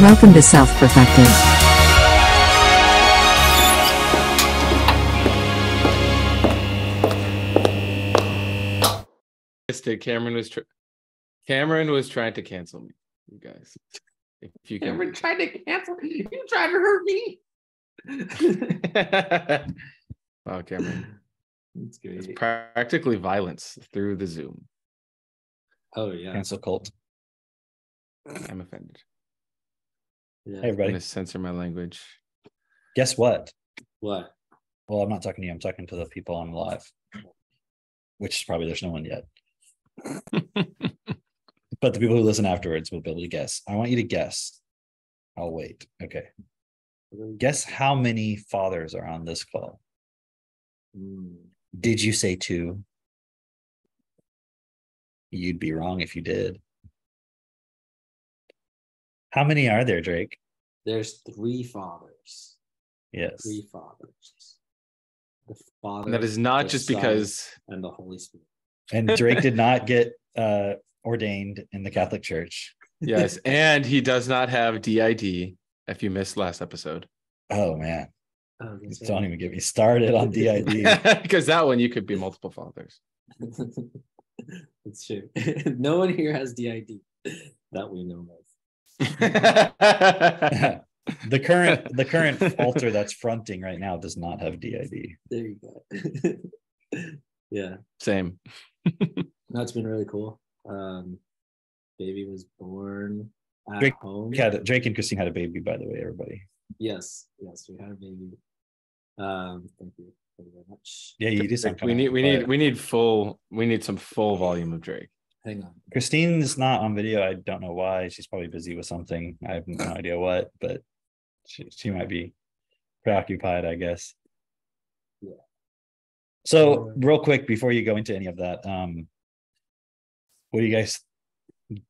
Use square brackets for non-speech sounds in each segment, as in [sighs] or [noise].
Welcome to Self Perfected. missed. Cameron was tr- Cameron was trying to cancel me. You guys, if you can. Cameron tried to cancel. You tried to hurt me. [laughs] wow, Cameron, That's it's practically violence through the Zoom. Oh yeah. Cancel cult. I'm offended. Yeah. Hey I'm gonna censor my language. Guess what? What? Well, I'm not talking to you. I'm talking to the people on live. Which is probably there's no one yet. [laughs] But the people who listen afterwards will be able to guess. I want you to guess. I'll wait. Okay. Guess how many fathers are on this call? Mm, Did you say two? You'd be wrong if you did. How many are there, Drake? There's three fathers. Yes. Three fathers. The Father. And that is not just Son, because and the Holy Spirit. And Drake did not get uh ordained in the Catholic Church. yes, [laughs] and he does not have DID. If you missed last episode, Oh man. Oh, that's Don't even get me started on DID. because [laughs] that one you could be multiple fathers. [laughs] That's true. no one here has DID that we know of. [laughs] the current the current [laughs] altar that's fronting right now does not have DID. There you go. [laughs] yeah. Same. No, it's been really cool. Um, baby was born at Drake home. Had Drake and Christine had a baby, by the way, everybody. Yes, yes, we had a baby. Um, thank you. Thank you very much. Yeah, you do sound We need we need we need full we need some full volume of Drake. Hang on. Christine's not on video. I don't know why. She's probably busy with something. I have no idea what, but she, she might be preoccupied, I guess. Yeah. So, Uh, real quick before you go into any of that, um, what do you guys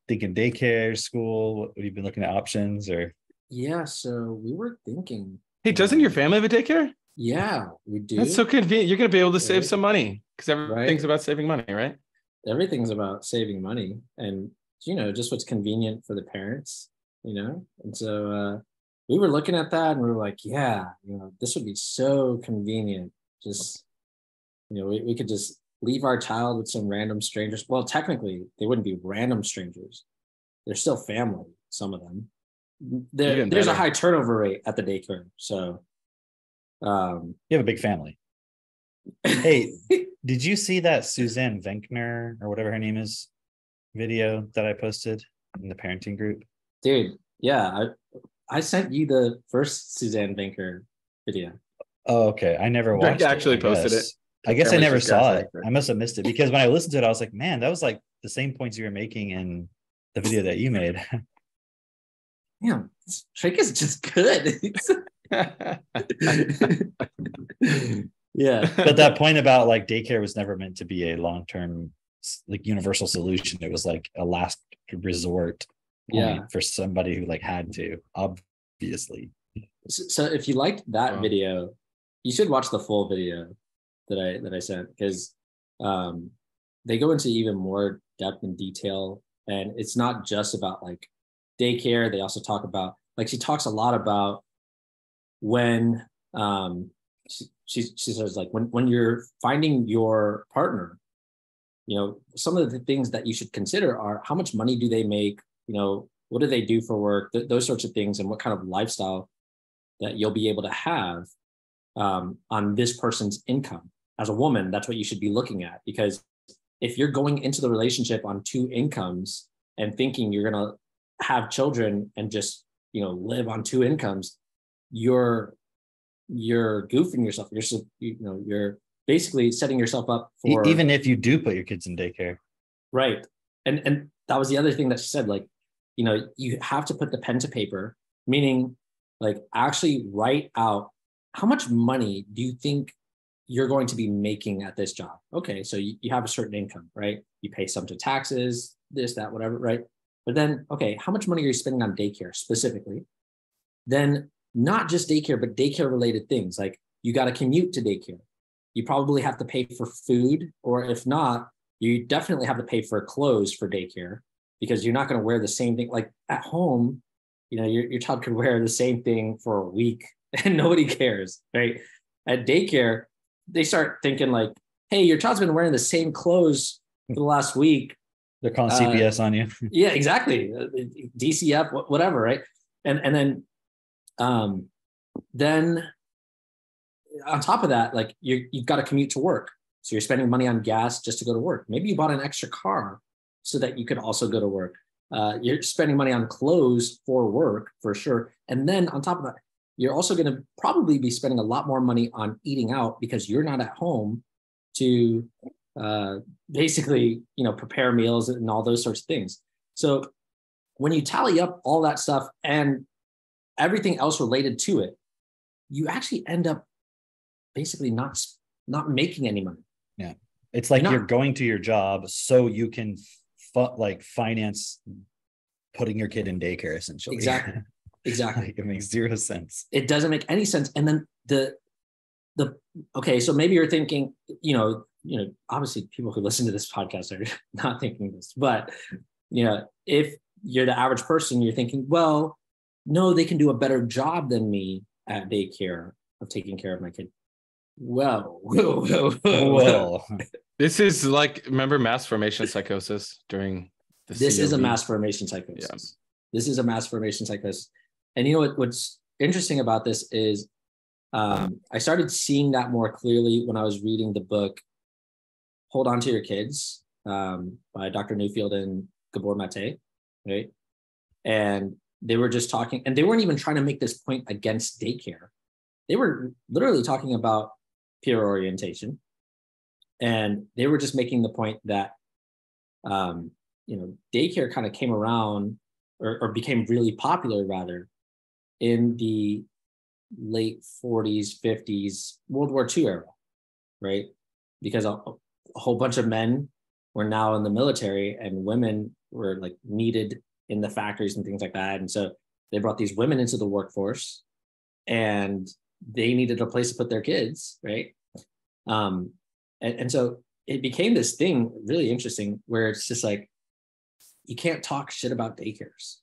thinking? Daycare, school? What have you been looking at options or? Yeah, so we were thinking. Hey, doesn't your family have a daycare? Yeah, we do. That's so convenient. You're gonna be able to save some money because everything's Right. about saving money, right? Everything's about saving money, and you know, just what's convenient for the parents. You know, and so uh, we were looking at that, and we were like, yeah, you know, this would be so convenient. Just you know, we, we could just leave our child with some random strangers. Well, technically, they wouldn't be random strangers. They're still family. Some of them. There, there's a high turnover rate at the daycare, so. Um, You have a big family. Hey, [laughs] did you see that Suzanne Venker or whatever her name is video that I posted in the parenting group? dude, yeah, I I sent you the first Suzanne Venker video. Oh, okay. I never watched. it, actually I posted guess. it. I guess I never saw it. I must have missed it because when I listened to it, I was like, man, that was like the same points you were making in the video that you made. [laughs] Damn, this trick is just good. [laughs] yeah. [laughs] but that point about like daycare was never meant to be a long-term like universal solution. It was like a last resort Yeah. for somebody who like had to, obviously. So, so if you liked that Wow. video, you should watch the full video that I that I sent because um, they go into even more depth and detail, and it's not just about like daycare. They also talk about like she talks a lot about when um, she, she says like when when you're finding your partner, you know some of the things that you should consider are how much money do they make, you know what do they do for work, th- those sorts of things, and what kind of lifestyle that you'll be able to have um, on this person's income. As a woman, that's what you should be looking at because if you're going into the relationship on two incomes and thinking you're gonna have children and just you know live on two incomes, you're you're goofing yourself. You're you know you're basically setting yourself up for even if you do put your kids in daycare. Right. And and that was the other thing that she said, like, you know, you have to put the pen to paper, meaning like actually write out how much money do you think you're going to be making at this job? Okay, so you, you have a certain income, right? You pay some to taxes, this, that, whatever, right? But then, okay, how much money are you spending on daycare specifically? Then not just daycare, but daycare related things like you got to commute to daycare. You probably have to pay for food, or if not, you definitely have to pay for clothes for daycare because you're not going to wear the same thing. Like at home, you know your, your child could wear the same thing for a week [laughs] and nobody cares right at daycare they start thinking like hey your child's been wearing the same clothes for the last week They're calling Uh, CPS on you. yeah exactly Uh, dcf whatever right and and then um then on top of that like you you've got to commute to work. So you're spending money on gas just to go to work. Maybe you bought an extra car so that you could also go to work. Uh, you're spending money on clothes for work for sure. And then on top of that you're also going to probably be spending a lot more money on eating out because you're not at home to uh, basically you know prepare meals and all those sorts of things. So when you tally up all that stuff and everything else related to it you actually end up basically not not making any money Yeah, It's like You're you're, going to your job so you can fu- like finance putting your kid in daycare essentially. Exactly. [laughs] exactly like, it makes zero sense. it doesn't make any sense and then the the okay so maybe you're thinking you know you know obviously people who listen to this podcast are [laughs] not thinking this but you know if you're the average person you're thinking well no they can do a better job than me at daycare of taking care of my kid well whoa, whoa, whoa, whoa. Well, This is like remember mass formation psychosis during the this is a mass formation psychosis. Yeah. This is a mass formation psychosis. And you know what, what's interesting about this is um, I started seeing that more clearly when I was reading the book Hold On to Your Kids um, by Dr. Neufeld and Gabor Mate, right? And they were just talking, and they weren't even trying to make this point against daycare. They were literally talking about peer orientation. And they were just making the point that um, you know, daycare kind of came around or, or became really popular rather in the late 40s, 50s, World War II era, right? Because a, a whole bunch of men were now in the military and women were like needed in the factories and things like that. And so they brought these women into the workforce and they needed a place to put their kids, right? Um, and, and so it became this thing really interesting where it's just like you can't talk shit about daycares.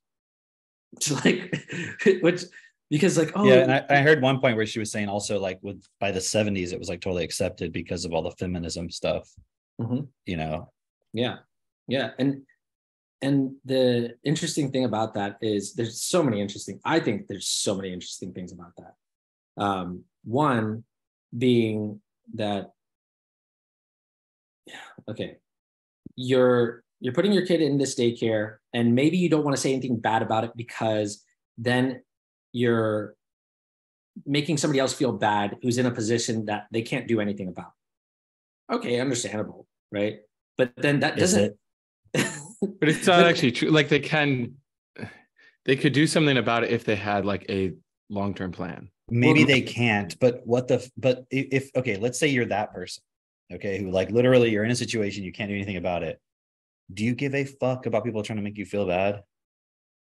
[laughs] Which like [laughs] which because like oh yeah, and I, I heard one point where she was saying also like with by the 70s it was like totally accepted because of all the feminism stuff. Mhm. You know, yeah yeah and and the interesting thing about that is there's so many interesting i think there's so many interesting things about that. Um one being that okay. You're you're putting your kid in this daycare and maybe you don't want to say anything bad about it because then you're making somebody else feel bad who's in a position that they can't do anything about. Okay understandable right? But then that Is doesn't [laughs] But it's not actually true. Like they can, they could do something about it if they had like a long-term plan. maybe they can't but what the but if okay let's say you're that person okay who like literally you're in a situation you can't do anything about it do you give a fuck about people trying to make you feel bad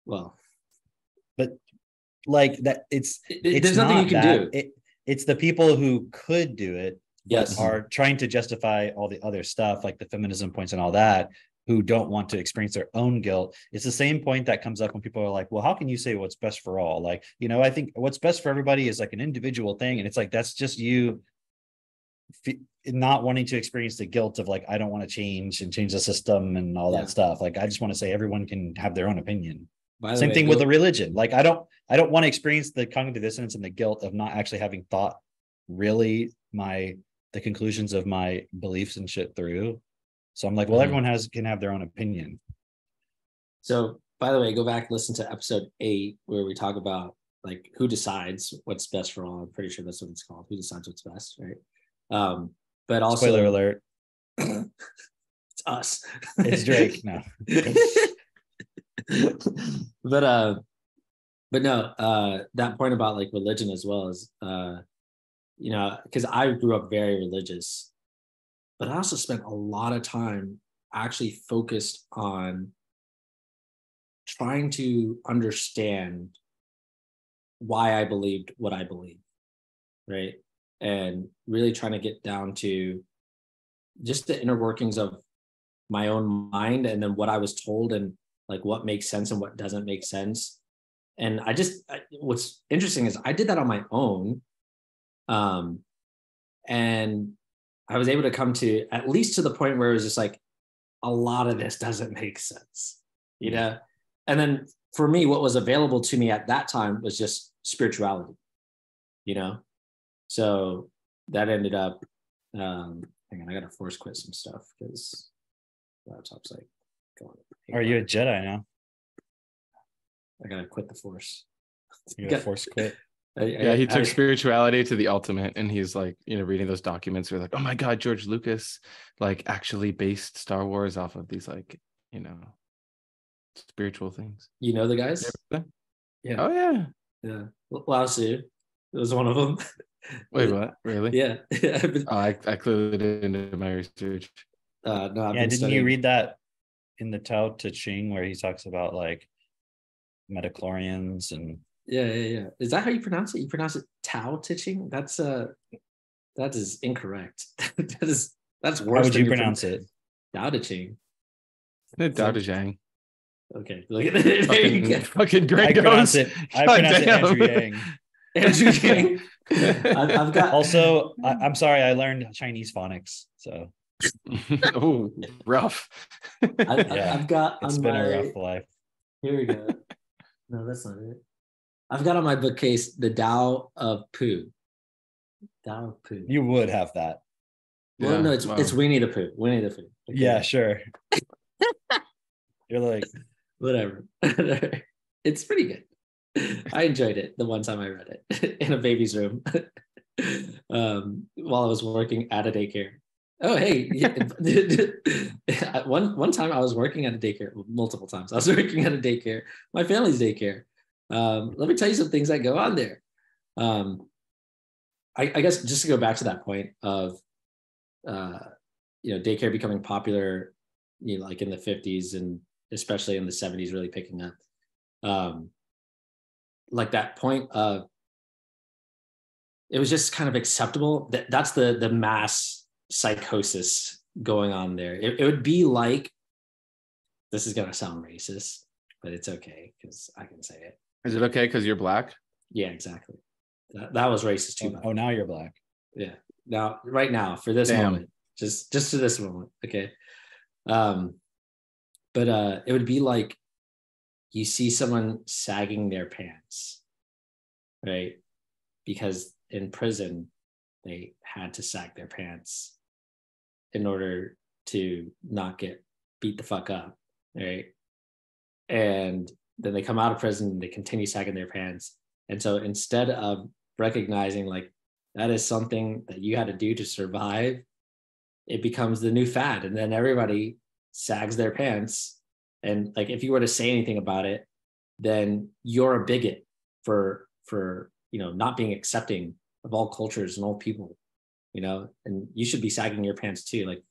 well but like that it's it- it's there's nothing you can that. do it, it's the people who could do it yes are trying to justify all the other stuff like the feminism points and all that who don't want to experience their own guilt it's the same point that comes up when people are like well how can you say what's best for all? Like you know i think what's best for everybody is like an individual thing and it's like that's just you not wanting to experience the guilt of like i don't want to change and change the system and all Yeah. that stuff. Like i just want to say everyone can have their own opinion. By the same way, thing with the religion. Like i don't i don't want to experience the cognitive dissonance and the guilt of not actually having thought really my the conclusions of my beliefs and shit through so i'm like well Mhm. everyone has can have their own opinion So, by the way, go back listen to episode eight where we talk about like who decides what's best for all. I'm pretty sure that's what it's called. Who decides what's best, right? Um, but also, spoiler alert [laughs] it's us. it's drake no [laughs] but uh, but no, uh, that point about like religion as well as uh, you know, because I grew up very religious, but I also spent a lot of time actually focused on trying to understand why I believed what I believed, right? And really trying to get down to just the inner workings of my own mind and then what I was told and like what makes sense and what doesn't make sense. and I just what's interesting is I did that on my own, um, and I was able to come to at least to the point where it was just like a lot of this doesn't make sense, you know. And then for me, what was available to me at that time was just spirituality, you know. So that ended up. Um, hang on, I gotta force quit some stuff because laptop's like going. Are you a Jedi now? I gotta quit the force. You Got- a force quit? I- I- Yeah, he took I- spirituality to the ultimate, and he's like, you know, reading those documents. We're like, oh my god, George Lucas, like, actually based Star Wars off of these, like, you know, spiritual things. you know the guys. Yeah. Yeah. Oh yeah. Yeah, Lao Tzu it was one of them. [laughs] Wait, what? Really? [laughs] Yeah. I've been- Oh, I, I clearly didn't do my research. uh, no, I've yeah, didn't studying- you read that in the Tao Te Ching where he talks about like midi-chlorians and Yeah, yeah, yeah. Is that how you pronounce it? You pronounce it Tao teaching? That's uh, that is incorrect. [laughs] that is that's worse. how would you pronounce it? Tao teaching. Dao De Zhang. Okay, look at it. [laughs] There you Fucking, go. fucking I great pronounce it. I God pronounce it damn. [laughs] Andrew Yang. Andrew Yang. I've, I've got Also, I, I'm sorry, I learned Chinese phonics, so oh, rough. I, I, Yeah, I've got it's on been my, a rough life. Here we go. No, that's not it. I've got on my bookcase the Tao of Pooh. Tao of Pooh. You would have that. well, Yeah, no, it's wow. it's Winnie the Pooh. Winnie the Pooh. Okay. Yeah, sure. [laughs] You're like, whatever. [laughs] it's pretty good. I enjoyed it the one time I read it [laughs] in a baby's room um, while I was working at a daycare. Oh, hey, yeah, one one time I was working at a daycare. Multiple times I was working at a daycare, my family's daycare. Um, let me tell you some things that go on there. Um, I, I guess just to go back to that point of, uh, you know, daycare becoming popular, you know, like in the 50s and especially in the 70s really picking up. Um like that point of it was just kind of acceptable. That that's the the mass psychosis going on there. It, it would be like this is going to sound racist but it's okay because i can say it Is it okay because you're black? yeah exactly. That, that was racist too oh, oh, now you're black. yeah. Now right now for this Damn. moment. Just just to this moment okay? Um but uh it would be like you see someone sagging their pants right? Because in prison they had to sag their pants in order to not get beat the fuck up right? And then they come out of prison and they continue sagging their pants. And so instead of recognizing like that is something that you had to do to survive it becomes the new fad. And then everybody sags their pants. And like if you were to say anything about it then you're a bigot for for you know not being accepting of all cultures and all people you know? And you should be sagging your pants too. Like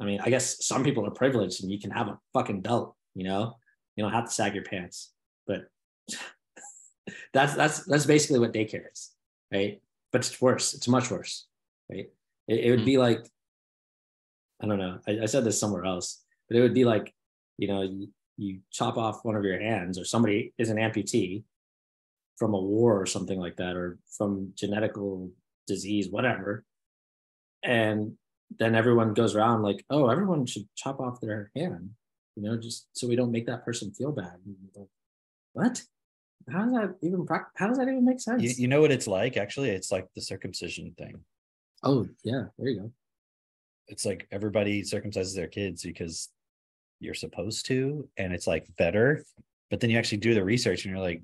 i mean i guess some people are privileged and you can have a fucking belt you know you don't have to sag your pants but [laughs] that's that's that's basically what daycare is right? But it's worse. It's much worse right? It, it would Hmm. be like i don't know. I, I said this somewhere else but it would be like you know you, you chop off one of your hands or somebody is an amputee from a war or something like that or from genetical disease whatever. And then everyone goes around like oh everyone should chop off their hand you know just so we don't make that person feel bad like, what how does that even how does that even make sense You, you know what it's like? Actually, it's like the circumcision thing. oh yeah there you go It's like everybody circumcises their kids because you're supposed to, and it's like better. But then you actually do the research, and you're like,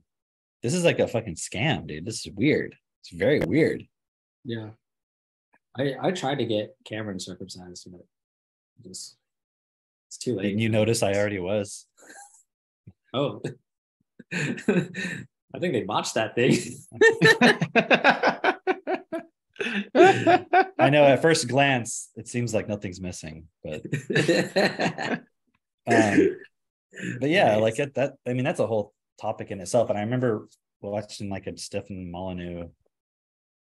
this is like a fucking scam, dude. This is weird. It's very weird. Yeah. I I tried to get Cameron circumcised, but just it's too late. And you notice I already was. [laughs] Oh. [laughs] I think they botched that thing. [laughs] I know at first glance it seems like nothing's missing, but um, but yeah, Nice. like it, that. I mean, that's a whole topic in itself. And I remember watching like a Stefan Molyneux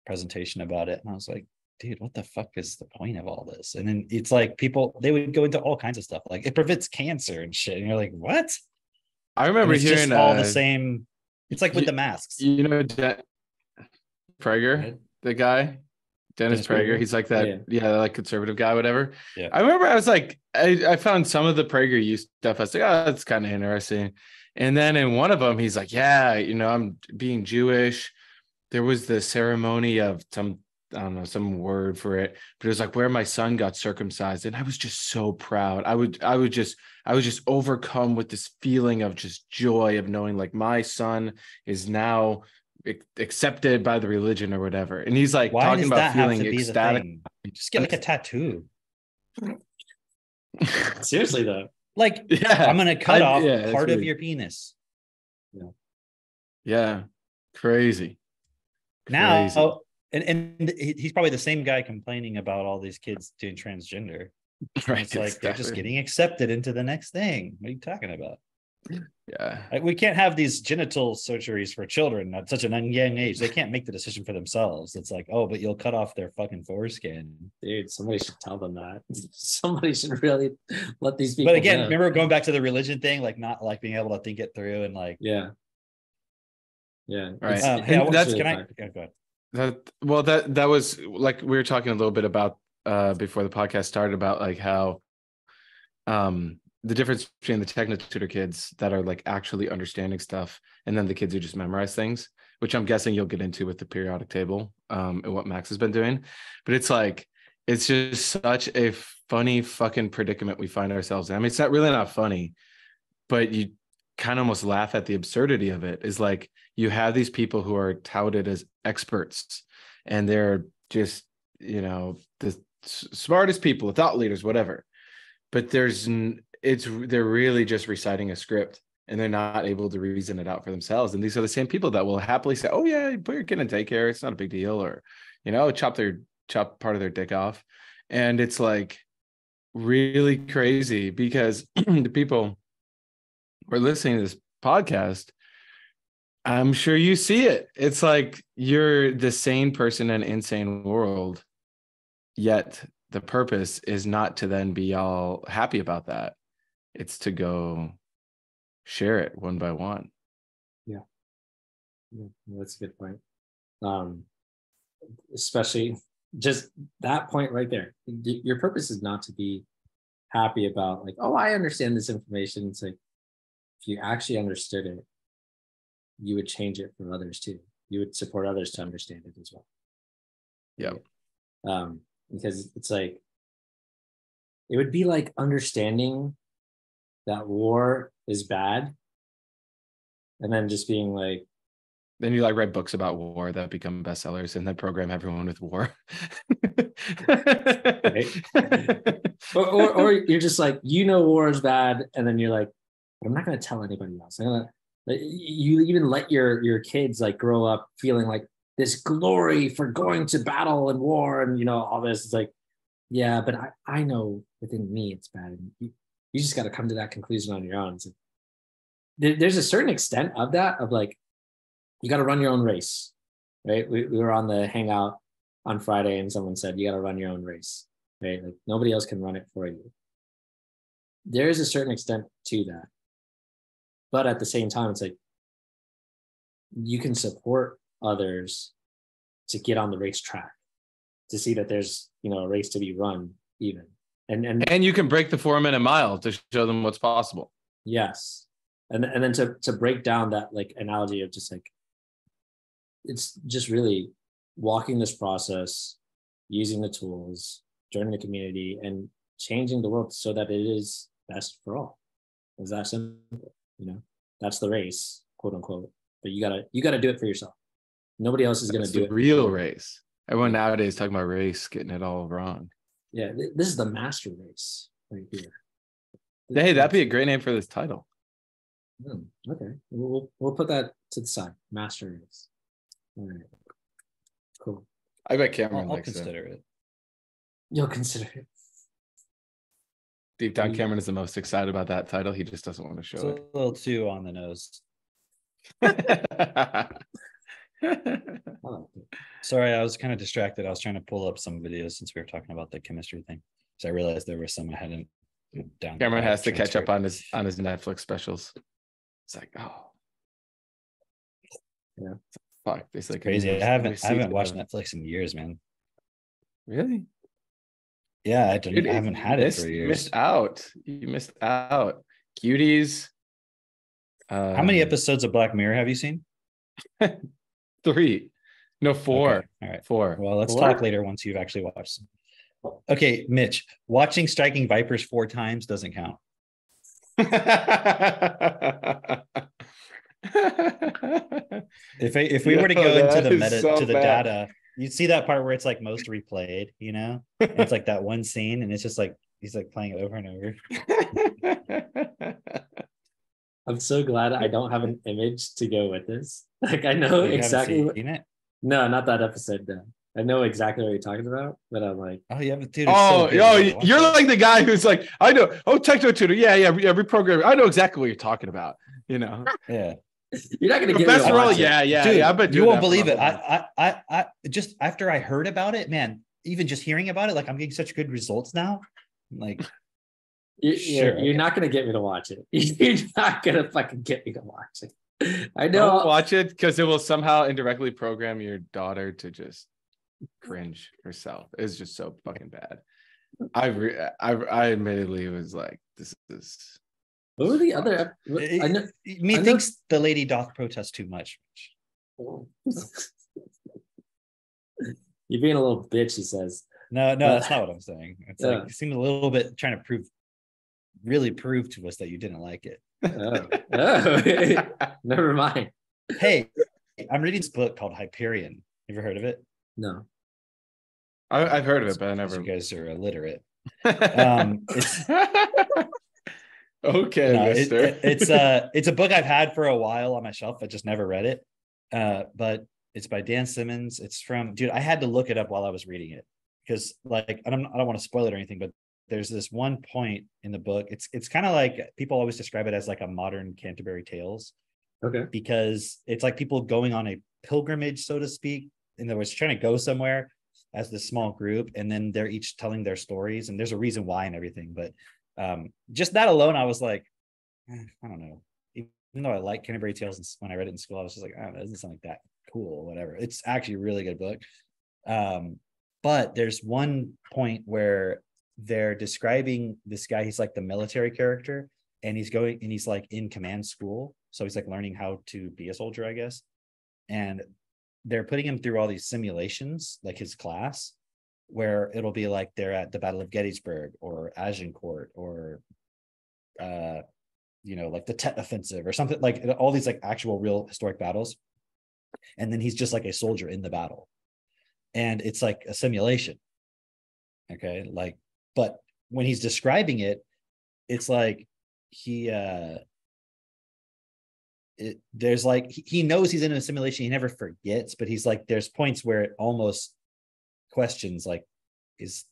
presentation about it, and I was like, dude, what the fuck is the point of all this? And then it's like people they would go into all kinds of stuff, like it prevents cancer and shit, and you're like, what? I remember it's hearing just all uh, the same It's like with You- the masks. You know, De- Prager, Right? the guy, Dennis Dennis Prager. Prager? He's like that, Yeah. yeah. like conservative guy, whatever. Yeah. I remember I was like, I, I found some of the PragerU stuff. I was like, oh, that's kind of interesting. And then in one of them, he's like, yeah, you know, I'm being Jewish. There was the ceremony of some, I don't know, some word for it, but it was like where my son got circumcised. And I was just so proud. I would, I would just, I was just overcome with this feeling of just joy of knowing like my son is now accepted by the religion or whatever. And he's like Why talking about feeling to be the ecstatic. Just get like a tattoo. [laughs] Seriously though. Like yeah. I'm gonna cut I- off yeah, part of weird. your penis. Yeah. Crazy. Now, Crazy. And and he's probably the same guy complaining about all these kids doing transgender. [laughs] right. It's like they're just getting accepted into the next thing. What are you talking about? yeah. Like, we can't have these genital surgeries for children at such an young age. They can't make the decision for themselves. It's like, oh, but you'll cut off their fucking foreskin. Dude, somebody should tell them that. [laughs] Somebody should really let these people. But again, know. remember going back to the religion thing, like not like being able to think it through and like. Yeah. Yeah. Right. It's- Uh, hey, I want- that's- can I? yeah, go ahead. That well, that that was like we were talking a little bit about uh before the podcast started about like how um the difference between the techno tutor kids that are like actually understanding stuff and then the kids who just memorize things, which I'm guessing you'll get into with the periodic table um and what Max has been doing. But it's like it's just such a funny fucking predicament we find ourselves in. I mean, it's not really not funny, but you kind of almost laugh at the absurdity of it. Is like you have these people who are touted as experts and they're just you know the smartest people thought leaders whatever. But there's it's they're really just reciting a script and they're not able to reason it out for themselves. And these are the same people that will happily say oh yeah put your kid in daycare it's not a big deal or you know chop their chop part of their dick off. And it's like really crazy because [clears throat] the people who are listening to this podcast I'm sure you see it. It's like you're the sane person in an insane world, yet the purpose is not to then be all happy about that. It's to go share it one by one. Yeah, that's a good point. Um, especially just that point right there. Your purpose is not to be happy about like, oh, I understand this information. It's like if you actually understood it, you would change it for others too. You would support others to understand it as well. Yeah. Um, because it's like it would be like understanding that war is bad and then just being like Then you like write books about war that become bestsellers and then program everyone with war. or, or, or you're just like you know war is bad and then you're like but i'm not going to tell anybody else I'm gonna, like, Uh, you even let your your kids like grow up feeling like this glory for going to battle and war and you know all this it's like yeah but i i know within me it's bad and you, you just got to come to that conclusion on your own like- there, there's a certain extent of that of like you got to run your own race right we, we were on the hangout on friday and someone said you got to run your own race right? Like nobody else can run it for you. There is a certain extent to that. But at the same time, it's like you can support others to get on the racetrack, to see that there's, you know, a race to be run even. And and and you can break the four minute mile to show them what's possible. yes. And and then to to break down that like analogy of just like it's just really walking this process, using the tools, joining the community and changing the world so that it is best for all. It's that simple, you know. That's the race, quote unquote. But you gotta you gotta do it for yourself. Nobody else is gonna do the it. real race. Everyone nowadays talking about race, getting it all wrong. Yeah, th- this is the master race right here. Hey, that'd be a great name for this title. Hmm, okay, we'll, we'll we'll put that to the side. Master race. All right, cool. I bet Cameron I'll, I'll likes it. consider it. You'll consider it. Deep down, Cameron is the most excited about that title. He just doesn't want to It's it. a little too on the nose. it. I like it. Sorry, I was kind of distracted. I was trying to pull up some videos since we were talking about the chemistry thing. So I realized there were some I hadn't down. Cameron has to catch up on his on his Netflix specials. It's like, oh, Yeah. Fuck. It's like Crazy. I haven't I haven't watched Netflix in years, man. Really? Yeah, I, don't, Dude, I haven't had it missed, for years. Missed out. You missed out. Cuties. Um, How many episodes of Black Mirror have you seen? [laughs] Three. No, four. Okay, All right. Four. Well, let's Four? talk later once you've actually watched. Them. Okay, Mitch, watching Striking Vipers four times doesn't count. [laughs] If I, if we were to go into the meta so to the bad. data, you'd see that part where it's like most replayed, you know? And it's like that [laughs] one scene, and it's just like he's like playing it over and over. [laughs] I'm so glad I don't have an image to go with this. Like I know You exactly. What, seen it. no, not that episode. No. I know exactly what you're talking about, but I'm like, Oh, you haven't, dude. it's oh, so oh, You gotta watch you're it. like the guy who's like, I know. Oh, techno tutor. Yeah, yeah, yeah. Reprogram. I know exactly what you're talking about. You know, yeah. [laughs] you're not gonna get me to professor. watch it. Yeah, yeah, Dude, yeah. I've been you won't believe it. I, I, I, I just after I heard about it, man. Even just hearing about it, like I'm getting such good results now. Like, [laughs] You, Sure, you're, you're not gonna get me to watch it. [laughs] You're not gonna fucking get me to watch it. I Don't know. watch it because it will somehow indirectly program your daughter to just cringe herself. It's just so fucking bad. I re- I I admittedly was like, this is What were the other? I know. me I know- thinks the lady doth protest too much. [laughs] You're being a little bitch, he says. No, no, Uh, that's not what I'm saying. It's yeah. like [laughs] you seem a little bit trying to prove, really prove to us that you didn't like it. Oh, oh. [laughs] never mind. Hey, I'm reading this book called Hyperion. You ever heard of it? No. I, I've heard of it, but I never. You guys are illiterate. Um, it's okay, no, it- it- it's [laughs] uh it's a book I've had for a while on my shelf. I just never read it. Uh, but it's by Dan Simmons. It's from dude. I had to look it up while I was reading it because like I don't I don't want to spoil it or anything, but there's this one point in the book. It's it's kind of like people always describe it as like a modern Canterbury Tales Okay. because it's like people going on a pilgrimage, so to speak. In other words, trying to go somewhere as this small group, and then they're each telling their stories, and there's a reason why and everything. But um, just that alone, I was like, eh, I don't know. Even though I like Canterbury Tales, when I read it in school, I was just like, oh, that doesn't sound like that cool, or whatever. It's actually a really good book. Um, but there's one point where they're describing this guy. He's like the military character, and he's going and he's like in command school so he's like learning how to be a soldier i guess and they're putting him through all these simulations like his class where it'll be like they're at the battle of gettysburg or agincourt or uh you know like the tet offensive or something like all these like actual real historic battles. And then he's just like a soldier in the battle. And it's like a simulation. Okay like but when he's describing it it's like he uh it, there's like he, he knows he's in a simulation he never forgets but he's like there's points where it almost questions like is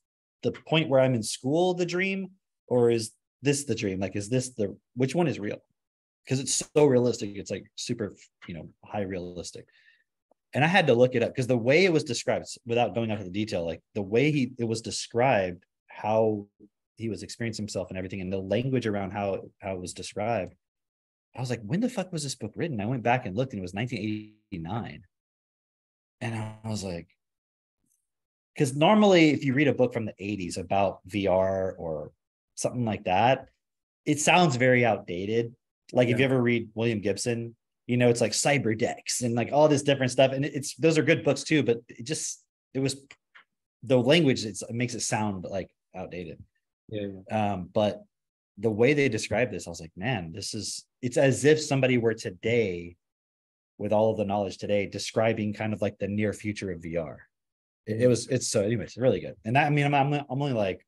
the point where i'm in school the dream or is this the dream? Like is this the which one is real? Because it's so realistic it's like super you know high realistic. And i had to look it up because the way it was described without going into the detail like the way he it was described how he was experiencing himself and everything and the language around how how it was described i was like when the fuck was this book written? I went back and looked and it was 1989 and i was like because normally if you read a book from the 80s about vr or something like that it sounds very outdated like if you ever read william gibson you know it's like cyber decks and like all this different stuff and it's those are good books too but it just it was the language it's, it makes it sound like outdated Yeah. yeah. um but the way they describe this i was like man this is it's as if somebody were today with all of the knowledge today describing kind of like the near future of vr it, it was it's so anyways it's really good and that, i mean I'm, I'm i'm only like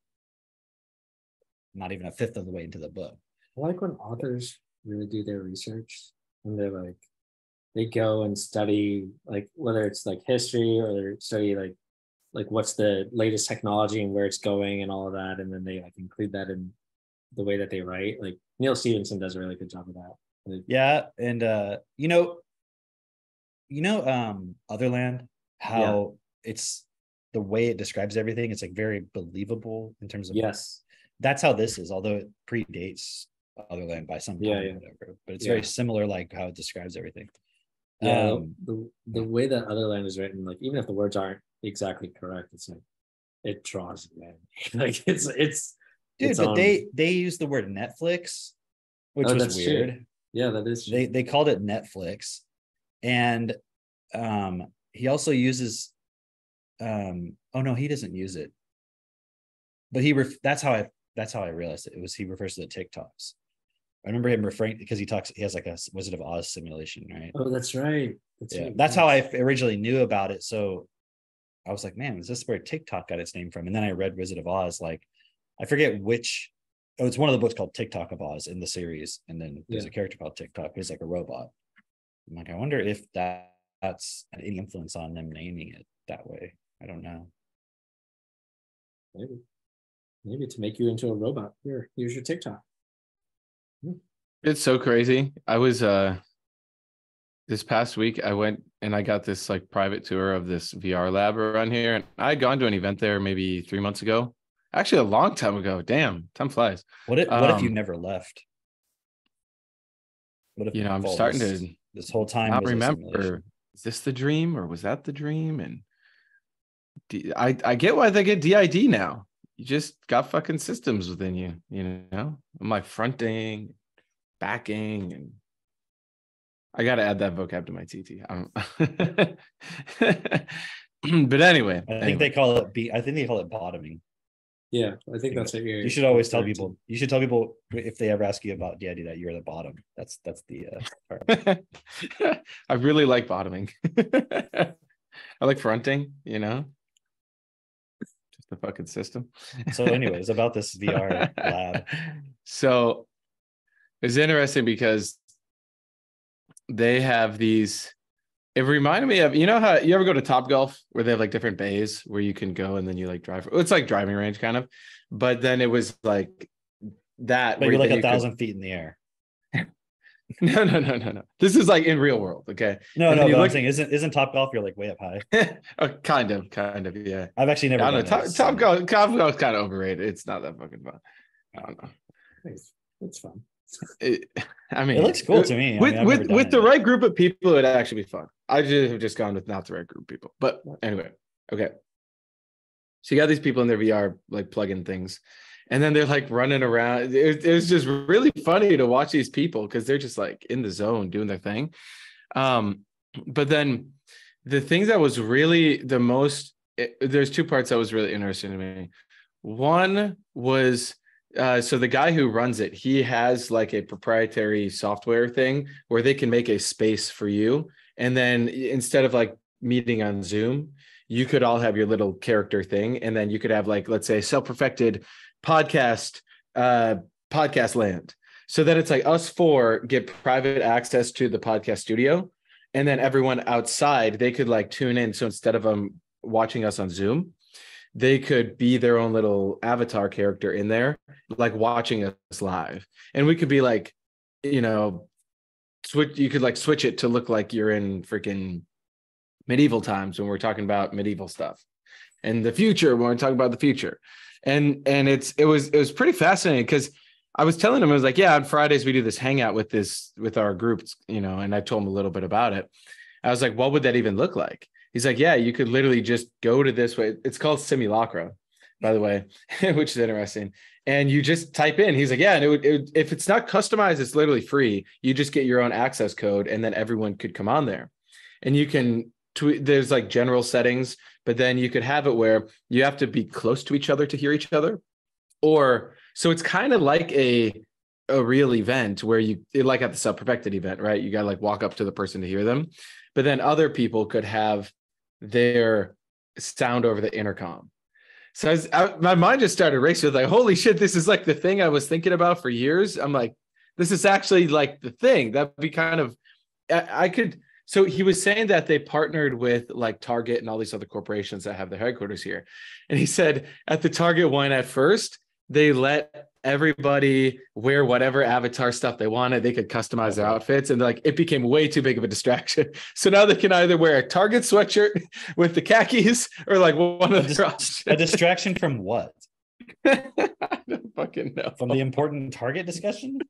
not even a fifth of the way into the book I like when authors really do their research and they're like, they go and study like whether it's like history or they study like like what's the latest technology and where it's going and all of that, and then they like include that in the way that they write. Like Neal Stephenson does a really good job of that. Like, Yeah, and uh, you know, you know, um, Otherland, how it's the way it describes everything, it's like very believable in terms of yes, that's how this is, although it predates Otherland by some time Yeah, or yeah. whatever. But it's Yeah. very similar, like how it describes everything. Yeah, Um, the the way that Otherland is written, like even if the words aren't exactly correct, it's like it draws you in. [laughs] like it's it's dude, its but own- they they use the word Netflix, which Oh, was that's true. weird. yeah, that is They they called it Netflix, and um he also uses um oh no he doesn't use it, but he ref- that's how I that's how I realized it. It was he refers to the TikToks. I remember him referring because he talks he has like a Wizard of Oz simulation, right? Oh, that's right. That's, yeah, right. that's how. I originally knew about it. So I was like, man, is this where TikTok got its name from? And then I read Wizard of Oz. Like, I forget which. Oh, it's one of the books called TikTok of Oz in the series, and then there's Yeah. a character called TikTok who's like a robot. I'm like, I wonder if that that's any influence on them naming it that way. I don't know. maybe maybe to make you into a robot. Here, here's your TikTok. It's so crazy. I was uh this past week I went and I got this like private tour of this VR lab around here. And I had gone to an event there maybe three months ago. Actually a long time ago. Damn, time flies. What if what if you Um, never left? What if You know, I'm starting to this whole time not remember is this the dream or was that the dream? And D- I I get why they get DID now. You just got fucking systems within you, you know. I'm like fronting, backing, and I gotta add that vocab to my TT. [laughs] But anyway, I think anyway. they call it be I think they call it bottoming. Yeah, I think that's what you're. You should always tell people. You should tell people if they ever ask you about DID that you're the bottom. That's that's the uh, part. [laughs] I really like bottoming. [laughs] I like fronting, you know. The fucking system. So, anyways, about this VR lab. [laughs] So it's interesting because they have these. It reminded me of you know how you ever go to Top Golf where they have like different bays where you can go and then you like drive. It's like driving range kind of, but then it was like that. But where you're like a you could- thousand feet in the air. [laughs] No, no, no, no, no. This is like in real world. Okay. No, And no. But I'm saying isn't isn't Top Golf? You're like way up high. [laughs] oh, kind of, kind of, yeah. I've actually never. I don't know. Top, top golf, top golf is kind of overrated. It's not that fucking fun. I don't know. It's, it's fun. It, I mean, It looks cool to me. With I've with with the right group of people, it'd actually be fun. I just have just gone with not the right group of people. But anyway, okay. So you got these people in their VR like plug-in things, and then they're like running around. It, it was just really funny to watch these people because they're just like in the zone doing their thing. Um, but then the thing that was really the most it- there's two parts that was really interesting to me. One was uh, so the guy who runs it, he has like a proprietary software thing where they can make a space for you, and then instead of like meeting on Zoom, you could all have your little character thing, and then you could have like let's say self-perfected podcast uh podcast land. So then it's like us four get private access to the podcast studio and then everyone outside they could like tune in. So instead of them watching us on zoom they could be their own little avatar character in there like watching us live. And we could be like you know switch you could like switch it to look like you're in freaking medieval times when we're talking about medieval stuff. And the future when we're talking about the future and and it's it was it was pretty fascinating because I was telling him I was like, yeah, on Fridays we do this hangout with this with our groups, you know, and I told him a little bit about it. I was like, what would that even look like? He's like, yeah, you could literally just go to this way. It's called simulacra, by the way, [laughs] which is interesting. And you just type in. He's like, yeah, and it would, it if it's not customized, it's literally free. You just get your own access code, and then everyone could come on there, and you can. Tweet, there's like general settings, but then you could have it where you have to be close to each other to hear each other, or so it's kind of like a a real event where you like at the self perfected event, right? You got to like walk up to the person to hear them, but then other people could have their sound over the intercom. So I was, I, my mind just started racing. Like, holy shit, this is like the thing I was thinking about for years. I'm like, this is actually like the thing that'd be kind of, I, I could. So he was saying that they partnered with like Target and all these other corporations that have their headquarters here. And he said at the Target one at first, they let everybody wear whatever avatar stuff they wanted. They could customize their outfits, and like it became way too big of a distraction. [laughs] So now they can either wear a Target sweatshirt [laughs] with the khakis or like one A, of dis- their a distraction from what? [laughs] I don't fucking know. From the important target discussion?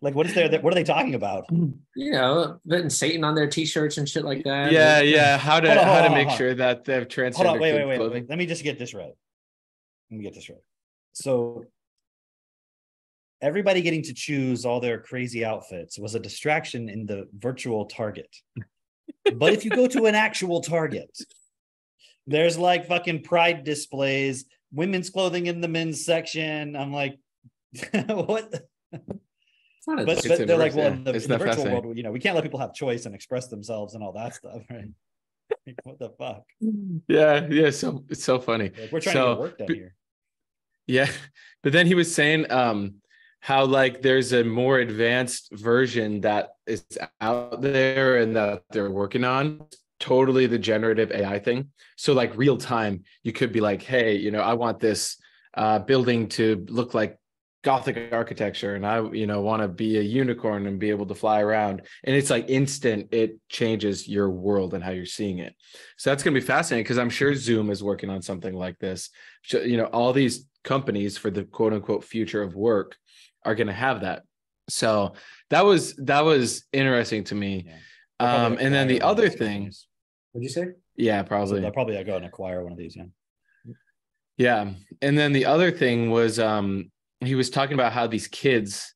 Like what is there that, what are they talking about? You know, putting Satan on their t-shirts and shit like that. yeah, yeah. How to on, how hold to on, make on. sure that they have transgender Hold on, wait, wait, wait, wait. Let me just get this right. Let me get this right. So everybody getting to choose all their crazy outfits was a distraction in the virtual target. but if you go to an actual target, there's like fucking pride displays, women's clothing in the men's section. I'm like, [laughs] what? It's not a But, It's but they're like, well, yeah. in the, in the virtual world, you know, we can't let people have choice and express themselves and all that stuff, [laughs] right? Like, what the fuck? [laughs] Yeah, yeah. So it's so funny. Like, we're trying So, to get work done b- here. Yeah. But then he was saying um how like there's a more advanced version that is out there and that they're working on. Totally the generative AI thing. So like real time, you could be like, hey, you know, I want this uh building to look like gothic architecture and I, you know, want to be a unicorn and be able to fly around. And it's like instant, it changes your world and how you're seeing it. So that's gonna be fascinating because I'm sure Zoom is working on something like this. So, you know, all these companies for the quote unquote future of work are going to have that. So that was that was interesting to me. Yeah. Um, and then the acquire one of other thing, companies. What'd you say? yeah, So probably, they'll probably go and acquire one of these. Yeah. yeah. And then the other thing was, um, he was talking about how these kids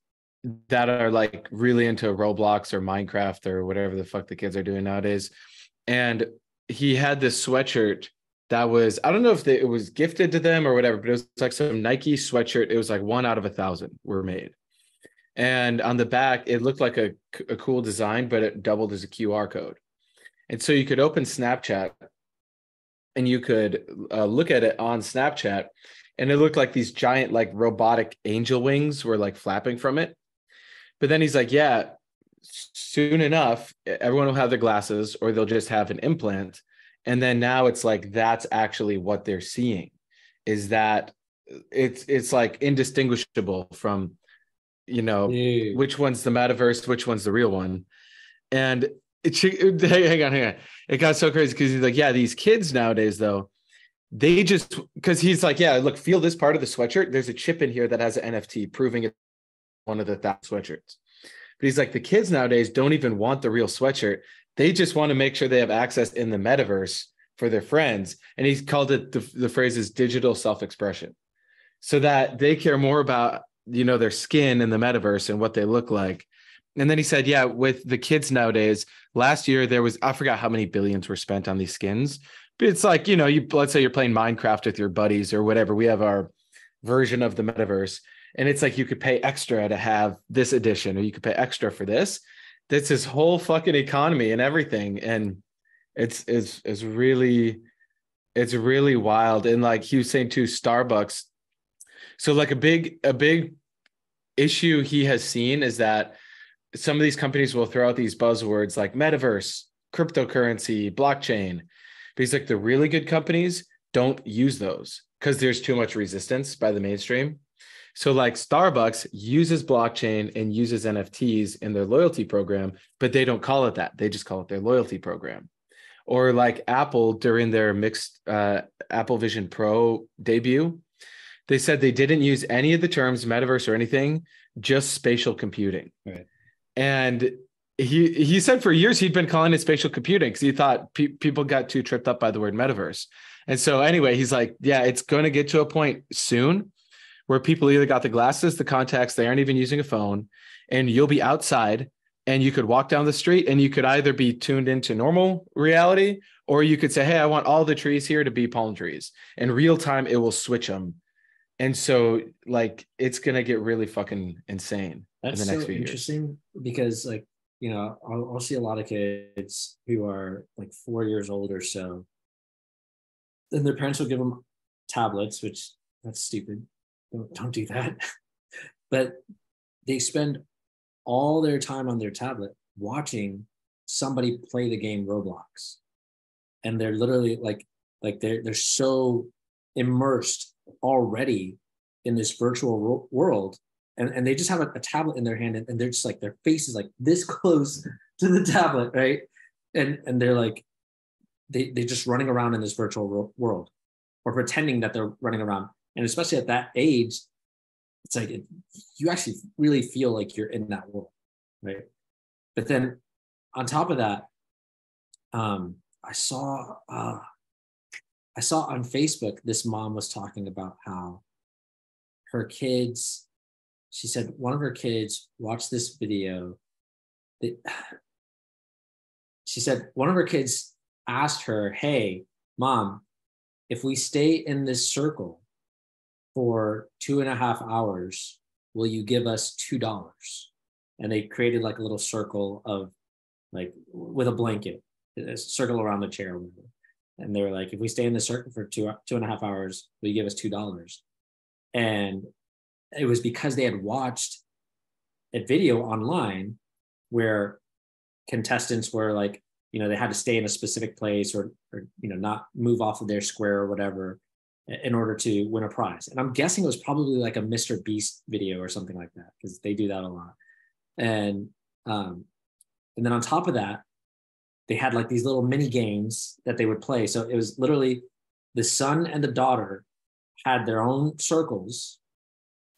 that are like really into Roblox or Minecraft or whatever the fuck the kids are doing nowadays, and he had this sweatshirt that was I don't know if they, it was gifted to them or whatever, but it was like some Nike sweatshirt. It was like one out of a thousand were made. And on the back, it looked like a, a cool design, but it doubled as a QR code. And so you could open Snapchat and you could uh, look at it on Snapchat, and it looked like these giant, like robotic angel wings were like flapping from it. But then he's like, yeah, soon enough, everyone will have their glasses or they'll just have an implant. And then now it's like that's actually what they're seeing is that it's it's like indistinguishable from you know Dude. which one's the metaverse, which one's the real one. And it, hang hang on, hang on. It got so crazy because he's like, yeah, these kids nowadays, though, they just because he's like, yeah, look, feel this part of the sweatshirt. There's a chip in here that has an NFT proving it's one of the thousand sweatshirts. But he's like, the kids nowadays don't even want the real sweatshirt. They just want to make sure they have access in the metaverse for their friends. And he's called it the, the phrase is digital self-expression. So that they care more about you know their skin in the metaverse and what they look like and then he said yeah with the kids nowadays last year there was i forgot how many billions were spent on these skins but it's like you know you let's say you're playing minecraft with your buddies or whatever we have our version of the metaverse and it's like you could pay extra to have this edition or you could pay extra for this. That's his whole fucking economy and everything and it's it's it's really it's really wild. And like he was saying too starbucks so like a big a big issue he has seen is that some of these companies will throw out these buzzwords like metaverse, cryptocurrency, blockchain. But like the really good companies don't use those because there's too much resistance by the mainstream. So like Starbucks uses blockchain and uses NFTs in their loyalty program, but they don't call it that. They just call it their loyalty program. Or like Apple during their mixed uh, Apple Vision Pro debut, they said they didn't use any of the terms metaverse or anything, just spatial computing. Right. And he he said for years he'd been calling it spatial computing because he thought pe- people got too tripped up by the word metaverse. And so anyway, he's like, yeah, it's going to get to a point soon where people either got the glasses, the contacts, they aren't even using a phone, and you'll be outside and you could walk down the street and you could either be tuned into normal reality or you could say, hey, I want all the trees here to be palm trees. In real time, it will switch them. And so, like, it's going to get really fucking insane That's in the next so few years. interesting because, like, you know, I'll, I'll see a lot of kids who are like four years old or so. Then their parents will give them tablets, which that's stupid. Don't, don't do that. [laughs] but they spend all their time on their tablet watching somebody play the game Roblox. And they're literally like, like they're they're so immersed already in this virtual ro- world and, and they just have a, a tablet in their hand and, and they're just like their face is like this [laughs] close to the tablet right? And and they're like they they're just running around in this virtual ro- world or pretending that they're running around. And especially at that age it's like it, you actually really feel like you're in that world right? But then on top of that um i saw uh i saw on facebook this mom was talking about how her kids she said one of her kids watched this video that [sighs] she said one of her kids asked her hey mom if we stay in this circle for two and a half hours, will you give us two dollars? And they created like a little circle of like with a blanket, a circle around the chair. And they were like, if we stay in the circle for two two and a half hours, will you give us two dollars? And it was because they had watched a video online where contestants were like, you know, they had to stay in a specific place or, or you know, not move off of their square or whatever in order to win a prize. And I'm guessing it was probably like a Mr. Beast video or something like that because they do that a lot. And um, and then on top of that, they had like these little mini games that they would play. So it was literally the son and the daughter had their own circles,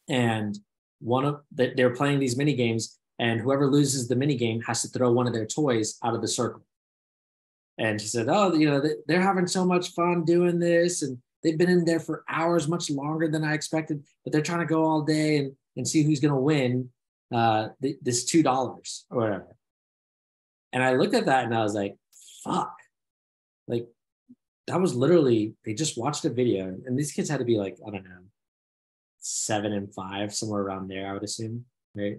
and one of they, they were playing these mini games, and whoever loses the mini game has to throw one of their toys out of the circle. And she said, "Oh, you know, they're having so much fun doing this, and They've been in there for hours, much longer than I expected, but they're trying to go all day and, and see who's going to win uh, th- this $2 or whatever. And I looked at that and I was like, fuck. Like, that was literally, they just watched a video. And these kids had to be like, I don't know, seven and five, somewhere around there, I would assume. Right.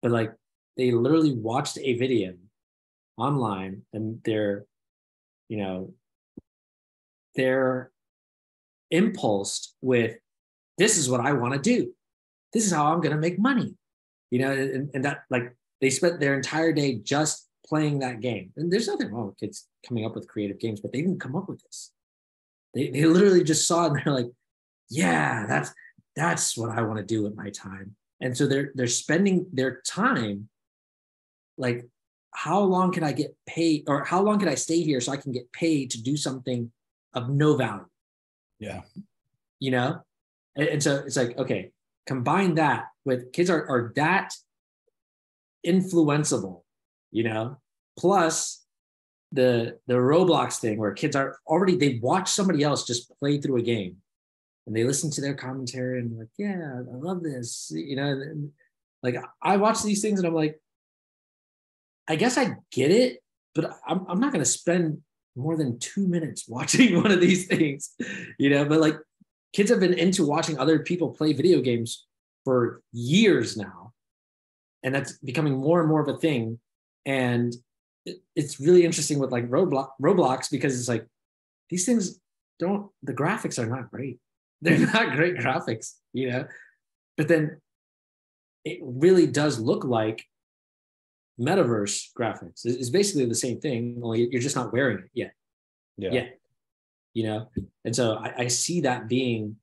But like, they literally watched a video online and they're, you know, they're impulsed with this is what I want to do. This is how I'm going to make money. You know, and, and that like they spent their entire day just playing that game. And there's nothing wrong with kids coming up with creative games, but they didn't come up with this. They, they literally just saw it and they're like, yeah, that's that's what I want to do with my time. And so they're they're spending their time like how long can I get paid or how long can I stay here so I can get paid to do something of no value? Yeah. You know? And, and so it's like, okay, combine that with kids are, are that influenceable, you know, plus the the Roblox thing where kids are already they watch somebody else just play through a game. And they listen to their commentary and like, yeah, I love this, you know, and, like I watch these things and I'm like, I guess I get it, but I'm, I'm not going to spend more than two minutes [laughs] watching one of these things, you know, but like kids have been into watching other people play video games for years now. And that's becoming more and more of a thing. And it's really interesting with like Roblox, Roblox because it's like these things don't, the graphics are not great. [laughs] They're not great graphics, you know, but then it really does look like metaverse graphics. It's basically the same thing, only you're just not wearing it yet. Yeah. Yeah. You know, and so I, I see that being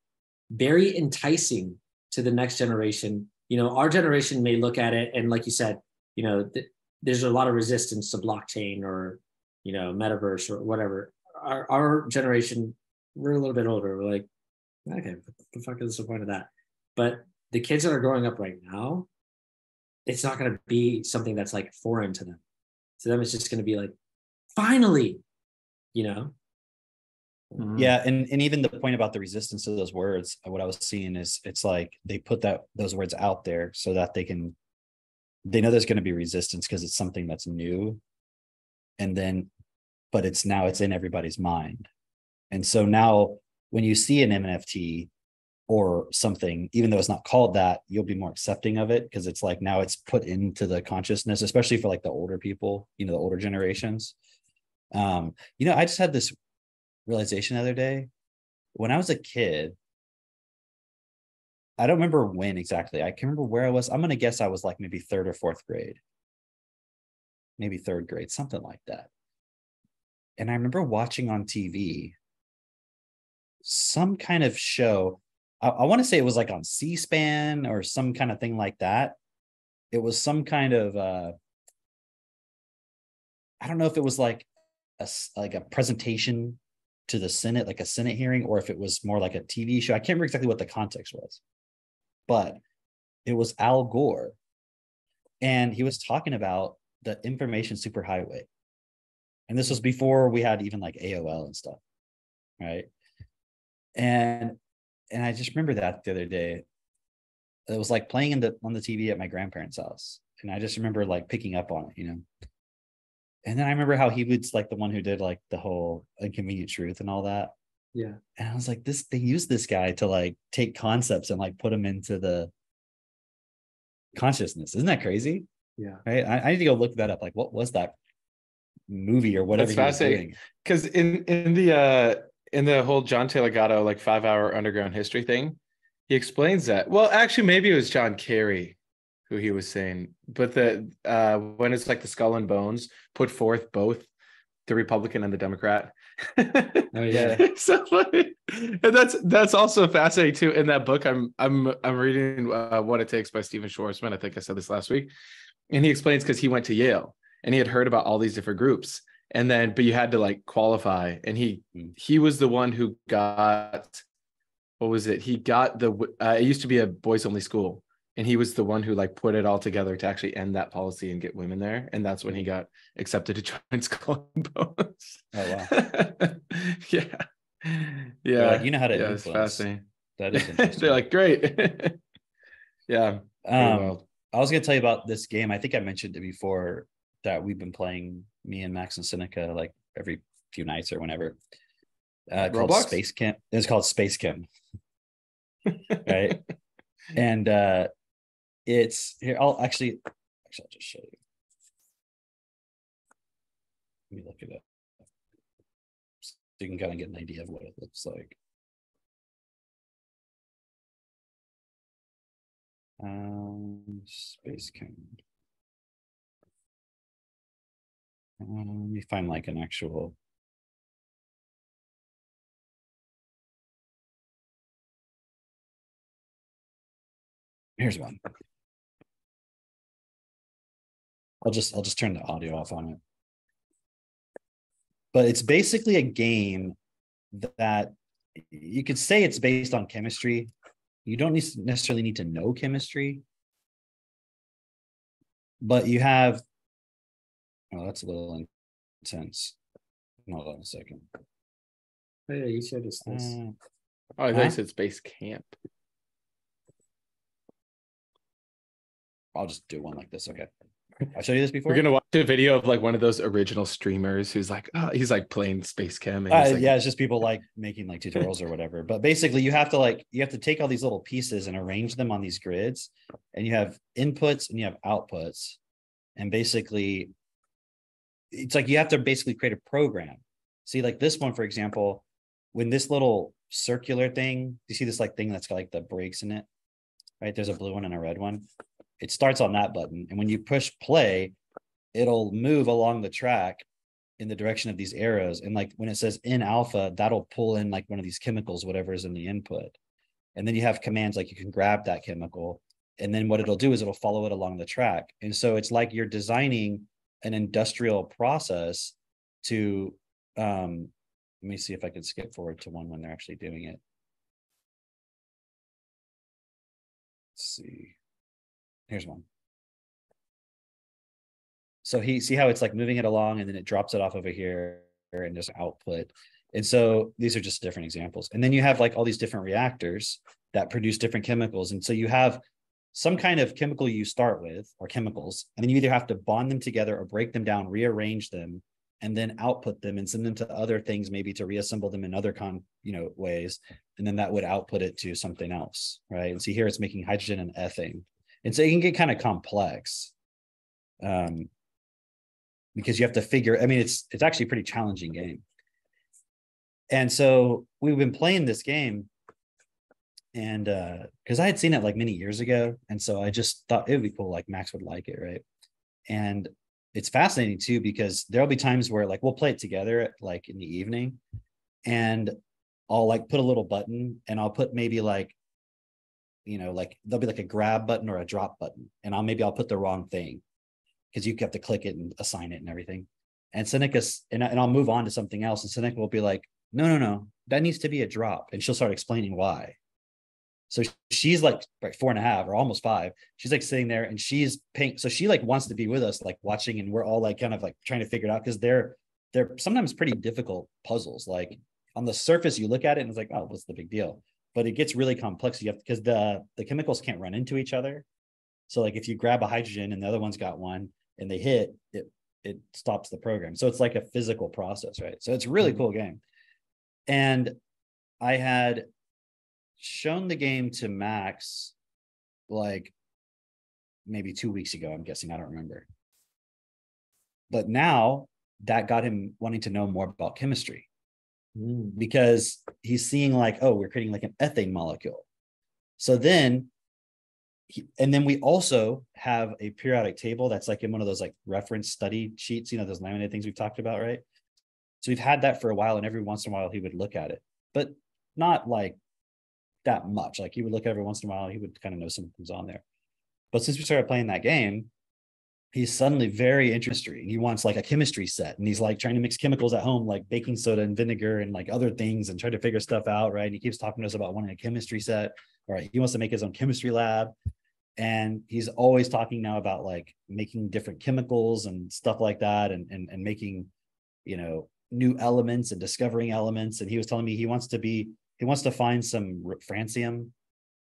very enticing to the next generation. You know, our generation may look at it and, like you said, you know, th- there's a lot of resistance to blockchain or, you know, metaverse or whatever. Our, our generation, we're a little bit older. We're like, okay, what the fuck is the point of that? But the kids that are growing up right now, it's not going to be something that's like foreign to them. To them, it's just going to be like, finally, you know. Mm-hmm. Yeah, and and even the point about the resistance to those words, what I was seeing is it's like they put that those words out there so that they can they know there's going to be resistance because it's something that's new and then but it's now it's in everybody's mind. And so now when you see an NFT or something, even though it's not called that, you'll be more accepting of it because it's like now it's put into the consciousness, especially for like the older people, you know, the older generations. Um, you know, I just had this realization the other day. When I was a kid, I don't remember when exactly. I can remember where I was. I'm gonna guess I was like maybe third or fourth grade, maybe third grade, something like that. And I remember watching on TV some kind of show I, I want to say it was like on C-SPAN or some kind of thing like that. It was some kind of uh I don't know if it was like a like a presentation to the Senate, like a Senate hearing, or if it was more like a TV show. I can't remember exactly what the context was, but it was Al Gore. And he was talking about the information superhighway. And this was before we had even like AOL and stuff. Right. And and I just remember that the other day. It was like playing in the on the TV at my grandparents' house. And I just remember like picking up on it, you know. And then I remember how he was like the one who did like the whole inconvenient truth and all that. Yeah. And I was like, this they use this guy to like take concepts and like put them into the consciousness. Isn't that crazy? Yeah. Right. I, I need to go look that up. Like, what was that movie or whatever That's fascinating. because in in the uh in the whole John Taylor Gatto like five hour underground history thing, he explains that. Well, actually, maybe it was John Kerry who he was saying, but the uh when it's like the skull and bones put forth both the Republican and the Democrat. [laughs] Oh yeah. [laughs] so funny. and that's that's also fascinating too. In that book, I'm I'm I'm reading uh, What It Takes by Stephen Schwarzman. I think I said this last week, and he explains because he went to Yale and he had heard about all these different groups, and then but you had to like qualify, and he Hmm. he was the one who got what was it? He got the uh, it used to be a boys only school, and he was the one who like put it all together to actually end that policy and get women there, and that's when he got accepted to [laughs] join Skull and Bones. Oh wow. [laughs] yeah. Yeah. like, you know how to yeah, influence. fascinating. That is [laughs] interesting. They're like, great. yeah. um. I was gonna tell you about this game. I think I mentioned it before that we've been playing me and Max and Seneca like every few nights or whenever. Uh, called SpaceChem. It's called SpaceChem. right? and uh it's here. I'll actually actually I'll just show you. Let me look it. So you can kind of get an idea of what it looks like. Um, SpaceChem. Um, let me find like an actual. Here's one. I'll just I'll just turn the audio off on it. But it's basically a game that you could say it's based on chemistry. You don't necessarily need to know chemistry, but you have. Oh, that's a little intense. Hold on a second. Oh yeah, you showed us this. Uh, Oh, I thought Huh? you said space camp. I'll just do one like this. Okay. I showed you this before. We're gonna watch a video of like one of those original streamers who's like, oh, he's like playing space chem. And Uh, like, yeah, it's just people like making like tutorials or whatever. But basically, you have to like you have to take all these little pieces and arrange them on these grids, and you have inputs and you have outputs, and basically, it's like you have to basically create a program. See, like this one, for example, when this little circular thing, you see this like thing that's got like the brakes in it, right? There's a blue one and a red one. It starts on that button, and when you push play, it'll move along the track in the direction of these arrows. And like when it says in alpha, that'll pull in like one of these chemicals, whatever is in the input. And then you have commands like you can grab that chemical. And then what it'll do is it'll follow it along the track. And so it's like you're designing an industrial process to um let me see if I can skip forward to one when they're actually doing it. Let's see. Here's one. So he see how it's like moving it along and then it drops it off over here and just output. And so these are just different examples. And then you have like all these different reactors that produce different chemicals. And so you have some kind of chemical you start with or chemicals, and then you either have to bond them together or break them down, rearrange them, and then output them and send them to other things, maybe to reassemble them in other con, you know, ways. And then that would output it to something else. Right. And see here it's making hydrogen and ethane. And so it can get kind of complex. Um, because you have to figure i mean it's it's actually a pretty challenging game and so we've been playing this game and uh because i had seen it like many years ago and so i just thought it would be cool like max would like it right and it's fascinating too because there'll be times where like we'll play it together like in the evening and i'll like put a little button and i'll put maybe like you know like there'll be like a grab button or a drop button and i'll maybe i'll put the wrong thing because you have to click it and assign it and everything. And Seneca, and, and I'll move on to something else. And Seneca will be like, no, no, no, that needs to be a drop. And she'll start explaining why. So she's like, like four and a half or almost five. She's like sitting there and she's paying. So she like wants to be with us, like watching, and we're all like kind of like trying to figure it out because they're they're sometimes pretty difficult puzzles. Like on the surface, you look at it and it's like, oh, what's the big deal? But it gets really complex. You have because the the chemicals can't run into each other. So like if you grab a hydrogen and the other one's got one and they hit, it it stops the program. So it's like a physical process, right? So it's a really mm-hmm. cool game. And I had shown the game to Max like maybe two weeks ago, I'm guessing. I don't remember. But now that got him wanting to know more about chemistry mm. because he's seeing like, oh, we're creating like an ethane molecule. So then and then we also have a periodic table that's like in one of those like reference study sheets, you know, those laminated things we've talked about, right? So we've had that for a while, and every once in a while he would look at it, but not like that much. Like he would look every once in a while, he would kind of know something's on there. But since we started playing that game, he's suddenly very interested. He wants like a chemistry set, and he's like trying to mix chemicals at home, like baking soda and vinegar and like other things, and try to figure stuff out, right? And he keeps talking to us about wanting a chemistry set. All right, he wants to make his own chemistry lab and he's always talking now about like making different chemicals and stuff like that and and, and making you know new elements and discovering elements and he was telling me he wants to be he wants to find some francium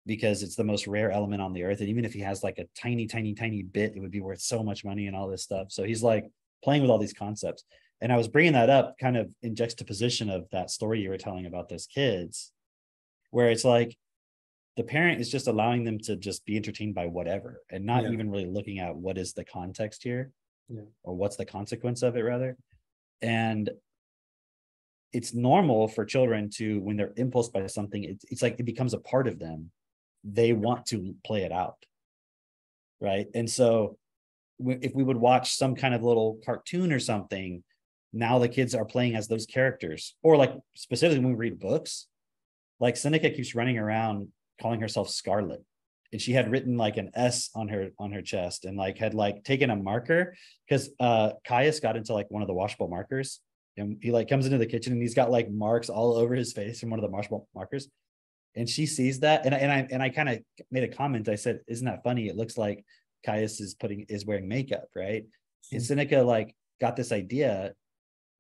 because it's the most rare element on the earth and even if he has like a tiny tiny tiny bit it would be worth so much money and all this stuff so he's like playing with all these concepts and i was bringing that up kind of in juxtaposition of that story you were telling about those kids where it's like the parent is just allowing them to just be entertained by whatever and not yeah. even really looking at what is the context here yeah. or what's the consequence of it rather and it's normal for children to when they're impulsed by something it's, it's like it becomes a part of them they want to play it out right and so if we would watch some kind of little cartoon or something now the kids are playing as those characters or like specifically when we read books like seneca keeps running around calling herself Scarlet. And she had written like an S on her on her chest and like had like taken a marker because uh Caius got into like one of the washable markers and he like comes into the kitchen and he's got like marks all over his face from one of the washable markers. And she sees that and, and I and I kind of made a comment. I said, Isn't that funny? It looks like Caius is putting is wearing makeup, right? And Seneca like got this idea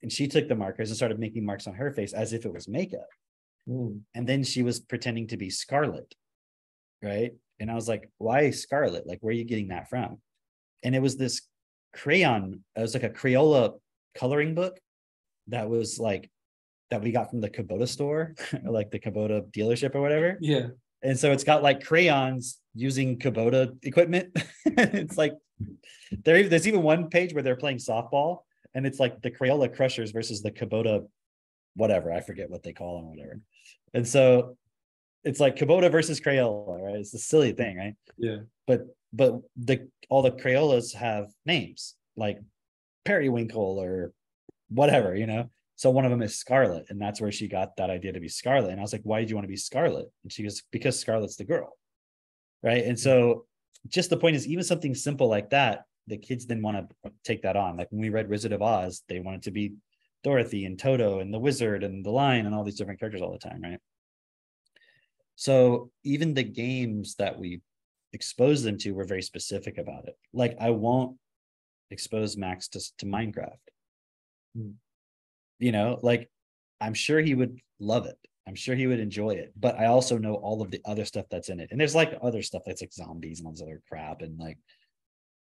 and she took the markers and started making marks on her face as if it was makeup. Mm. And then she was pretending to be Scarlet. Right. And I was like, why Scarlet? Like, where are you getting that from? And it was this crayon, it was like a Crayola coloring book that was like, that we got from the Kubota store, [laughs] like the Kubota dealership or whatever. Yeah. And so it's got like crayons using Kubota equipment. [laughs] it's like there, there's even one page where they're playing softball and it's like the Crayola Crushers versus the Kubota, whatever. I forget what they call them, whatever. And so it's like Kubota versus Crayola, right? It's a silly thing, right? Yeah. But but the all the Crayolas have names like Periwinkle or whatever, you know. So one of them is Scarlet, and that's where she got that idea to be Scarlet. And I was like, "Why did you want to be Scarlet?" And she goes, "Because Scarlet's the girl." Right. And so mm-hmm. just the point is, even something simple like that, the kids didn't want to take that on. Like when we read Wizard of Oz, they wanted to be Dorothy and Toto and the wizard and the lion and all these different characters all the time, right? So even the games that we expose them to, we're very specific about it. Like I won't expose Max to, to Minecraft. Mm. You know, like I'm sure he would love it. I'm sure he would enjoy it. But I also know all of the other stuff that's in it. And there's like other stuff that's like zombies and all this other crap and like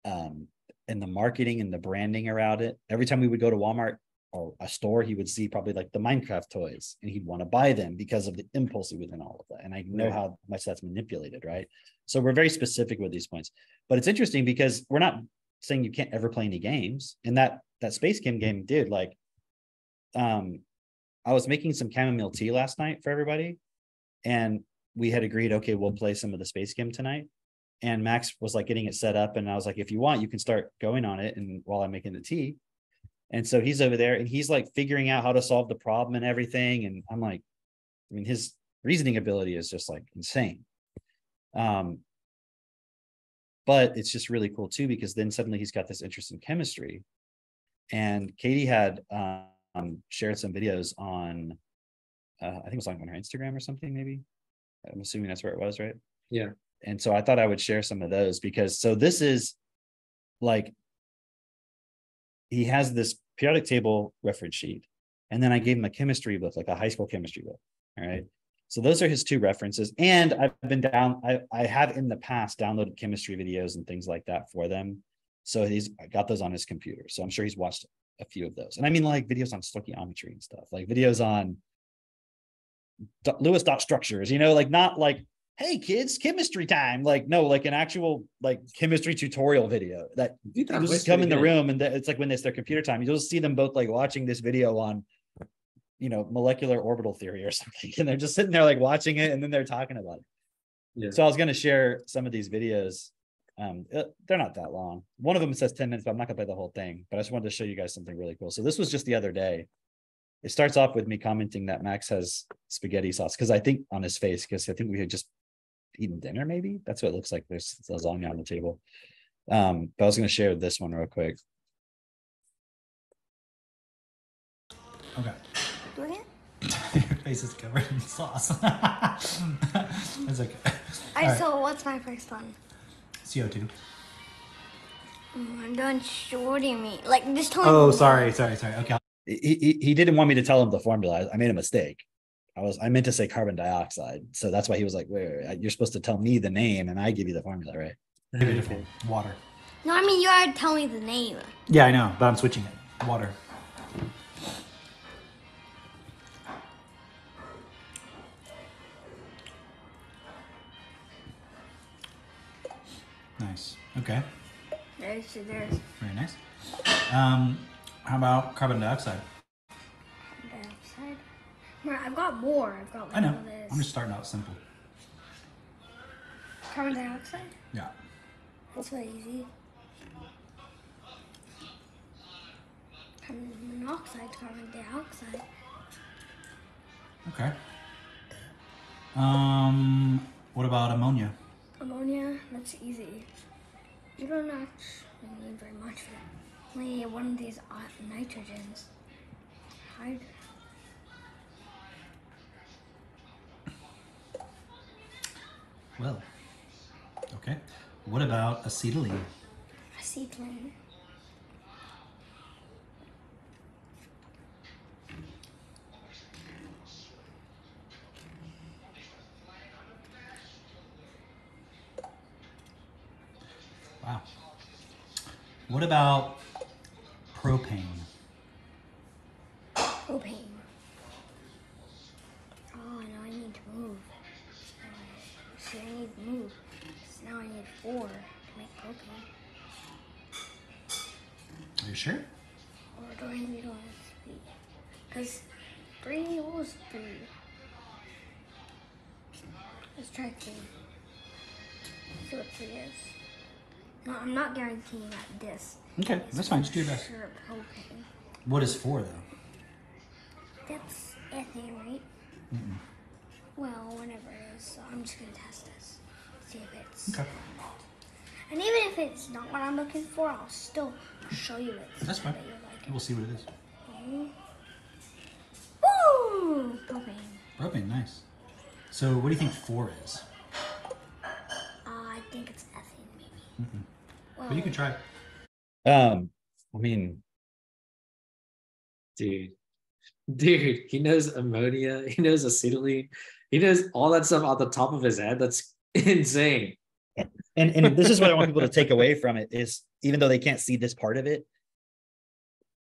um and the marketing and the branding around it. Every time we would go to Walmart, or a store, he would see probably like the Minecraft toys and he'd want to buy them because of the impulse within all of that. And I know right. how much that's manipulated, right? So we're very specific with these points. But it's interesting because we're not saying you can't ever play any games. And that that SpaceChem game did like um I was making some chamomile tea last night for everybody. And we had agreed, okay, we'll play some of the Space game tonight. And Max was like getting it set up. And I was like, if you want, you can start going on it. And while I'm making the tea. And so he's over there and he's like figuring out how to solve the problem and everything. And I'm like, I mean, his reasoning ability is just like insane. Um, but it's just really cool too, because then suddenly he's got this interest in chemistry. And Katie had um, shared some videos on uh, I think it was like on her Instagram or something, maybe. I'm assuming that's where it was, right? Yeah. And so I thought I would share some of those because so this is like he has this periodic table reference sheet, and then I gave him a chemistry book, like a high school chemistry book. All right. So those are his two references. And I've been down, I, I have in the past downloaded chemistry videos and things like that for them. So he's got those on his computer. So I'm sure he's watched a few of those. And I mean like videos on stoichiometry and stuff, like videos on d- Lewis dot structures, you know, like not like, hey kids, chemistry time. Like, no, like an actual like chemistry tutorial video that You'll just come in the room and th- it's like when it's their computer time. You'll see them both like watching this video on, you know, molecular orbital theory or [laughs] something, and they're just sitting there like watching it, and then they're talking about it. Yeah. So I was going to share some of these videos. Um, uh, they're not that long. One of them says ten minutes, but I'm not going to play the whole thing. But I just wanted to show you guys something really cool. So this was just the other day. It starts off with me commenting that Max has spaghetti sauce because I think on his face because I think we had just eaten dinner. Maybe that's what it looks like. There's lasagna on the table. Um, but I was going to share this one real quick. Okay. Doing [laughs] it? Your face is covered in sauce. [laughs] it's okay. Alright, Alright. so what's my first one? CO2. Oh, I'm done shorting me. Like, just tell me. Oh, what- sorry, sorry, sorry. Okay. he, he he didn't want me to tell him the formula. I made a mistake. I was I meant to say carbon dioxide, so that's why he was like, "Wait, wait, wait, you're supposed to tell me the name, and I give you the formula, right?" Give it a phone. Water. No, I mean, you already tell me the name. Yeah, I know, but I'm switching it. Water. Nice. Okay. There's, there's Very nice. Um, how about carbon dioxide? dioxide. Right, I've got more. I've got like I know. I'm just starting out simple. Carbon dioxide? Yeah. That's really easy. Carbon monoxide, carbon dioxide. Okay. Um, what about ammonia? Ammonia, that's easy. You don't actually need very much for that. Only one of these nitrogens. Hyd- Well, okay. What about acetylene? acetylene. Wow. What about propane? Propane. Oh, now I need to move. So I need to move. So now I need four to make propane. Are you sure? Or do I need all three? Because three was three. Let's try three. See what three is. No, I'm not guaranteeing that this. Okay, that's fine. Just do your best. Sure, propane. What is four though? That's ethane, right? Well, whatever it is. So I'm just gonna test this. See if it's. Okay, And even if it's not what I'm looking for, I'll still show you it. that's fine. that like it. We'll see what it is. Woo! Propane. Propane, nice. So, what do you think four is? Uh, I think it's ethane, maybe. Well, But you can try. Um, I mean, Dude. Dude, he knows ammonia, he knows acetylene, he knows all that stuff off the top of his head. That's [laughs] insane. and and this is what I want people to take away [laughs] from it is even though they can't see this part of it,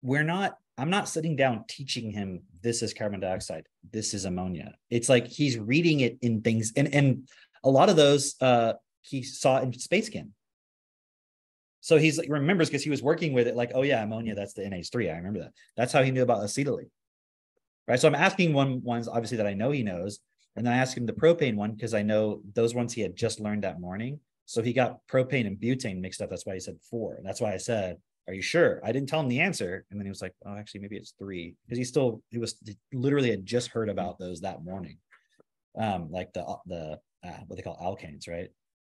we're not. I'm not sitting down teaching him this is carbon dioxide, this is ammonia. It's like he's reading it in things, and and a lot of those uh he saw in SpaceChem. So he's like remembers because he was working with it, like, oh yeah, ammonia, that's the NH3. I remember that. That's how he knew about acetylene. Right. So I'm asking one ones obviously that I know he knows. And then I asked him the propane one because I know those ones he had just learned that morning. So he got propane and butane mixed up. That's why he said four. And that's why I said, Are you sure? I didn't tell him the answer. And then he was like, Oh, actually, maybe it's three. Because he still he was he literally had just heard about those that morning. Um, like the the uh, what they call alkanes, right?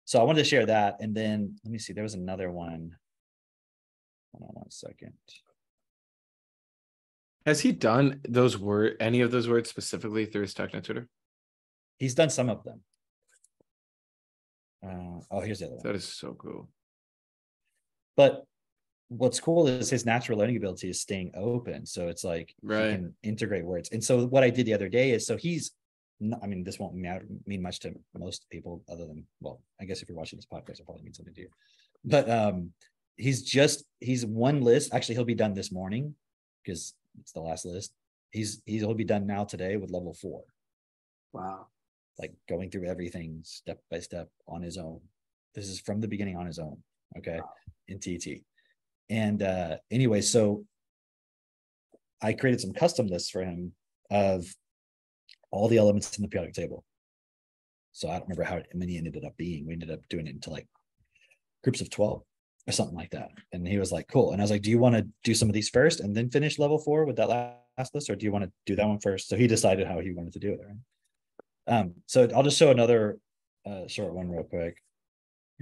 So I wanted to share that. And then let me see, there was another one. Hold on one second. Has he done those word any of those words specifically through his TechnoTutor? He's done some of them. Uh, oh, here's the other one. That is so cool. But what's cool is his natural learning ability is staying open. So it's like Right. he can integrate words. And so what I did the other day is so he's I mean, this won't matter, mean much to most people other than well, I guess if you're watching this podcast, it probably means something to you. But um he's just he's one list. Actually, he'll be done this morning because it's the last list. He's he's he'll be done now today with level four, Wow. like going through everything step by step on his own. This is from the beginning on his own. Okay. Wow. In TT. And uh anyway, so I created some custom lists for him of all the elements in the periodic table. So I don't remember how many it ended up being. We ended up doing it into like groups of 12 or something like that. And he was like, cool. And I was like, do you want to do some of these first and then finish level four with that last list? Or do you want to do that one first? So he decided how he wanted to do it. Right. Um, so I'll just show another uh, short one real quick.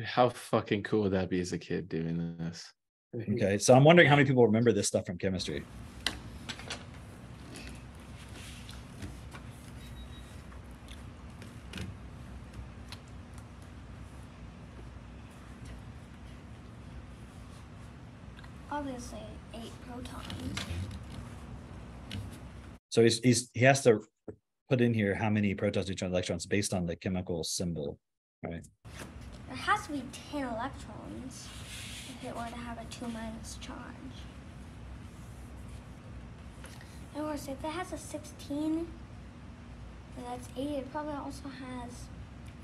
How fucking cool would that be as a kid doing this? Okay. So I'm wondering how many people remember this stuff from chemistry. Obviously, eight protons. So he's, he's he has to put in here how many protons, neutrons, electrons based on the chemical symbol, right? There has to be 10 electrons if it were to have a 2 minus charge. Other words, if it has a 16, then that's 8. It probably also has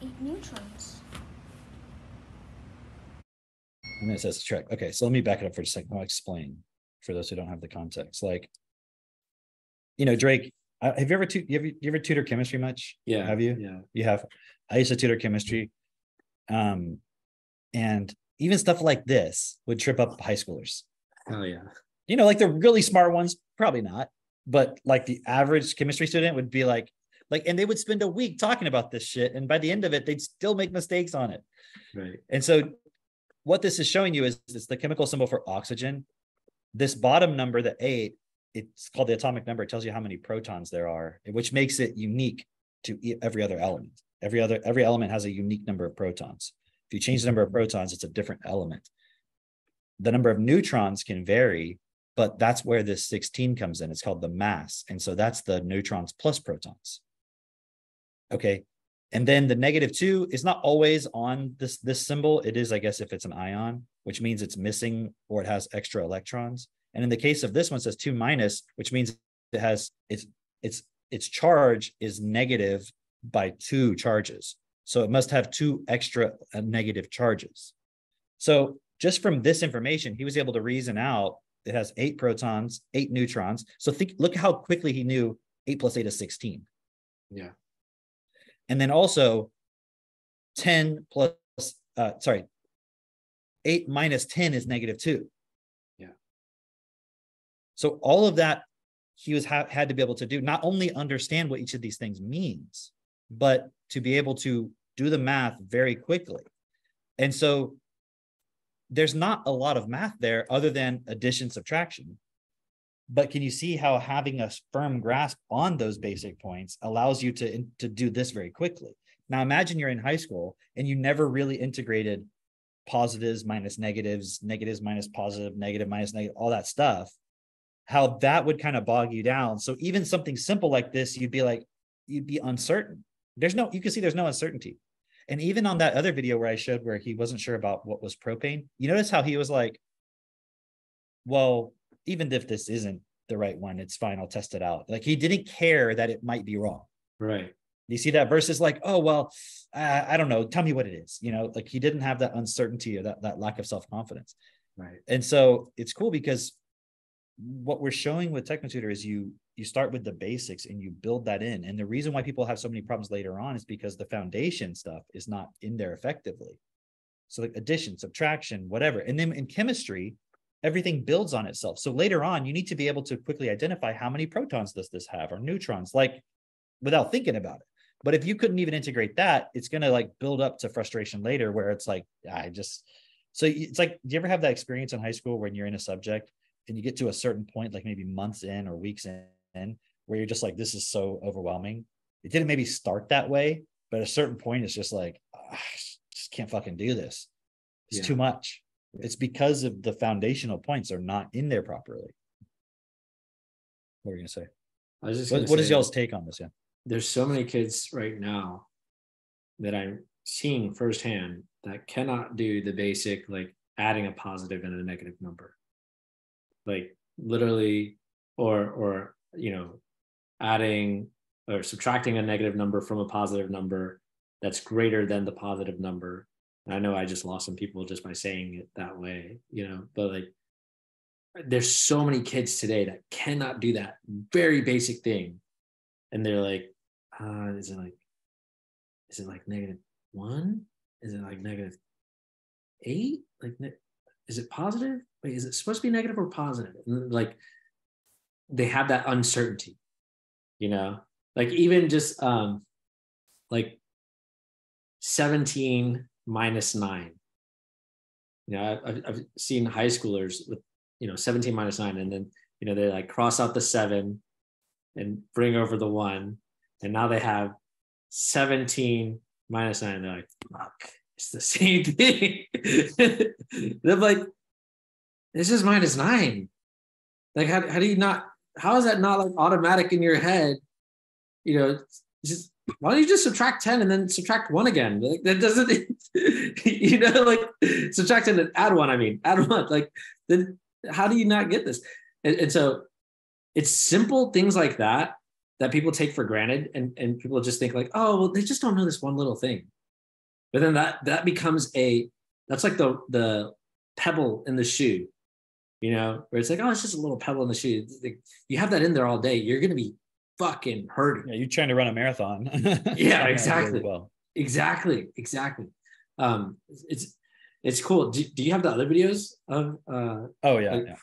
8 neutrons. And then it says check. Okay, so let me back it up for a second. I'll explain for those who don't have the context. Like, you know, Drake, uh, have you ever tu- you ever, you ever tutor chemistry much? Yeah. Have you? Yeah. You have. I used to tutor chemistry, um, and even stuff like this would trip up high schoolers. Oh yeah. You know, like the really smart ones, probably not, but like the average chemistry student would be like, like, and they would spend a week talking about this shit, and by the end of it, they'd still make mistakes on it. Right. And so what this is showing you is it's the chemical symbol for oxygen. This bottom number, the eight, it's called the atomic number. It tells you how many protons there are, which makes it unique to every other element. Every other every element has a unique number of protons. If you change the number of mm-hmm. protons, it's a different element. The number of neutrons can vary, but that's where this 16 comes in. It's called the mass. And so that's the neutrons plus protons. Okay. And then the negative two is not always on this, this symbol. It is, I guess, if it's an ion, which means it's missing or it has extra electrons. And in the case of this one, it says two minus, which means it has its its its charge is negative by two charges. So it must have two extra uh, negative charges. So just from this information, he was able to reason out it has eight protons, eight neutrons. So think, look how quickly he knew eight plus eight is 16. Yeah. And then also 10 plus, uh, sorry, 8 minus 10 is negative 2. So all of that he was ha- had to be able to do not only understand what each of these things means, but to be able to do the math very quickly. And so there's not a lot of math there other than addition, subtraction. But can you see how having a firm grasp on those basic points allows you to, to do this very quickly? Now imagine you're in high school and you never really integrated positives minus negatives, negatives minus positive, negative minus negative, all that stuff. How that would kind of bog you down. So even something simple like this, you'd be like, you'd be uncertain. There's no, you can see there's no uncertainty. And even on that other video where I showed where he wasn't sure about what was propane, you notice how he was like, well, even if this isn't the right one, it's fine. I'll test it out. Like he didn't care that it might be wrong. Right. You see that versus like, oh well, uh, I don't know. Tell me what it is. You know, like he didn't have that uncertainty or that that lack of self confidence. Right. And so it's cool because what we're showing with TechnoTutor is you you start with the basics and you build that in. And the reason why people have so many problems later on is because the foundation stuff is not in there effectively. So like addition, subtraction, whatever. And then in chemistry, everything builds on itself. So later on, you need to be able to quickly identify how many protons does this have or neutrons, like without thinking about it. But if you couldn't even integrate that, it's going to like build up to frustration later where it's like, I just, so it's like, do you ever have that experience in high school when you're in a subject and you get to a certain point, like maybe months in or weeks in, where you're just like, this is so overwhelming. It didn't maybe start that way, but at a certain point, it's just like, "Ah, I just can't fucking do this. It's Yeah. too much. It's because of the foundational points are not in there properly. What were you gonna say? I was just What, what is y'all's take on this? Yeah. there's so many kids right now that I'm seeing firsthand that cannot do the basic like adding a positive and a negative number. Like literally or or you know adding or subtracting a negative number from a positive number that's greater than the positive number. And I know I just lost some people just by saying it that way, you know, but like there's so many kids today that cannot do that very basic thing and they're like, uh, is it like, is it like negative one? Is it like negative eight? Like, ne- is it positive? Wait, is it supposed to be negative or positive? And like, they have that uncertainty, you know, like even just um, like 17 minus nine. You know, I've, I've- seen high schoolers with, you know, 17 minus nine, and then, you know, they like cross out the seven and bring over the one. And now they have 17 minus nine. They're like, fuck, it's the same thing. [laughs] They're like, this is minus nine. Like, how, how do you not, how is that not like automatic in your head? You know, just, why don't you just subtract 10 and then subtract one again? Like, that doesn't, [laughs] you know, like subtract 10 and add one. I mean, add one. Like, then how do you not get this? And, and so it's simple things like that that people take for granted and, and people just think like oh well they just don't know this one little thing but then that that becomes a that's like the the pebble in the shoe you know where it's like oh it's just a little pebble in the shoe like, you have that in there all day you're gonna be fucking hurting Yeah, you're trying to run a marathon. [laughs] Yeah, really exactly. Well, exactly exactly um it's it's cool do, do you have the other videos of uh oh yeah, Like- yeah.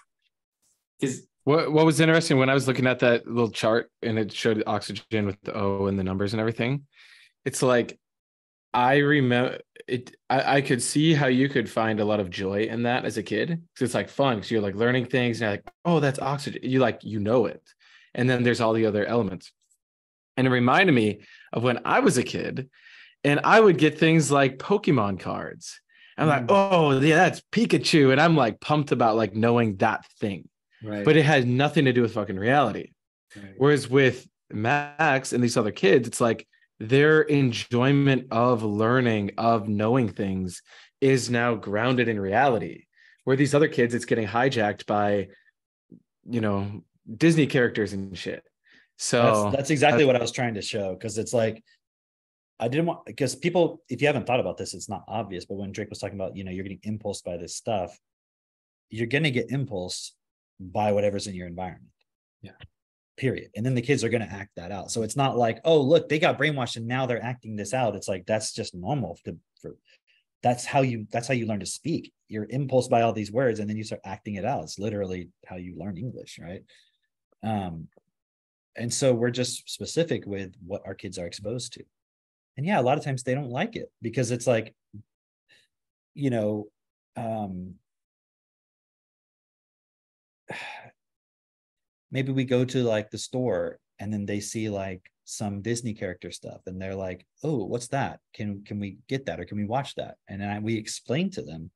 because What what was interesting when I was looking at that little chart and it showed oxygen with the O and the numbers and everything, it's like I remember it. I, I could see how you could find a lot of joy in that as a kid because it's like fun because you're like learning things and you're like, oh, that's oxygen. You like you know it, and then there's all the other elements, and it reminded me of when I was a kid, and I would get things like Pokemon cards. I'm like, mm. oh yeah, that's Pikachu, and I'm like pumped about like knowing that thing right but it has nothing to do with fucking reality. right. Whereas with Max and these other kids, it's like their enjoyment of learning, of knowing things is now grounded in reality. Where these other kids, it's getting hijacked by, you know, Disney characters and shit. So that's, that's exactly what I was trying to show because it's like I didn't want because people, if you haven't thought about this, it's not obvious. But when Drake was talking about, you know, you're getting impulsed by this stuff, you're gonna get impulsed by whatever's in your environment. Yeah. Period. And then the kids are gonna act that out. So it's not like, oh, look, they got brainwashed and now they're acting this out. It's like that's just normal to for that's how you that's how you learn to speak. You're impulsed by all these words and then you start acting it out. It's literally how you learn English, right? Um, and so we're just specific with what our kids are exposed to. And yeah, a lot of times they don't like it because it's like, you know, um, maybe we go to like the store and then they see like some Disney character stuff and they're like, "Oh, what's that? Can can we get that or can we watch that?" And then I, we explain to them,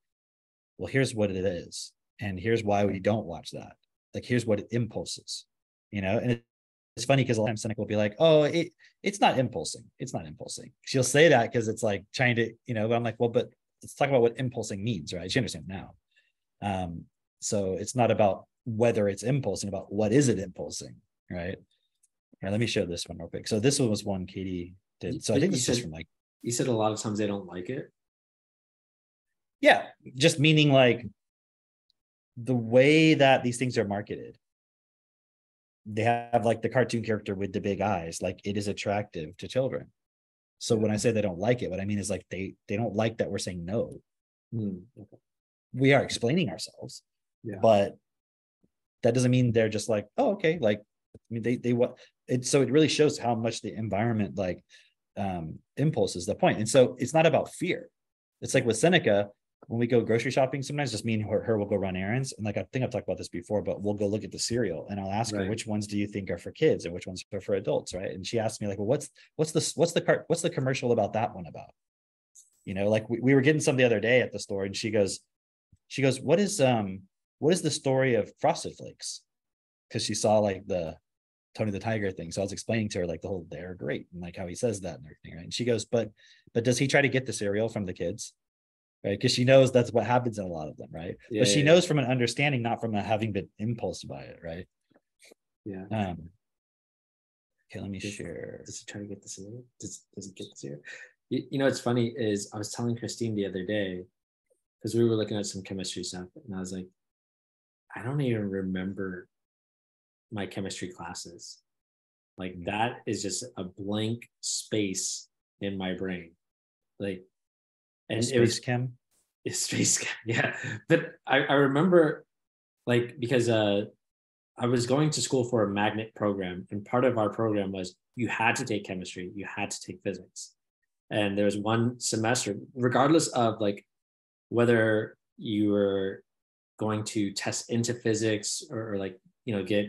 "Well, here's what it is, and here's why we don't watch that. Like, here's what it impulses, you know." And it, it's funny because a lot of times Seneca will be like, "Oh, it it's not impulsing. It's not impulsing." She'll say that because it's like trying to, you know. But I'm like, "Well, but let's talk about what impulsing means, right?" She understands now. Um, so it's not about whether it's impulsing, about what is it impulsing, right? Yeah, let me show this one real quick. So this one was one Katie did. So I think this is from like, you said a lot of times they don't like it yeah, just meaning like the way that these things are marketed. They have like the cartoon character with the big eyes, like it is attractive to children. So when I say they don't like it, what I mean is like they they don't like that we're saying no. Hmm. We are explaining ourselves, Yeah. but that doesn't mean they're just like, oh, okay, like I mean they they what it so it really shows how much the environment like um impulses the point. And so it's not about fear. It's like with Seneca, when we go grocery shopping, sometimes just me and her, her will go run errands. And like I think I've talked about this before, but we'll go look at the cereal and I'll ask her which ones do you think are for kids and which ones are for adults, right? And she asked me like, well, what's what's the what's the cart what's the commercial about that one about? You know, like we, we were getting some the other day at the store, and she goes, she goes, what is um what is the story of Frosted Flakes? Because she saw like the Tony the Tiger thing. So I was explaining to her like the whole they're great and like how he says that and everything, right? And she goes, but but does he try to get the cereal from the kids? Right. Because she knows that's what happens in a lot of them, right? Yeah, but she yeah, knows from an understanding, not from a having been impulsed by it, right? Yeah. Um okay, let me Does- share. Does he try to get the cereal? Does Does he get the cereal? You, you know, what's funny is I was telling Christine the other day because we were looking at some chemistry stuff, and I was like, I don't even remember my chemistry classes. Like Mm. that is just a blank space in my brain. Like, and Space it was chem. it's SpaceChem, [laughs] yeah but I, I remember like because uh i was going to school for a magnet program and part of our program was you had to take chemistry you had to take physics and there was one semester regardless of like whether you were going to test into physics or, or like you know get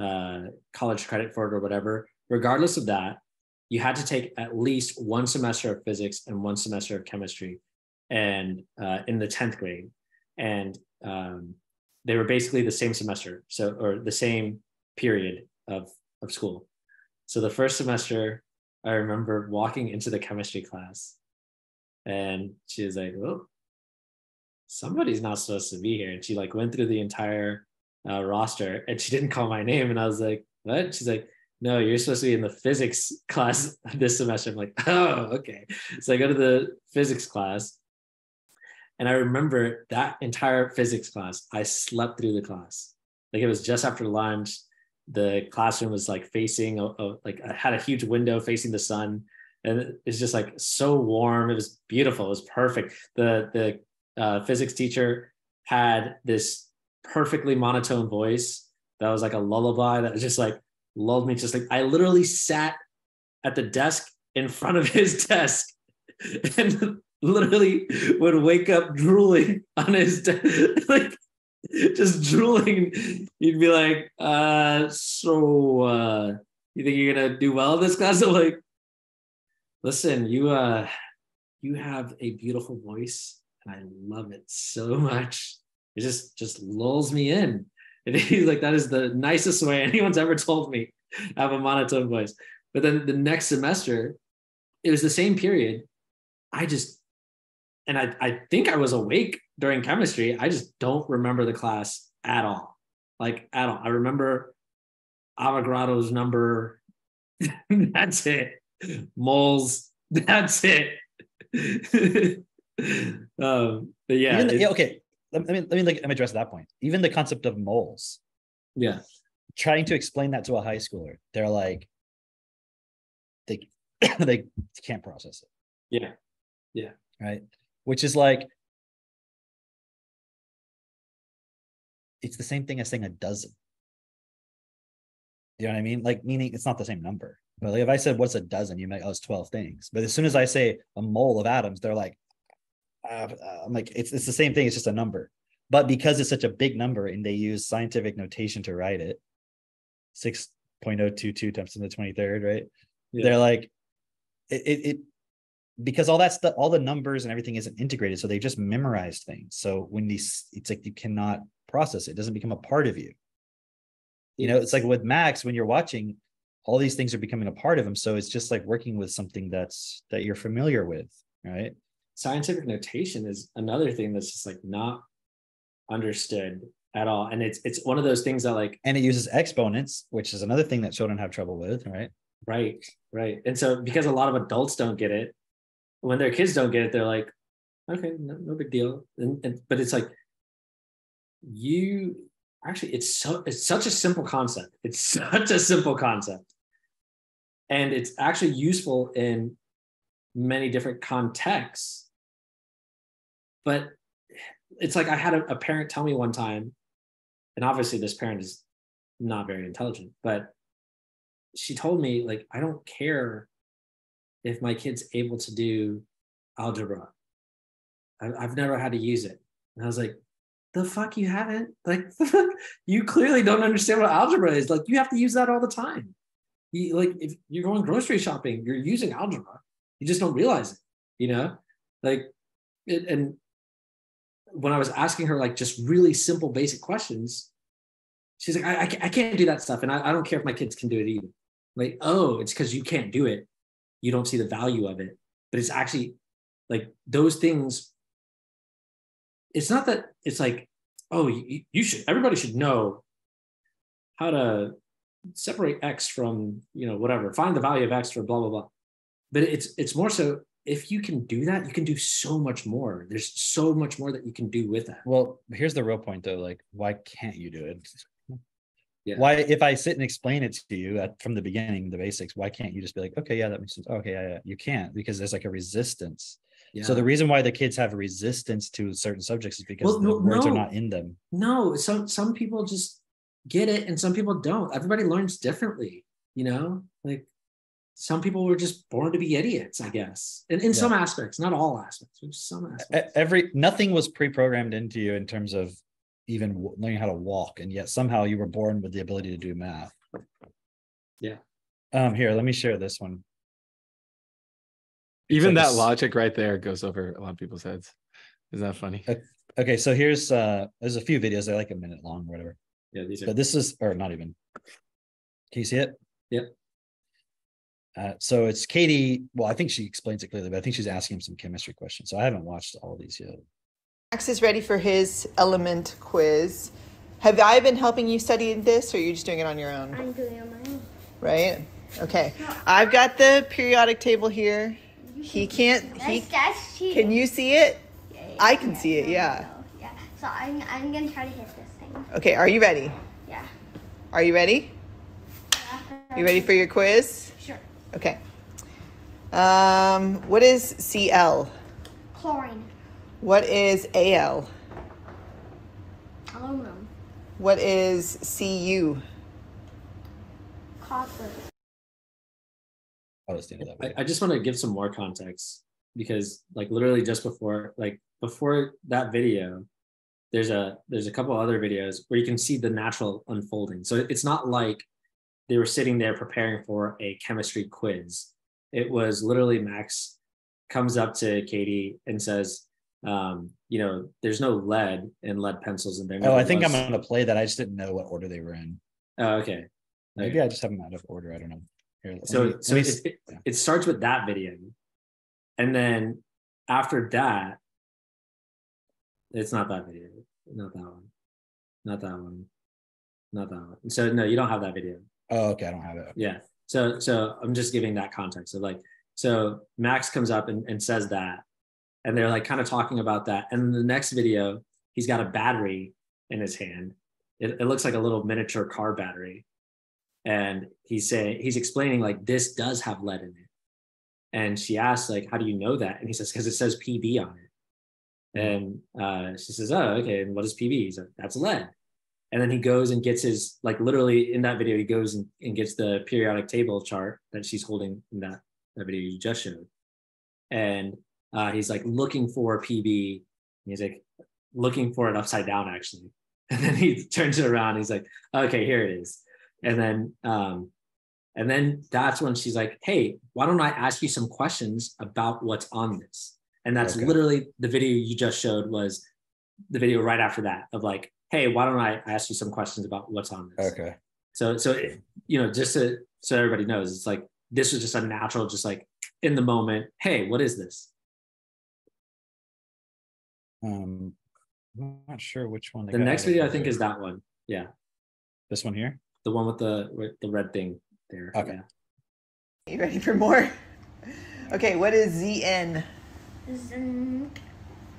uh, college credit for it or whatever. Regardless of that you had to take at least one semester of physics and one semester of chemistry and uh, in the 10th grade. And um, they were basically the same semester so or the same period of, of school. So the first semester i remember walking into the chemistry class and she was like oh somebody's not supposed to be here and she like went through the entire uh, roster and she didn't call my name and i was like what she's like no you're supposed to be in the physics [laughs] class this semester i'm like oh okay so i go to the physics class and I remember that entire physics class, I slept through the class. Like it was just after lunch. The classroom was like facing, a, a- like I had a huge window facing the sun. And it's just like so warm. It was beautiful. It was perfect. The, the uh, physics teacher had this perfectly monotone voice that was like a lullaby that just like lulled me. Just like I literally sat at the desk in front of his [laughs] desk and [laughs] literally would wake up drooling on his de- [laughs] like just drooling. He'd be like uh so uh you think you're gonna do well in this class? I'm like listen you uh you have a beautiful voice i love it so much it just just lulls me in [laughs] and he's like that is the nicest way [laughs] anyone's ever told me I have a monotone voice but then the next semester it was the same period I just, and I, I think I was awake during chemistry. I just don't remember the class at all. Like at all. I remember Avogadro's number. [laughs] that's it. Moles. That's it. [laughs] um, but yeah. The- yeah, okay. Let me let me like, address that point. Even the concept of moles. yeah. Trying to explain that to a high schooler, they're like, they [coughs] they can't process it. Yeah. Yeah. right? Which is like, it's the same thing as saying a dozen. You know what I mean? Like, meaning it's not the same number. But like if I said, what's a dozen? You might, oh, it's 12 things. But as soon as I say a mole of atoms, they're like, uh, I'm like, it's, it's the same thing. It's just a number. But because it's such a big number and they use scientific notation to write it, 6.022 times to the 23rd, right? Yeah. They're like, it, it, it because all that stuff, all the numbers and everything isn't integrated. So they just memorized things. So when these, it's like you cannot process it, it doesn't become a part of you. You know, it's like with Max, when you're watching, all these things are becoming a part of him. So it's just like working with something that's that you're familiar with, right? Scientific notation is another thing that's just like not understood at all. And it's it's one of those things that like And it uses exponents, which is another thing that children have trouble with, right? Right, right. And so because a lot of adults don't get it, when their kids don't get it, they're like, okay, no, no big deal. And, and but it's like you actually it's so it's such a simple concept. It's [laughs] such a simple concept. And it's actually useful in many different contexts. But it's like I had a, a parent tell me one time, and obviously this parent is not very intelligent, but she told me like i don't care if my kid's able to do algebra I've never had to use it. And I was like, the fuck you haven't? Like [laughs] you clearly don't understand what algebra is. Like you have to use that all the time. You, like if you're going grocery shopping, you're using algebra. You just don't realize it, you know? Like it, and when I was asking her like just really simple basic questions, she's like, I, I, I can't do that stuff. And I, I don't care if my kids can do it either. Like, oh, it's because you can't do it. You don't see the value of it. But it's actually like those things. It's not that it's like, oh, you, you should, everybody should know how to separate X from, you know, whatever, find the value of X for blah, blah, blah. But it's, it's more so if you can do that, you can do so much more. There's so much more that you can do with that. Well, here's the real point though. Like, why can't you do it? Yeah. Why, if I sit and explain it to you at, from the beginning, the basics, why can't you just be like, okay, yeah, that makes sense. Okay, yeah, yeah. You can't because there's like a resistance. Yeah. So the reason why the kids have resistance to certain subjects is because Well, the no- words are not in them. no some some people just get it and some people don't everybody learns differently you know like some people were just born to be idiots i guess in, in Yeah. some aspects not all aspects but some aspects Every nothing was pre-programmed into you in terms of even learning how to walk, and yet somehow you were born with the ability to do math. Yeah. Um. Here, let me share this one. Even like a that s- logic right there goes over a lot of people's heads. Isn't that funny? Okay, so here's uh there's a few videos, they're like a minute long, or whatever. yeah these are But this is or not even. Can you see it? Yep. Uh, so it's Katie. Well, I think she explains it clearly, but I think she's asking him some chemistry questions. So I haven't watched all these yet. Max is ready for his element quiz. Have I been helping you study this, or are you just doing it on your own? I'm doing it on my own. Right? Okay. I've got the periodic table here. He can't. He That's, that's cheating. can you see it? Yeah, yeah, I can yeah, see it, yeah. Yeah. So I'm, I'm gonna try to hit this thing. Okay. Are you ready? Yeah. Are you ready? Yeah. You ready for your quiz? Sure. Okay. Um, what is CL? Chlorine. What is AL? Aluminum. What is CU? Copper. That's the end of that. I. I just want to give some more context because like literally just before like before that video there's a there's a couple other videos where you can see the natural unfolding so it's not like they were sitting there preparing for a chemistry quiz. It was literally max comes up to katie and says um you know there's no lead in lead pencils and there. Oh, I think I'm gonna play that. I just didn't know what order they were in. oh okay. Maybe I just have them out of order. I don't know. Here, so me- so it, it, yeah. it starts with that video. And then after that it's not that video. Not that one. Not that one. Not that one. So no you don't have that video Oh, okay. I don't have it. yeah. So so i'm just giving that context of like so max comes up and, and says that and they're like kind of talking about that and the next video he's got a battery in his hand. It, it looks like a little miniature car battery and he's saying he's explaining like this does have lead in it. And she asks like how do you know that? And he says because it says pb on it. And uh, she says oh okay and what is pb he's like that's lead and then he goes and gets his like literally in that video he goes and, and gets the periodic table chart that she's holding in that, that video you just showed. And uh, he's like looking for pb he's like looking for it upside down actually. [laughs] And then he turns it around. He's like okay here it is. And then um and then that's when she's like hey why don't i ask you some questions about what's on this? And that's Okay. literally the video you just showed was the video right after that of like hey why don't i ask you some questions about what's on this Okay. so so you know just to so everybody knows it's like this was just a natural just like in the moment hey what is this Um, I'm not sure which one. the next video i think is that one yeah this one here. the one with the with the red thing there Okay. yeah. You ready for more? [laughs] Okay, what is ZN? Zinc.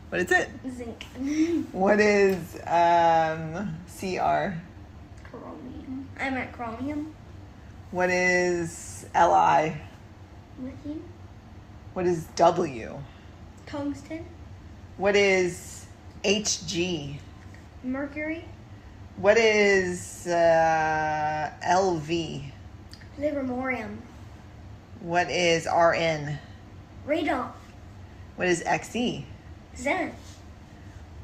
What is it? Zinc. What is um, CR? Chromium. I meant chromium. What is LI? Lithium. What is W? Tungsten. What is HG? Mercury. What is uh, LV? Livermorium. What is RN? Radon. What is XE? Xenon.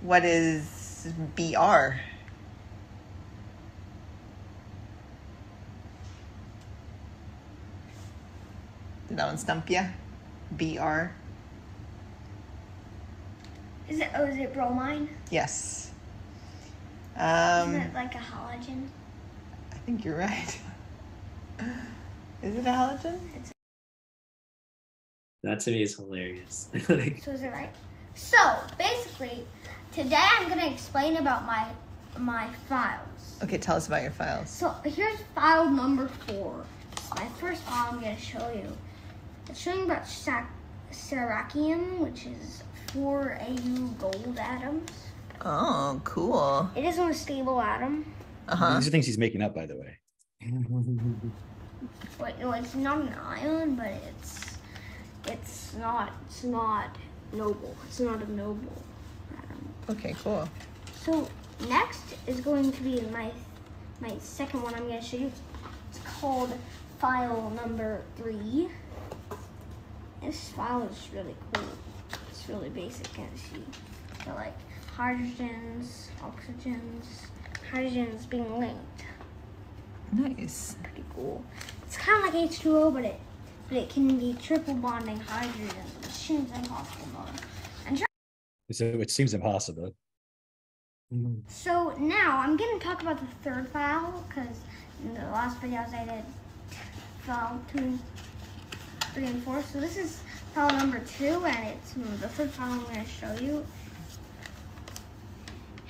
What is BR? Did that one stump you? BR? Is it? Oh, is it bromine? Yes. Isn't Um, it like a halogen? I think you're right. [laughs] Is it a halogen? That to me is hilarious. [laughs] Like, So is it right? So basically, today I'm gonna explain about my my files. Okay, tell us about your files. So here's file number four. It's my first file I'm gonna show you. It's showing about sac- seracium, which is four AU gold atoms. Oh, cool. It isn't a stable atom. Uh huh. These are things he's making up, by the way. Wait, no, it's not an ion, but it's it's not it's not noble. It's not a noble atom. Okay, cool. So next is going to be my my second one I'm going to show you. It's called file number three. This file is really cool. It's really basic, can't you see? Like hydrogens, oxygens, hydrogens being linked. Nice. Pretty cool. It's kind of like H2O, but it but it can be triple bonding hydrogens, seems impossible. Mode. So it seems impossible. Mm-hmm. So now I'm going to talk about the third file because in the last videos I did file two, three, and four. So this is file number two, and it's the third file I'm going to show you.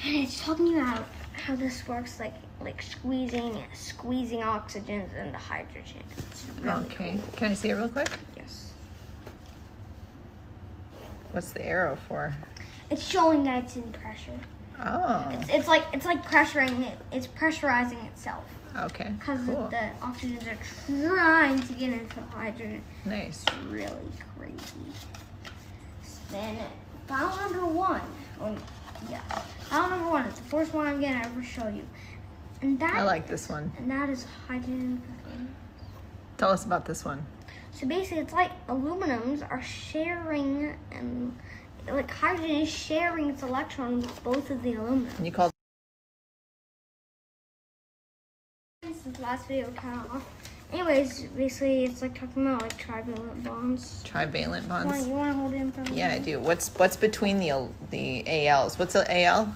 And it's talking about how this works, like like squeezing squeezing oxygens into hydrogen. It's really Okay. cool. Can I see it real quick? Yes. What's the arrow for? It's showing that it's in pressure. Oh, It's, it's like it's like pressuring it. It's pressurizing itself. okay. Because Cool. the oxygens are trying to get into hydrogen. Nice. It's really crazy. Then file number one. Oh, yeah. File number one is the first one I'm gonna ever show you. And that I like this one. and that is hydrogen. Tell us about this one. So basically it's like aluminums are sharing and like hydrogen is sharing its electron with both of the aluminum. You called Since the last video kind of off. Anyways, basically it's like talking about like trivalent bonds. trivalent bonds. want, you want to hold it in front of Yeah? I do. What's what's between the al- the ALs? What's the AL?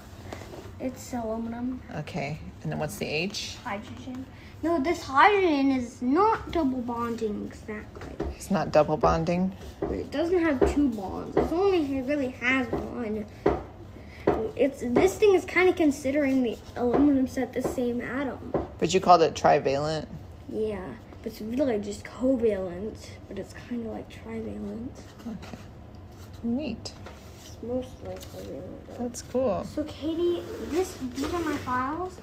It's aluminum, Okay, and then what's the H? hydrogen. No, this hydrogen is not double bonding exactly. It's not double bonding. It doesn't have two bonds. It only it really has one. It's this thing is kind of considering the aluminum set the same atom. But you called it trivalent. Yeah, but it's really just covalent, but it's kind of like trivalent. Okay. Neat. It's mostly covalent. though. That's cool. So Katie, this these are my files.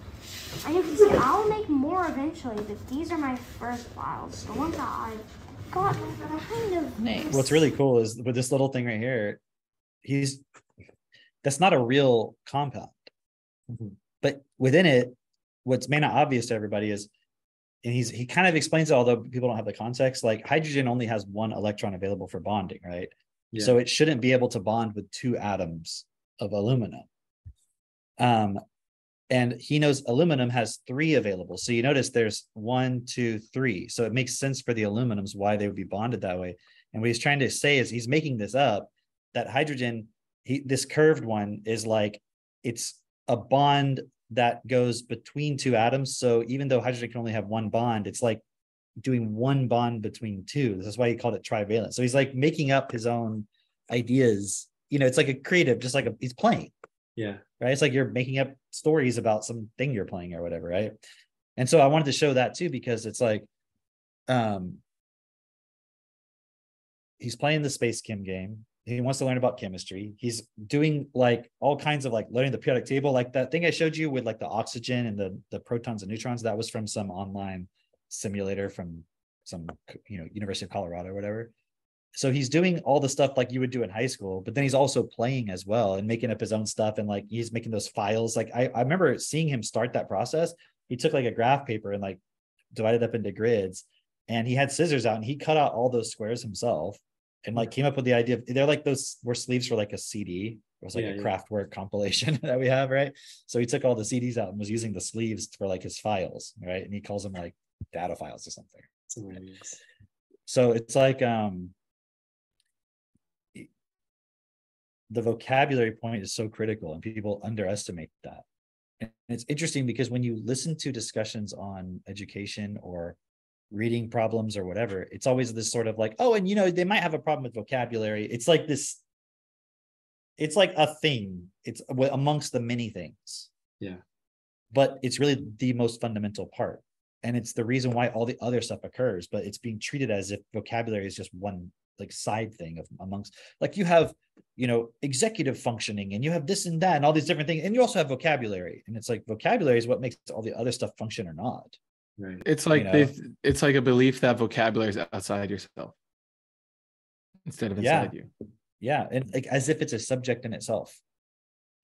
And you can see I'll make more eventually, but these are my first files. The ones that I got kind of Nice. What's really cool is with this little thing right here, he's that's not a real compound. Mhm. But within it, what's may not obvious to everybody is, and he's he kind of explains it, although people don't have the context, like hydrogen only has one electron available for bonding, right? Yeah. So it shouldn't be able to bond with two atoms of aluminum. Um, and he knows aluminum has three available. So you notice there's one, two, three. So it makes sense for the aluminums why they would be bonded that way. And what he's trying to say is he's making this up that hydrogen, he this curved one is like it's a bond that goes between two atoms. So even though hydrogen can only have one bond, it's like doing one bond between two. This is why he called it trivalent. So he's like making up his own ideas. You know, it's like a creative, just like a he's playing Yeah. Right? It's like you're making up stories about something you're playing or whatever, right? And so I wanted to show that too because it's like, um, he's playing the SpaceChem game. He wants to learn about chemistry. He's doing like all kinds of like learning the periodic table, like that thing I showed you with like the oxygen and the the protons and neutrons. That was from some online simulator from some you know University of Colorado or whatever so he's doing all the stuff like you would do in high school but then he's also playing as well and making up his own stuff and like he's making those files like I, I remember seeing him start that process he took like a graph paper and like divided up into grids and he had scissors out and he cut out all those squares himself and like came up with the idea of they're like those were sleeves for like a cd It was like Yeah, a yeah. craft work compilation [laughs] that we have, right? So he took all the CDs out and was using the sleeves for like his files, right? And he calls them like data files or something. Hilarious. So it's like um the vocabulary point is so critical and people underestimate that. And it's interesting because when you listen to discussions on education or reading problems or whatever, it's always this sort of like, oh, and you know, they might have a problem with vocabulary. It's like this, it's like a thing. It's amongst the many things. Yeah. But it's really the most fundamental part. And it's the reason why all the other stuff occurs, but it's being treated as if vocabulary is just one like side thing of amongst like you have you know executive functioning and you have this and that and all these different things and you also have vocabulary and it's like vocabulary is what makes all the other stuff function or not Right. It's like know? they it's like a belief that vocabulary is outside yourself instead of Yeah. inside you. yeah and like as if it's a subject in itself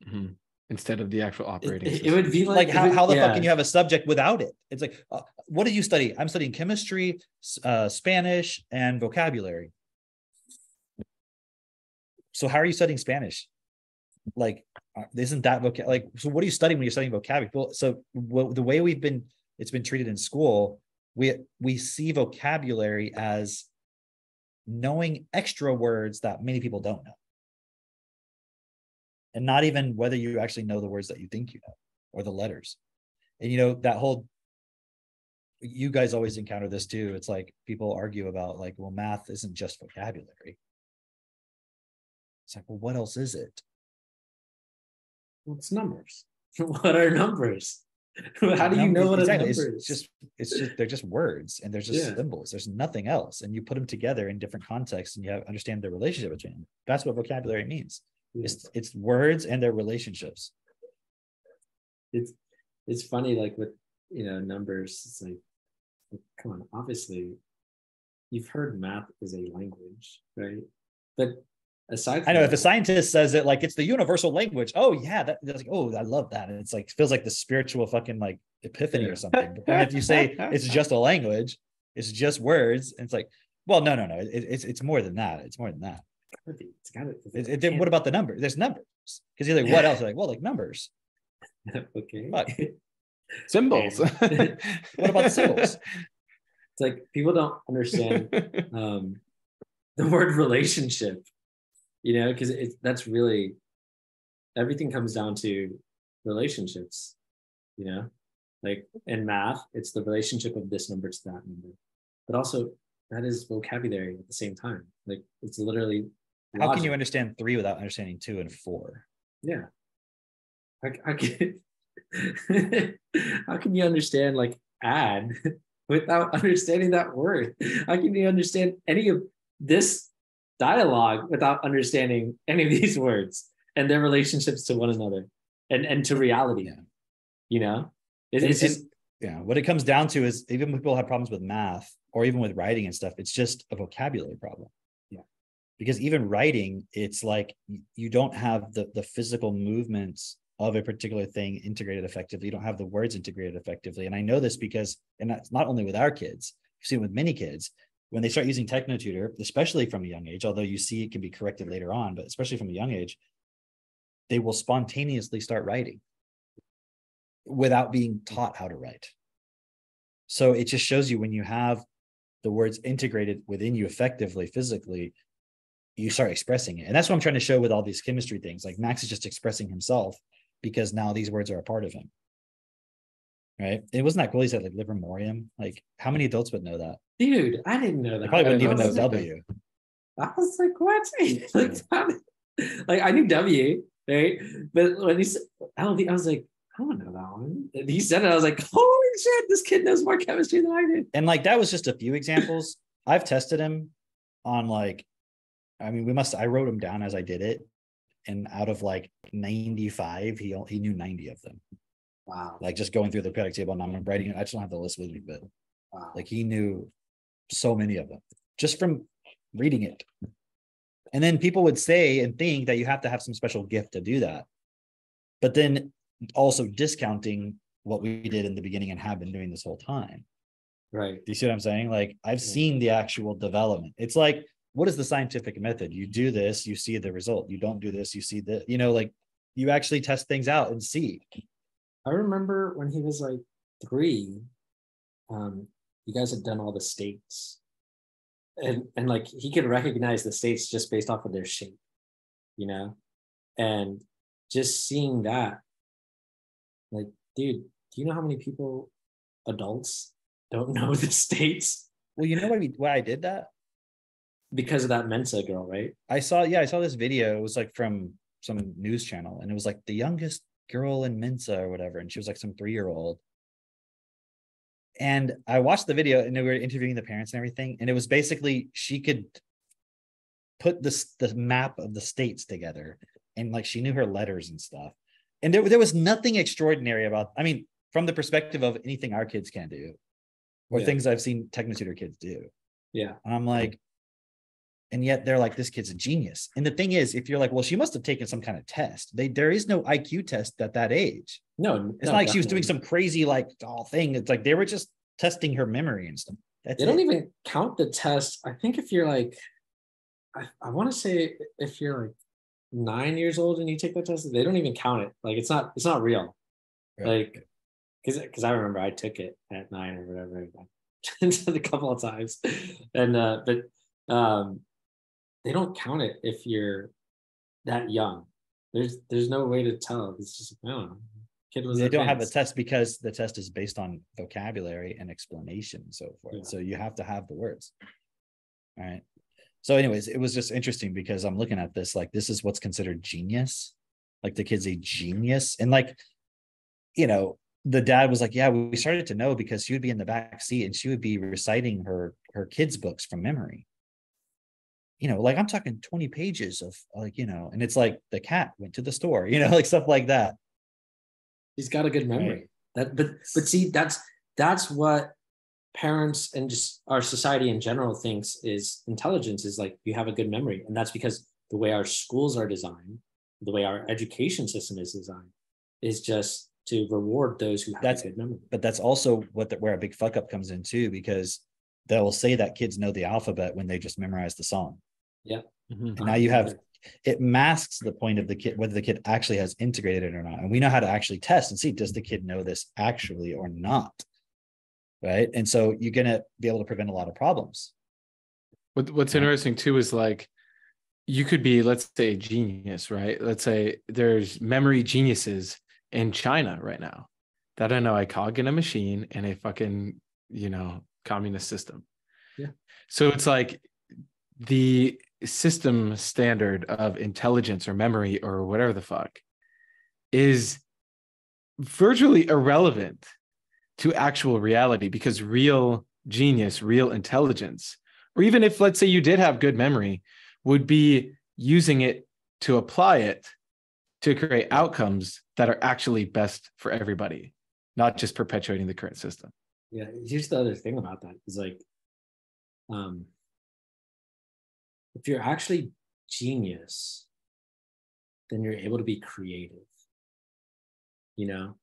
Mhm. Instead of the actual operating it- it would be like, like how, would- how the yeah. fuck can you have a subject without it it's like uh, what do you study i'm studying chemistry uh, spanish and vocabulary so how are you studying spanish? Like uh, isn't that vocab like so what are you studying when you're studying vocabulary? Well, so w- the way we've been it's been treated in school we we see vocabulary as knowing extra words that many people don't know. And not even whether you actually know the words that you think you know or the letters. And you know that whole you guys always encounter this too. It's like people argue about like well math isn't just vocabulary it's like well what else is it What's numbers? [laughs] what are numbers? [laughs] How do you know what exactly. a number is? It's just it's just they're just words and they're just Yeah. symbols there's nothing else and you put them together in different contexts and you have, understand the relationship between them that's what vocabulary means Yeah. it's it's words and their relationships it's it's funny like with you know numbers it's like come on obviously you've heard math is a language right but aside from I know if a scientist says it like it's the universal language. Oh yeah, that, that's like oh I love that, and it's like feels like the spiritual fucking like epiphany Yeah. or something. But then if you say it's just a language, it's just words, and it's like well no no no, it, it's it's more than that. It's more than that. gotta be- it's gotta It, it- then what about the number? There's numbers because you're like what else? You're like well like numbers. [laughs] okay Fuck. [laughs] Symbols. [laughs] What about the symbols? it's like people don't understand um the word relationship you know because it that's really everything comes down to relationships you know? Like in math it's the relationship of this number to that number but also that is vocabulary at the same time. Like it's literally How can you understand three without understanding two and four? yeah. I, I can [laughs] how can you understand like add [laughs] without [laughs] understanding that word? How can you understand any of this dialogue without understanding any of these [laughs] words and their relationships to one another and and to reality Yeah. you know It- it's just yeah, what it comes down to is even people have problems with math or even with writing and stuff, it's just a vocabulary problem. Yeah. Because even writing, it's like you don't have the the physical movements of a particular thing integrated effectively. You don't have the words integrated effectively. And I know this because, and that's not only with our kids, you see it with many kids, when they start using TechnoTutor, especially from a young age, although you see it can be corrected later on, but especially from a young age, they will spontaneously start writing without being taught how to write. So it just shows you when you have the words integrated within you effectively, physically, you start expressing it. And that's what I'm trying to show with all these chemistry things. Like Max is just expressing himself because now these words are a part of him. Right. It wasn't that cool. He said like livermorium. Like how many adults would know that? Dude i didn't know that probably wouldn't I even know like- W. I was like, what? [laughs] like, I knew W, right? But when he said LV, I was like, I don't know that one. And he said it, I was like, [laughs] holy shit, this kid knows more chemistry than I did. And like that was just a few examples. I've tested him on like, I mean, we must. I wrote him down as I did it, and out of like 95, he he knew 90 of them. Wow. Like just going through the periodic table, and I'm writing it. I just don't have the list with me, but wow. like he knew so many of them just from reading it. And then people would say and think that you have to have some special gift to do that, but then also discounting what we did in the beginning and have been doing this whole time. right. Do you see what I'm saying? Like I've Yeah. seen the actual development. It's like what is the scientific method? You do this, you see the result. You don't do this, you see the, you know, like you actually test things out and see. I remember when he was like three, um, you guys had done all the states. And and like he could recognize the states just based off of their shape, you know? And just seeing that, like, dude, do you know how many people, adults, don't [laughs] know the states Well, you know why we why I did that? because of that Mensa girl, right? I saw, yeah, I saw this video. It was like from some news channel, and it was like the youngest girl in Mensa or whatever, and she was like some three year old. And I watched the video, and they were interviewing the parents and everything, and it was basically she could put this the map of the states together, and like she knew her letters and stuff. And there, there was nothing extraordinary about. I mean, from the perspective of anything our kids can do, or Yeah. things I've seen TechnoTutor kids do. Yeah. And I'm like, and yet they're like, this kid's a genius. And the thing is, if you're like, well, she must have taken some kind of test. They there is no IQ test at that age. No, It's not like she was doing some crazy like all thing. It's like they were just testing her memory and stuff. That's They don't even count the test. I think if you're like, I, I want to say if you're like nine years old and you take that test, they don't even count it. Like it's not, it's not real. Right. Like, because because I remember I took it at nine or whatever, [laughs] a couple of times, and uh, but um, they don't count it if you're that young. There's there's no way to tell. It's just I don't know. Kid was they don't have a test because the test is based on vocabulary and explanation and so forth. Yeah. So you have to have the words. All right. So, anyways, it was just interesting because I'm looking at this like this is what's considered genius. Like the kid's a genius. And like, you know, the dad was like, Yeah, we started to know because she would be in the back seat and she would be reciting her her kids' books from memory. You know, like I'm talking 20 pages of like, you know, and it's like the cat went to the store, you know, [laughs] like stuff like that. He's got a good memory. That but but see that's that's what parents and just our society in general thinks is intelligence is like you have a good memory and that's because the way our schools are designed the way our education system is designed is just to reward those who have That's- a good memory but that's also what the, where a big fuck up comes in too because they'll say that kids know the alphabet when they just memorize the song Mhm. now you have it masks the point of the kid whether the kid actually has integrated it or not and we know how to actually test and see does the kid know this actually or not right and so you're going to be able to prevent a lot of problems What, what's Yeah. interesting too is like you could be, let's say, a genius, right? Let's say there's memory geniuses in China right now that I know I cog in a machine in a fucking, you know, communist system. Yeah. So it's like the system standard of intelligence or memory or whatever the fuck is virtually irrelevant to actual reality because real genius, real intelligence, or even if, let's say, you did have good memory, would be using it to apply it to create outcomes that are actually best for everybody, not just perpetuating the current system. yeah here's the other thing about that is like um if you're actually genius then you're able to be creative you know?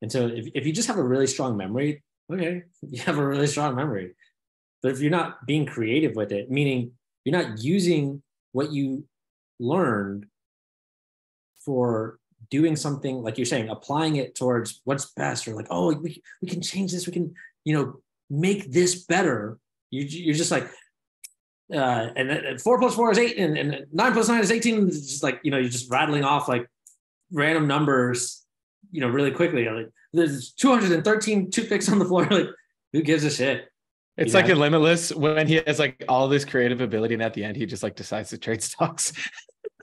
And so if, if you just have a really strong memory okay [laughs] you have a really strong memory. But if you're not being creative with it meaning you're not using what you learned for doing something like you're saying applying it towards what's best or like oh we, we can change this. We can you know make this better. You, you're just like uh, and then four plus four is eight, and, and nine plus nine is eighteen. It's just like you know, you're just rattling off like random numbers, you know, really quickly. Like there's 213 toothpicks on the floor. [laughs] Like who gives a shit? It's Yeah. like in Limitless when he has like all this creative ability, and at the end he just like decides to trade stocks. [laughs]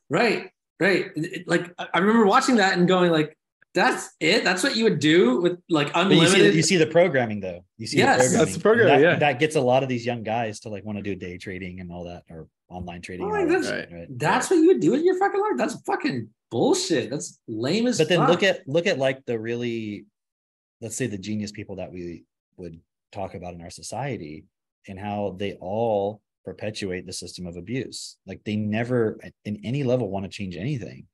Right, right. Like I remember watching that and going like, that's it. That's what you would do with like but you see, unlimited. you see the programming though you see Yes. the That's the programming. programming, that, yeah. that gets a lot of these young guys to like want to do day trading and all that or online trading Oh, and like all that that's- right? that's what you would do with your fucking life. That's fucking bullshit. That's lame as but then fuck. look at look at like the really let's say the genius people that we would talk about in our society and how they all perpetuate the system of abuse like they never in any level want to change anything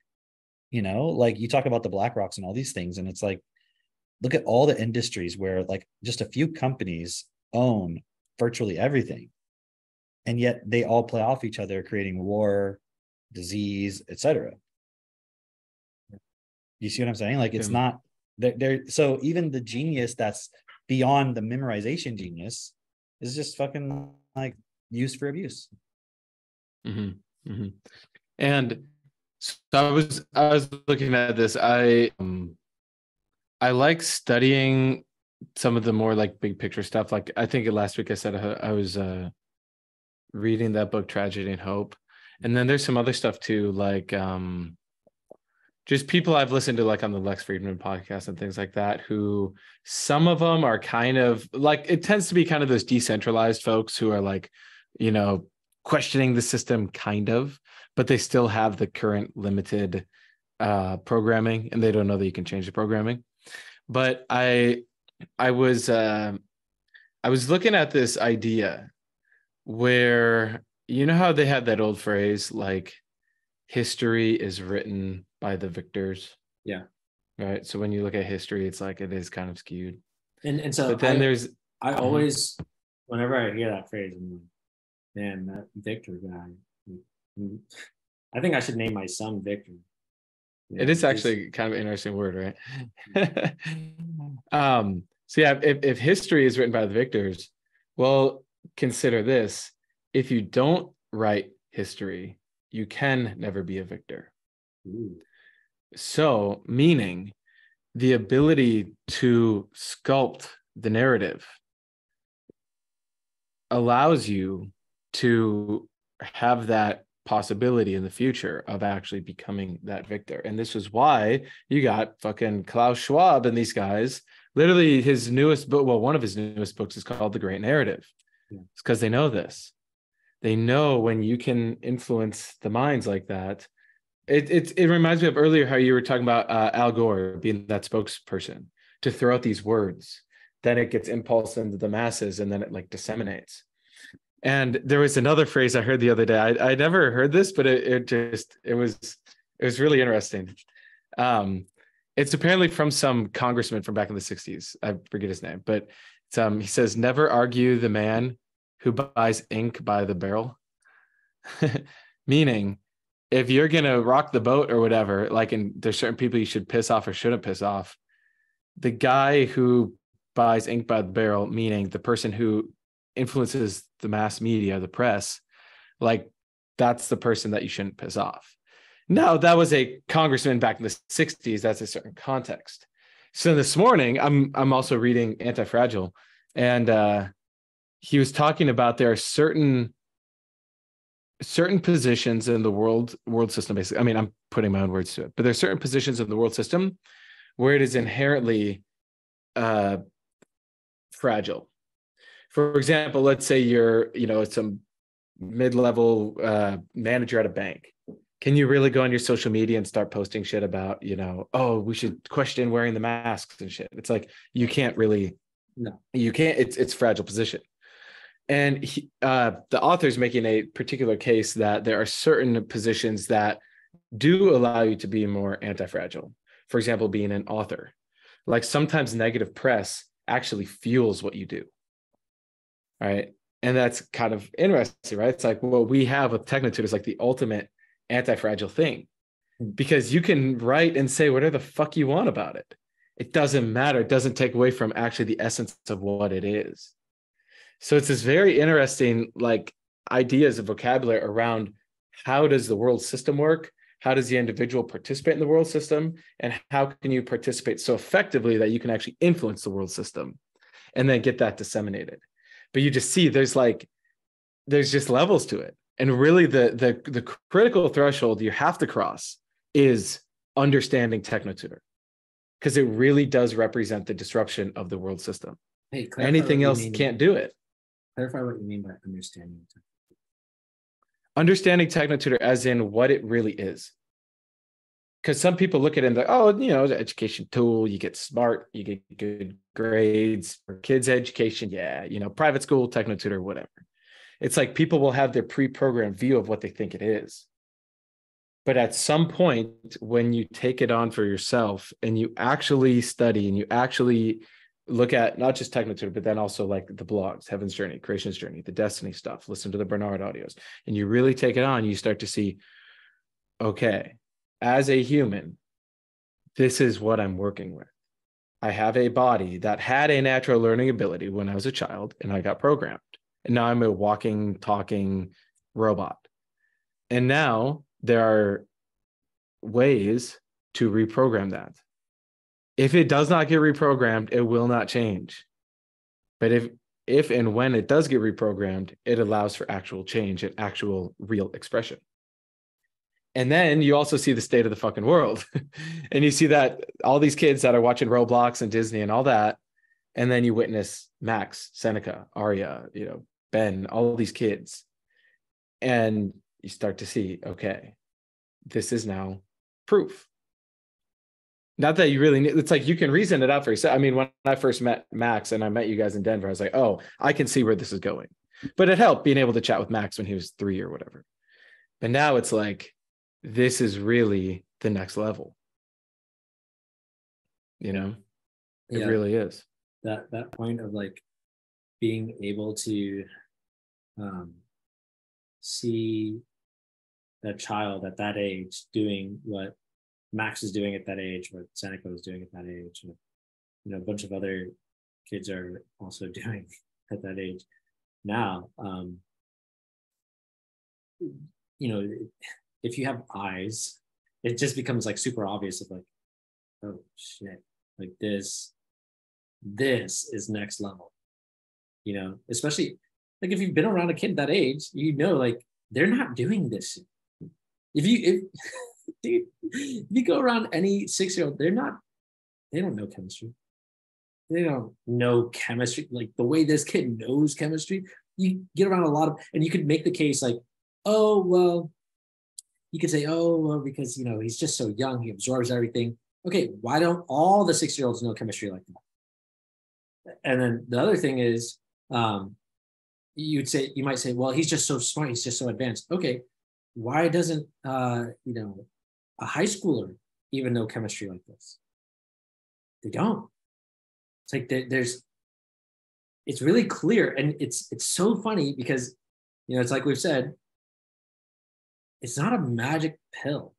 you know like you talk about the BlackRocks and all these things and it's like look at all the industries where like just a few companies own virtually everything and yet they all play off each other, creating war, disease, etc. You see what I'm saying? Like it's Yeah. not there. There. So even the genius that's beyond the memorization genius is just fucking like used for abuse. hmm hmm And so I was I was looking at this. I um, I like studying some of the more like big picture stuff. Like I think last week I said I, I was uh, reading that book Tragedy and Hope, and then there's some other stuff too, like um, just people I've listened to like on the Lex Fridman podcast and things like that. Who some of them are kind of like it tends to be kind of those decentralized folks who are like, you know, questioning the system kind of but they still have the current limited uh programming and they don't know that you can change the programming but i i was uh, i was looking at this idea where you know how they had that old phrase like history is written by the victors Yeah. right so when you look at history it's like it is kind of skewed And and so but then I, there's I Mhm. always, whenever I hear that phrase, I'm like, man, that Victor guy. Mm, I think I should name my son Victor. Yeah, It is actually kind of an interesting word, right? [laughs] [laughs] um, so yeah, if, if history is written by the victors, well, consider this. If you don't write history, you can never be a victor. Ooh, So, meaning the ability to sculpt the narrative allows you to have that possibility in the future of actually becoming that victor. And this is why you got fucking Klaus Schwab and these guys. Literally, his newest book, well, one of his newest books is called The Great Narrative. Yeah. It's because they know this. They know when you can influence the minds like that. It, it, it reminds me of earlier how you were talking about uh, Al Gore being that spokesperson to throw out these words. Then it gets impulse into the masses and then it like disseminates. And there was another phrase I heard the other day. I, I never heard this, but it, it just it was it was really interesting. Um, it's apparently from some congressman from back in the 60s. I forget his name, but um, he says, never argue the man who buys ink by the barrel. [laughs] Meaning, if you're gonna rock the boat or whatever, like and there's certain people you should piss off or shouldn't piss off. The guy who buys ink by the barrel, meaning the person who influences the mass media, the press, like that's the person that you shouldn't piss off. Now, that was a congressman back in the 60s. That's a certain context. So this morning, I'm I'm also reading Anti-Fragile, and uh, he was talking about there are certain certain positions in the world world system. Basically, I mean, I'm putting my own words to it, but there are certain positions in the world system where it is inherently uh, fragile. For example, let's say you're you know some mid-level uh, manager at a bank. Can you really go on your social media and start posting shit about you know oh we should question wearing the masks and shit? It's like you can't really No. you can't it's it's fragile position. And he, uh, the author is making a particular case that there are certain positions that do allow you to be more anti-fragile. For example being an author. Like sometimes negative press actually fuels what you do right? And that's kind of interesting right? It's like what we have with TechnoTutor is like the ultimate anti-fragile thing. Because you can write and say whatever the fuck you want about it. It doesn't matter. It doesn't take away from actually the essence of what it is. So it's this very interesting like ideas of vocabulary around how does the world system work? How does the individual participate in the world system? And how can you participate so effectively that you can actually influence the world system and then get that disseminated but you just see there's like there's just levels to it. And really the the the critical threshold you have to cross is understanding technotutor because it really does represent the disruption of the world system. Hey, anything else can't do it. Clarify what you mean by understanding. understanding technotutor as in what it really is because some people look at it and they're oh you know education tool you get smart you get good grades for kids education. Yeah you know private school technotutor whatever. It's like people will have their pre-programmed view of what they think it is. But at some point when you take it on for yourself and you actually study and you actually look at not just technotutor but then also like the blogs heaven's journey creation's journey the destiny stuff listen to the bernard audios and you really take it on you start to see okay as a human this is what i'm working with i have a body that had a natural learning ability when i was a child and i got programmed and now i'm a walking talking robot and now there are ways to reprogram that if it does not get reprogrammed, it will not change. But if if and when it does get reprogrammed, it allows for actual change and actual real expression. And then you also see the state of the fucking world. [laughs] and you see that all these kids that are watching Roblox and Disney and all that. And then you witness Max, Seneca, Arya, you know, Ben, all these kids. And you start to see, okay, this is now proof not that you really need it's like you can reason it out for yourself. I mean, when I first met Max and I met you guys in Denver, I was like, oh, I can see where this is going. But it helped being able to chat with Max when he was three or whatever. But now it's like, this is really the next level. You know, it Yeah. really is. that that point of like being able to um see a child at that age doing what Max is doing at that age, what Seneca was doing at that age, and you know, a bunch of other kids are also [laughs] doing at that age now. Um, you know, if you have eyes, it just becomes like super obvious of like, oh shit, like this, this is next level. You know, especially like if you've been around a kid that age, you know, like they're not doing this. If you if [laughs] if you go around any six year old, they're not, they don't know chemistry. They don't know chemistry like the way this kid knows chemistry. You get around a lot of, and you could make the case like, oh, well, you could say, oh, well, because, you know, he's just so young, he absorbs everything. Okay, why don't all the six year olds know chemistry like that? And then the other thing is, um, you'd say, you might say, well, he's just so smart, he's just so advanced. Okay, why doesn't, uh, you know, a high schooler even know chemistry like this? They don't. It's like there, there's, it's really clear, and it's it's so funny because, you know, it's like we've said, it's not a magic pill.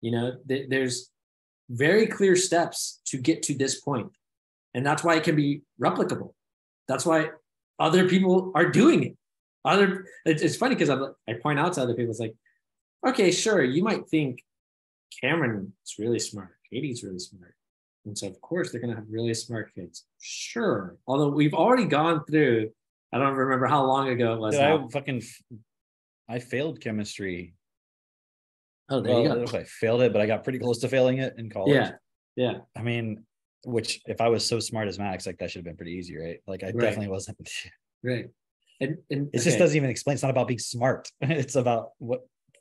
You know, th- there's very clear steps to get to this point, and that's why it can be replicable. That's why other people are doing it. Other, it's, it's funny because I point out to other people, it's like, okay, sure, you might think Cameron is really smart, Katie's really smart. And so, of course, they're going to have really smart kids. Sure. Although we've already gone through, I don't remember how long ago it was. Dude. I fucking I failed chemistry. oh, there Well, you go. I failed it, but I got pretty close to failing it in college. Yeah. Yeah. I mean, which if I was so smart as Max, like that should have been pretty easy, right? Like I Right. definitely wasn't. [laughs] Right. And, and It just doesn't even explain. It's not about being smart. [laughs] It's about what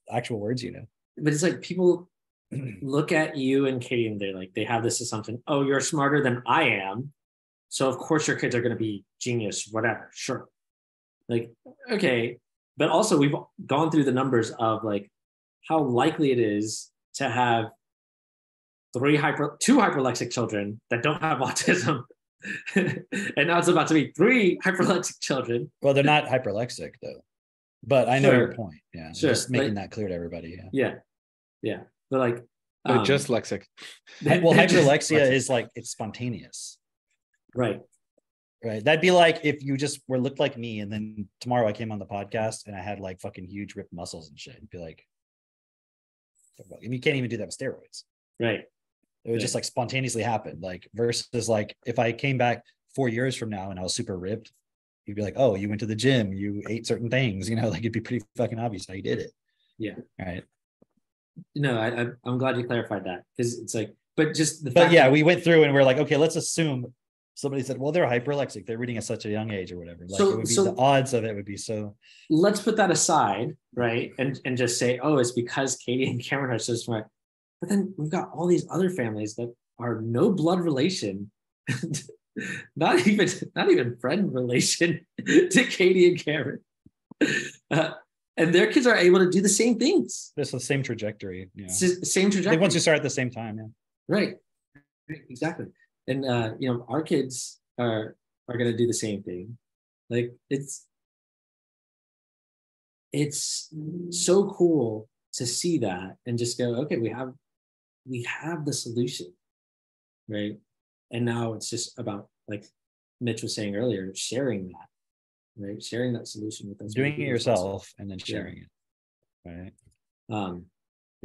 actual words you know. but it's like people [clears throat] look at you and Katie and they're like, they have this assumption, oh, you're smarter than I am. So of course your kids are going to be genius, whatever. Sure. Like, okay. But also we've gone through the numbers of like how likely it is to have three hyper two hyperlexic children that don't have autism. [laughs] and now it's about to be three hyperlexic children. Well, they're not hyperlexic though. But I know your point. Yeah. Sure, Just making but- that clear to everybody. Yeah. Yeah. Yeah. But like They're um, just lexic. Well, [laughs] they're just- hyperlexia is like it's spontaneous. right. Right. That'd be like if you just were looked like me and then tomorrow I came on the podcast and I had like fucking huge ripped muscles and shit. It'd be like, I mean, you can't even do that with steroids. Right. It would just like spontaneously happen. Like versus like if I came back four years from now and I was super ripped, you'd be like, oh, you went to the gym, you ate certain things, [laughs] you know, like it'd be pretty fucking obvious how you did it. Yeah. Right. No, I, I I'm glad you clarified that because it's like, but just the But yeah, that- we went through and we're like, okay, let's assume somebody said, well, they're hyperlexic. They're reading at such a young age or whatever. Like So- it would be so- the odds of it would be so let's put that aside, right? And and just say, oh, it's because [laughs] Katie and Cameron are so smart. But then we've got all these other families that are no blood relation, [laughs] not even not even friend relation [laughs] to Katie and Cameron. Uh, and their kids are able to do the same things. it's the same trajectory. Yeah. It's the same trajectory. think once you start at the same time, yeah. Right. Right, Exactly. And uh, you know, our kids are are gonna do the same thing. Like it's it's so cool to see that and just go, okay, we have we have the solution, right? And now it's just about like Mitch was saying earlier, sharing that, right? Sharing that solution with us. doing it yourself and then Yeah. sharing it. Right. Um,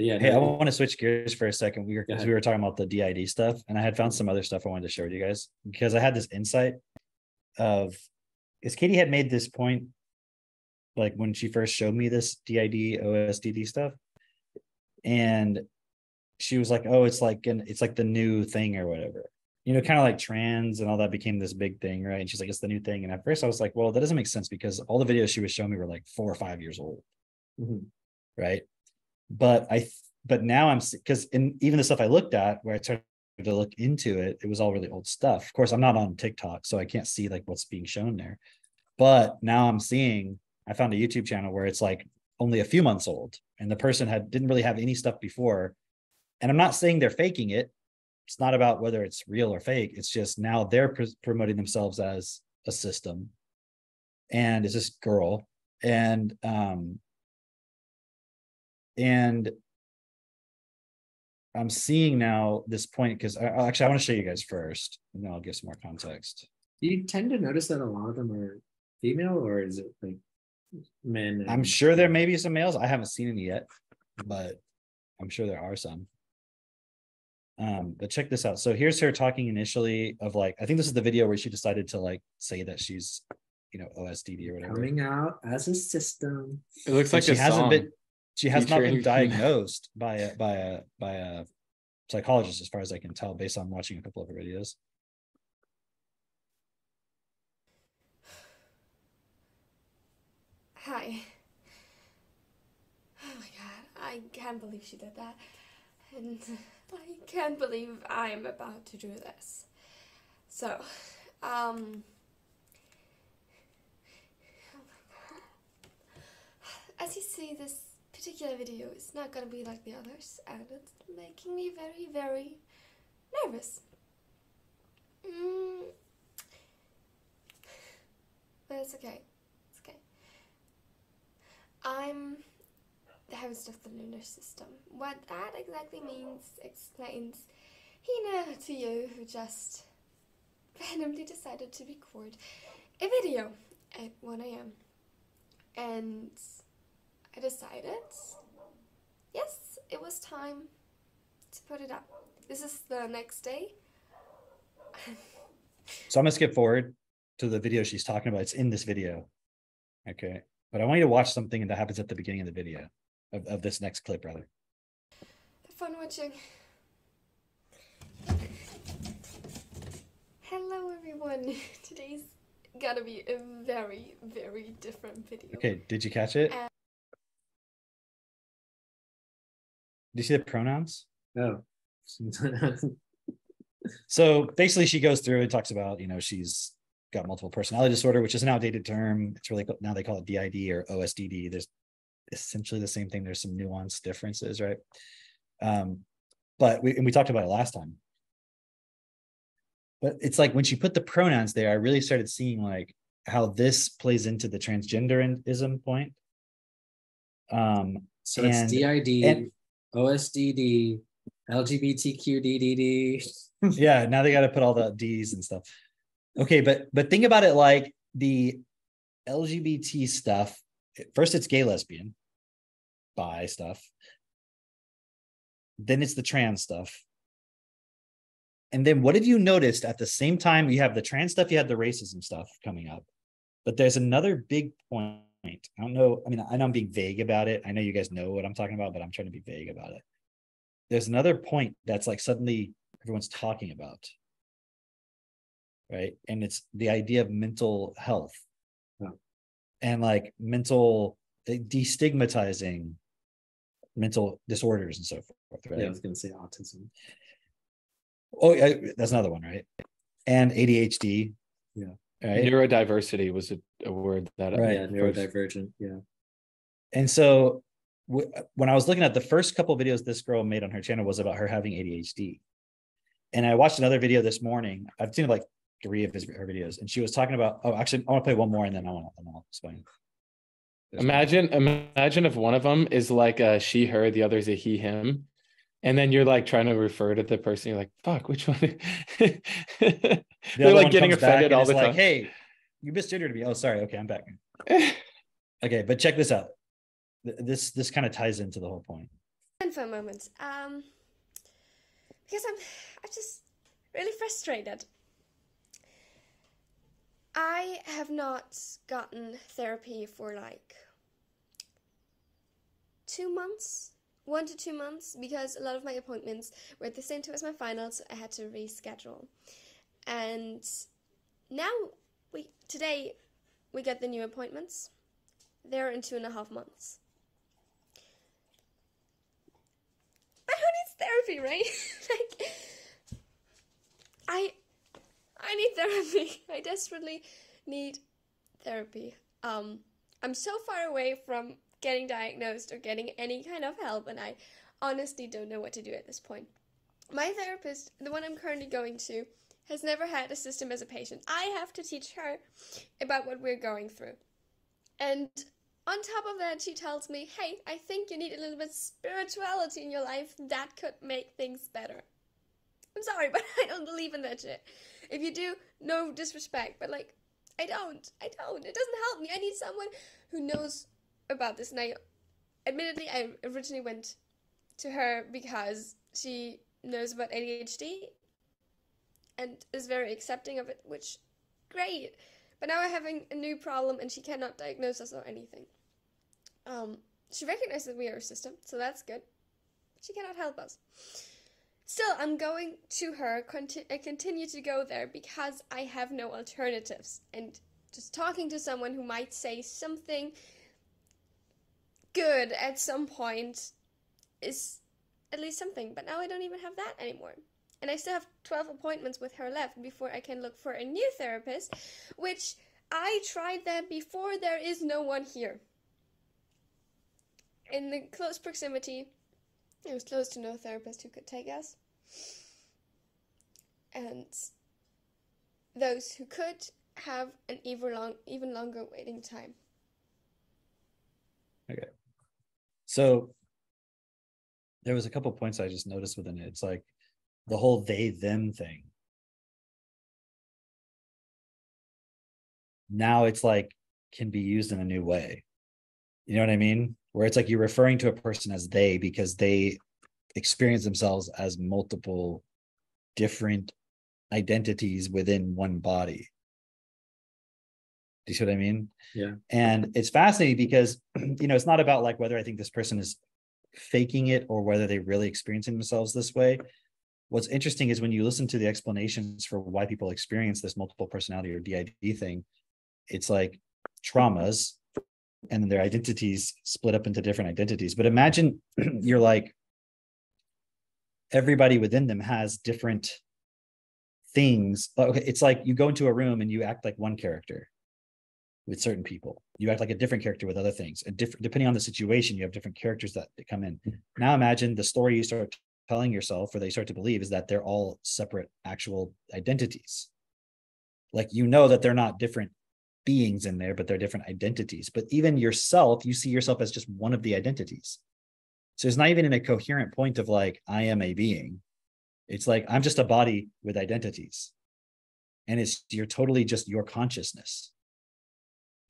yeah, Hey, I want to switch gears for a second. We were because we were talking about the DID stuff, and I had found some other stuff I wanted to share with you guys because I had this insight of is Katie had made this point like when she first showed me this DID OSDD stuff, and she was like, "Oh, it's like an it's like the new thing or whatever." You know, kind of like trans and all that became this big thing, right? And she's like, "It's the new thing." And at first, I was like, "Well, that doesn't make sense because all the videos she was showing me were like four or five years old." mhm. right? But I, but now I'm because in even the stuff I looked at where I started to look into it, it was all really old stuff. Of course, I'm not on TikTok, so I can't see like what's being shown there. But now I'm seeing. I found a YouTube channel where it's like only a few months old, and the person had didn't really have any stuff before. And I'm not saying they're faking it. It's not about whether it's real or fake. It's just now they're pr- promoting themselves as a system, and it's this girl, and um, and I'm seeing now this point because I, I- actually I want to show you guys first, and then I'll give some more context. Do you tend to notice that a lot of them are female, or is it like men? I'm sure there may be some males. I haven't seen any yet, but I'm sure there are some. Um, but check this out. So here's her talking initially of like, I think this is the video where she decided to like say that she's, you know, OSDD or whatever. coming out as a system. It looks like she a hasn't song. been she has not been diagnosed by a by a by a psychologist as far as I can tell based on watching a couple of her videos. Hi. Oh my god, I can't believe she did that. And I can't believe I'm about to do this. So, um. Oh my god. As you see, this particular video is not gonna be like the others, and it's making me very, very nervous. Mm. But it's okay. It's okay. I'm the host of the lunar system. What that exactly means explains Hina to you who just randomly decided to record a video at 1 a.m. And I decided, yes, it was time to put it up. This is the next day. So I'm gonna skip forward to the video she's talking about. It's in this video. Okay. But I want you to watch something that happens at the beginning of the video of, of this next clip, rather. Have fun watching. Hello everyone. [laughs] Today's gonna be a very, very different video. Okay, did you catch it? You see the pronouns? No. [laughs] So basically, she goes through and talks about, you know, she's got multiple personality disorder, which is an outdated term. It's really now they call it DID or OSDD. There's essentially the same thing. There's some nuanced differences, right? Um, but we and we talked about it last time. But it's like when she put the pronouns there, I really started seeing like how this plays into the transgenderism point. Um, so it's DID, and- OSDD, LGBTQDDD. [laughs] yeah now they got to put all the d's and stuff. Okay but but think about it like the lgbt stuff first it's gay lesbian bi stuff. Then it's the trans stuff. And then what have you noticed at the same time you have the trans stuff you have the racism stuff coming up? But there's another big point i don't know i mean i know i'm being vague about it. I know you guys know what i'm talking about but i'm trying to be vague about it. There's another point that's like suddenly everyone's talking about. Right? And it's the idea of mental health. Yeah. and like mental eh, destigmatizing mental disorders and so forth right? Yeah, I was gonna say autism. oh yeah, that's another one right? And adhd Yeah. Right Neurodiversity was a, a word that Right. Yeah, neurodivergent. Yeah. And so w- when I was looking at the first couple videos this girl made on her channel was about her having ADHD. and I watched another video this morning. I've seen like three of his her videos, and she was talking about. Oh, actually, I want to play one more, and then I want to. I'll explain. Imagine, imagine if one of them is like a she, her, the other is a he, him, and then you're like trying to refer to the person. You're like, "Fuck, which one?" [laughs] The They're like getting offended and all the like, time. Hey, you misgendered me. Oh, sorry. Okay, I'm back. [laughs] Okay, but check this out. This this kind of ties into the whole point. And for a moment, um, because I'm, I'm just really frustrated. I have not gotten therapy for like two months, one to two months, because a lot of my appointments were at the same time as my finals. So I had to reschedule, and now we today we get the new appointments. They're in two and a half months. I who needs therapy, right? [laughs] like, I, I need therapy. [laughs] I desperately need therapy. Um, I'm so far away from getting diagnosed or getting any kind of help, and I honestly don't know what to do at this point. My therapist, the one I'm currently going to, has never had a system as a patient. I have to teach her about what we're going through. And on top of that, she tells me, hey, I think you need a little bit of spirituality in your life. That could make things better. I'm sorry, [laughs] but I don't believe in that shit. If you do, no disrespect, but like, I don't. I don't. It doesn't help me. I need someone who knows about this. And I, admittedly, I originally went to her because she knows about ADHD and is very accepting of it, which, great. But now I'm having a new problem and she cannot diagnose us or anything. Um, she recognizes that we are a system, so that's good. She cannot help us. Still, I'm going to her. Conti- I continue to go there because I have no alternatives. And just talking to someone who might say something good at some point is at least something. But now I don't even have that anymore. And I still have 12 appointments with her left before I can look for a new therapist, which I tried that before there is no one here. In the close proximity, it was close to no therapist who could take us. And those who could have an even, long, even longer waiting time. So there was a couple points I just noticed within it. It's like the whole they them thing. Now it's like can be used in a new way. You know what I mean? Where it's like you're referring to a person as they because they experience themselves as multiple different identities within one body. Do you see what I mean? Yeah. And it's fascinating because, [clears throat] you know, it's not about like whether I think this person is faking it or whether they're really experiencing themselves this way. What's interesting is when you listen to the explanations for why people experience this multiple personality or DID thing, it's like traumas and then their identities split up into different identities. But imagine [clears throat] you're like, everybody within them has different things. Okay, it's like you go into a room and you act like one character with certain people. You act like a different character with other things. And depending on the situation, you have different characters that come in. Now imagine the story you start telling yourself or that you start to believe is that they're all separate actual identities. Like you know that they're not different beings in there, but they're different identities. But even yourself, you see yourself as just one of the identities. So it's not even in a coherent point of like, I am a being. It's like, I'm just a body with identities. And it's you're totally just your consciousness.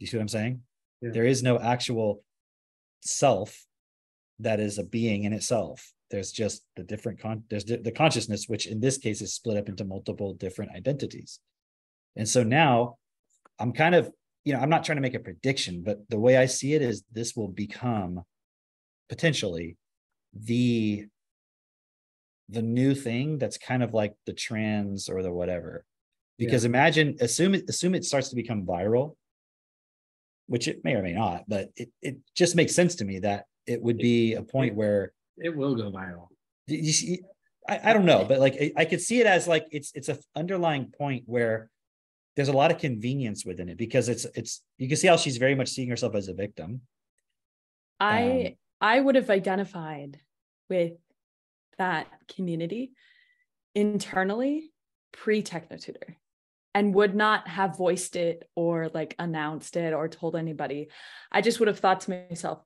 You see what I'm saying? Yeah. There is no actual self that is a being in itself. There's just the different con there's the the consciousness, which in this case is split up into multiple different identities. And so now I'm kind of, you know, I'm not trying to make a prediction, but the way I see it is this will become potentially the the new thing that's kind of like the trans or the whatever. Because imagine, assume it, assume it starts to become viral, which it may or may not, but it, it just makes sense to me that it would be a point where It will go viral. you- you see, I, I don't know, but like I, I could see it as like it's it's a underlying point where there's a lot of convenience within it because it's it's you can see how she's very much seeing herself as a victim. I Um, I would have identified with that community internally pre technotutor and would not have voiced it or like announced it or told anybody. I just would have thought to myself,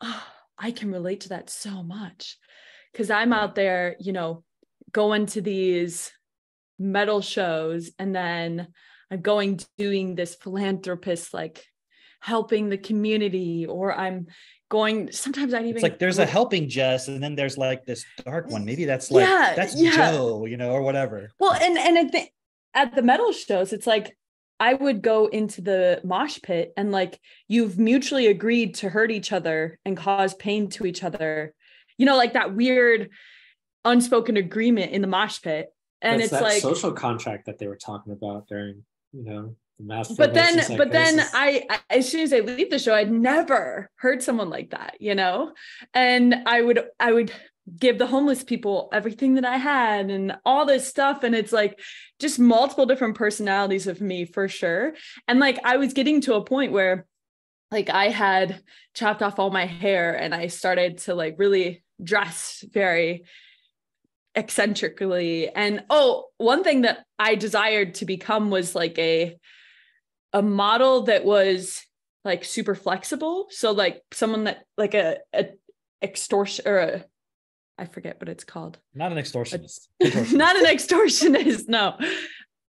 oh, I can relate to that so much. Cause I'm out there, you know, going to these metal shows and then I'm going doing this philanthropist like helping the community or I'm going sometimes I'd even It's like there's a helping Jess, and then there's like this dark one. Maybe that's like Yeah, that's yeah. Joe, you know, or whatever. Well, and and at the at the metal shows, it's like I would go into the mosh pit and like you've mutually agreed to hurt each other and cause pain to each other. You know, like that weird unspoken agreement in the mosh pit. And That's it's like social contract that they were talking about during, you know, the master. but then but then. I, I as soon as I leave the show, I'd never heard someone like that, you know? And I would I would give the homeless people everything that I had and all this stuff. And it's like just multiple different personalities of me for sure. And like I was getting to a point where like I had chopped off all my hair and I started to like really dress very eccentrically and oh one thing that i desired to become was like a a model that was like super flexible so like someone that like a, a extortion or a i forget what it's called. Not an extortionist. [laughs] not an extortionist no.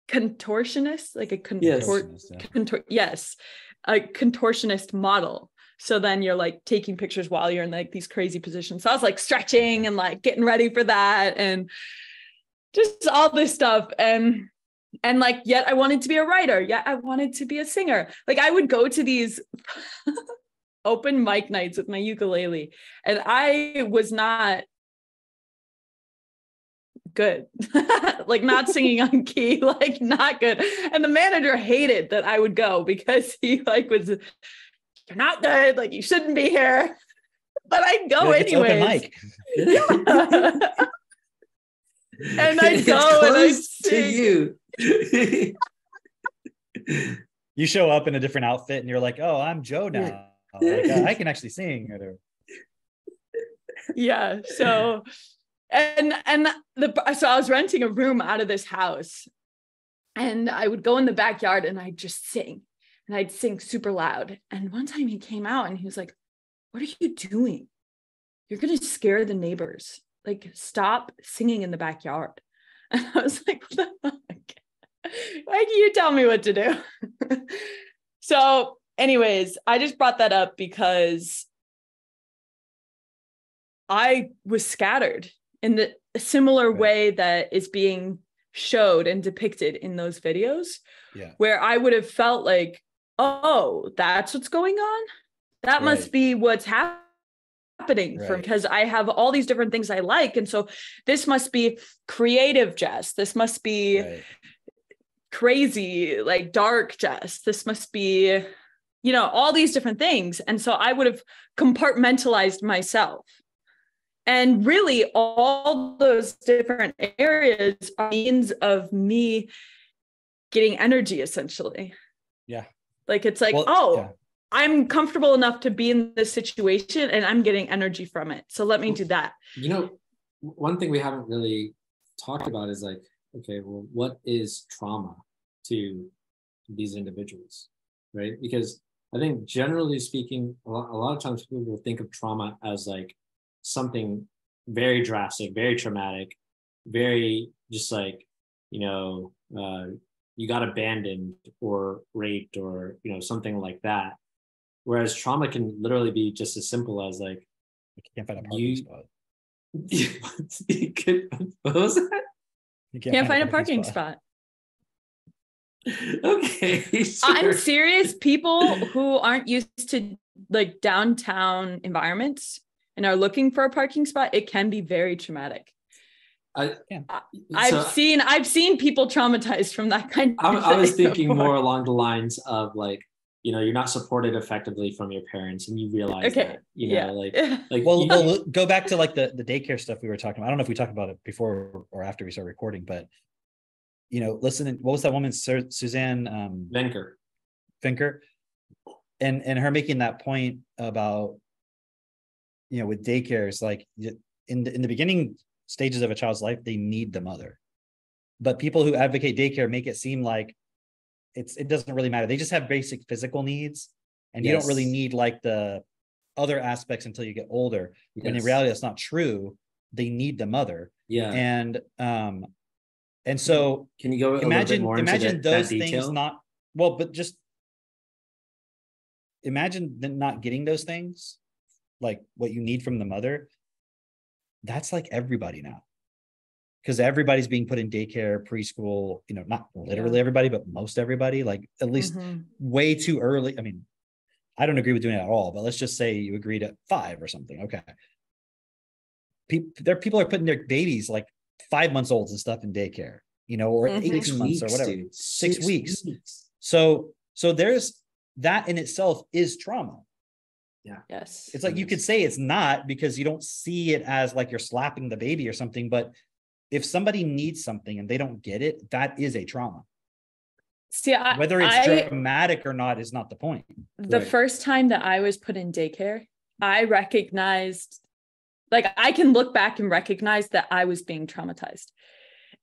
Contortionist? Like a Yes. Contortionist, yeah. contor- yes. A contortionist model. So then you're like taking pictures while you're in like these crazy positions. So i was like stretching and like getting ready for that and just all this stuff. And and like yet i wanted to be a writer. Yet i wanted to be a singer. Like i would go to these [laughs] open mic nights with my ukulele. And i was not good [laughs] like not singing on key [laughs] like not good and the manager hated that i would go because [laughs] he like was you're not good like you shouldn't be here but i'd go Like, it's open mic. and i'd go and i'd to you. You show up in a different outfit, and you're like, "Oh, I'm Joe now. Like, uh, I can actually sing." Yeah so and and the so i was renting a room out of this house and i would go in the backyard and i'd just sing and i'd sing super loud. And one time he came out and he was like what are you doing? You're going to scare the neighbors. Like stop singing in the backyard. [laughs] And i was like what the fuck? Why can you tell me what to do? [laughs] So anyways i just brought that up because I was scattered in the similar Right. way that is being showed and depicted in those videos, Yeah. where I would have felt like, oh, that's what's going on. That must be what's hap- happening for because I have all these different things I like. And so this must be creative Jess. This must be Right. crazy, like dark Jess. This must be, you know, all these different things. And so I would have compartmentalized myself. And really, all those different areas are means of me getting energy essentially. Yeah. Like it's like, Well, oh, yeah. I'm comfortable enough to be in this situation and I'm getting energy from it. So let me do that. you know, one thing we haven't really talked about is like, okay, well, what is trauma to these individuals, right? Because I think generally speaking, a lot, a lot of times people will think of trauma as like something very drastic, very traumatic, very just like, you know, uh, you got abandoned or raped or, you know, something like that. Whereas trauma can literally be just as simple as like, You can't find a parking You- spot. [laughs] you could, what was that? You Can't find a parking spot. [laughs] Okay. [laughs] I'm serious. People who aren't used to like downtown environments and are looking for a parking spot, it can be very traumatic. I, Yeah. I've so seen I've seen people traumatized from that kind I, of I was [laughs] thinking before. more along the lines of like, you know, you're not supported effectively from your parents, and you realize Okay, that, you know, yeah. like, [laughs] like Well, you- well, go back to like the the daycare stuff we were talking about. I don't know if we talked about it before or after we started recording, but you know, listen. What was that woman, Su- Suzanne um, Venker. Finker, and and her making that point about you know with daycares, like in the, in the beginning stages of a child's life, they need the mother. but people who advocate daycare make it seem like it's it doesn't really matter. They just have basic physical needs, and you don't really need like the other aspects until you get older. And in reality, that's not true. They need the mother, Yeah. and um, and so Can you go a little bit imagine imagine that, that those things not well, but just imagine not getting those things, like what you need from the mother. That's like everybody now. Because everybody's being put in daycare, preschool, you know, not literally everybody, but most everybody, like at least Mhm. way too early. I mean, I don't agree with doing it at all, but let's just say you agreed at five or something. Okay. People there people are putting their babies like five months olds and stuff in daycare, you know, or Mhm. 18 Six months or whatever. dude. Six weeks. So so there's that in itself is trauma. Yes. It's like you could say it's not because you don't see it as like you're slapping the baby or something, but if somebody needs something and they don't get it, that is a trauma. See, I, Whether it's I, dramatic or not is not the point. the Right. first time that I was put in daycare, I recognized, like, I can look back and recognize that I was being traumatized.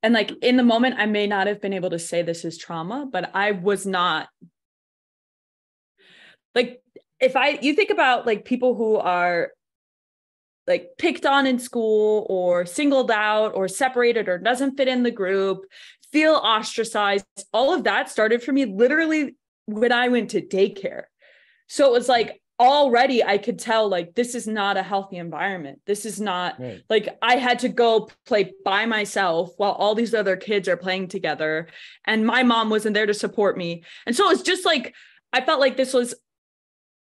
And, like, in the moment, I may not have been able to say this is trauma, but I was not. Like, if I, you think about like people who are like picked on in school or singled out or separated or doesn't fit in the group, feel ostracized, all of that started for me literally when I went to daycare. So it was like already I could tell like this is not a healthy environment. This is not Right. like I had to go play by myself while all these other kids are playing together and my mom wasn't there to support me. And so it was just like I felt like this was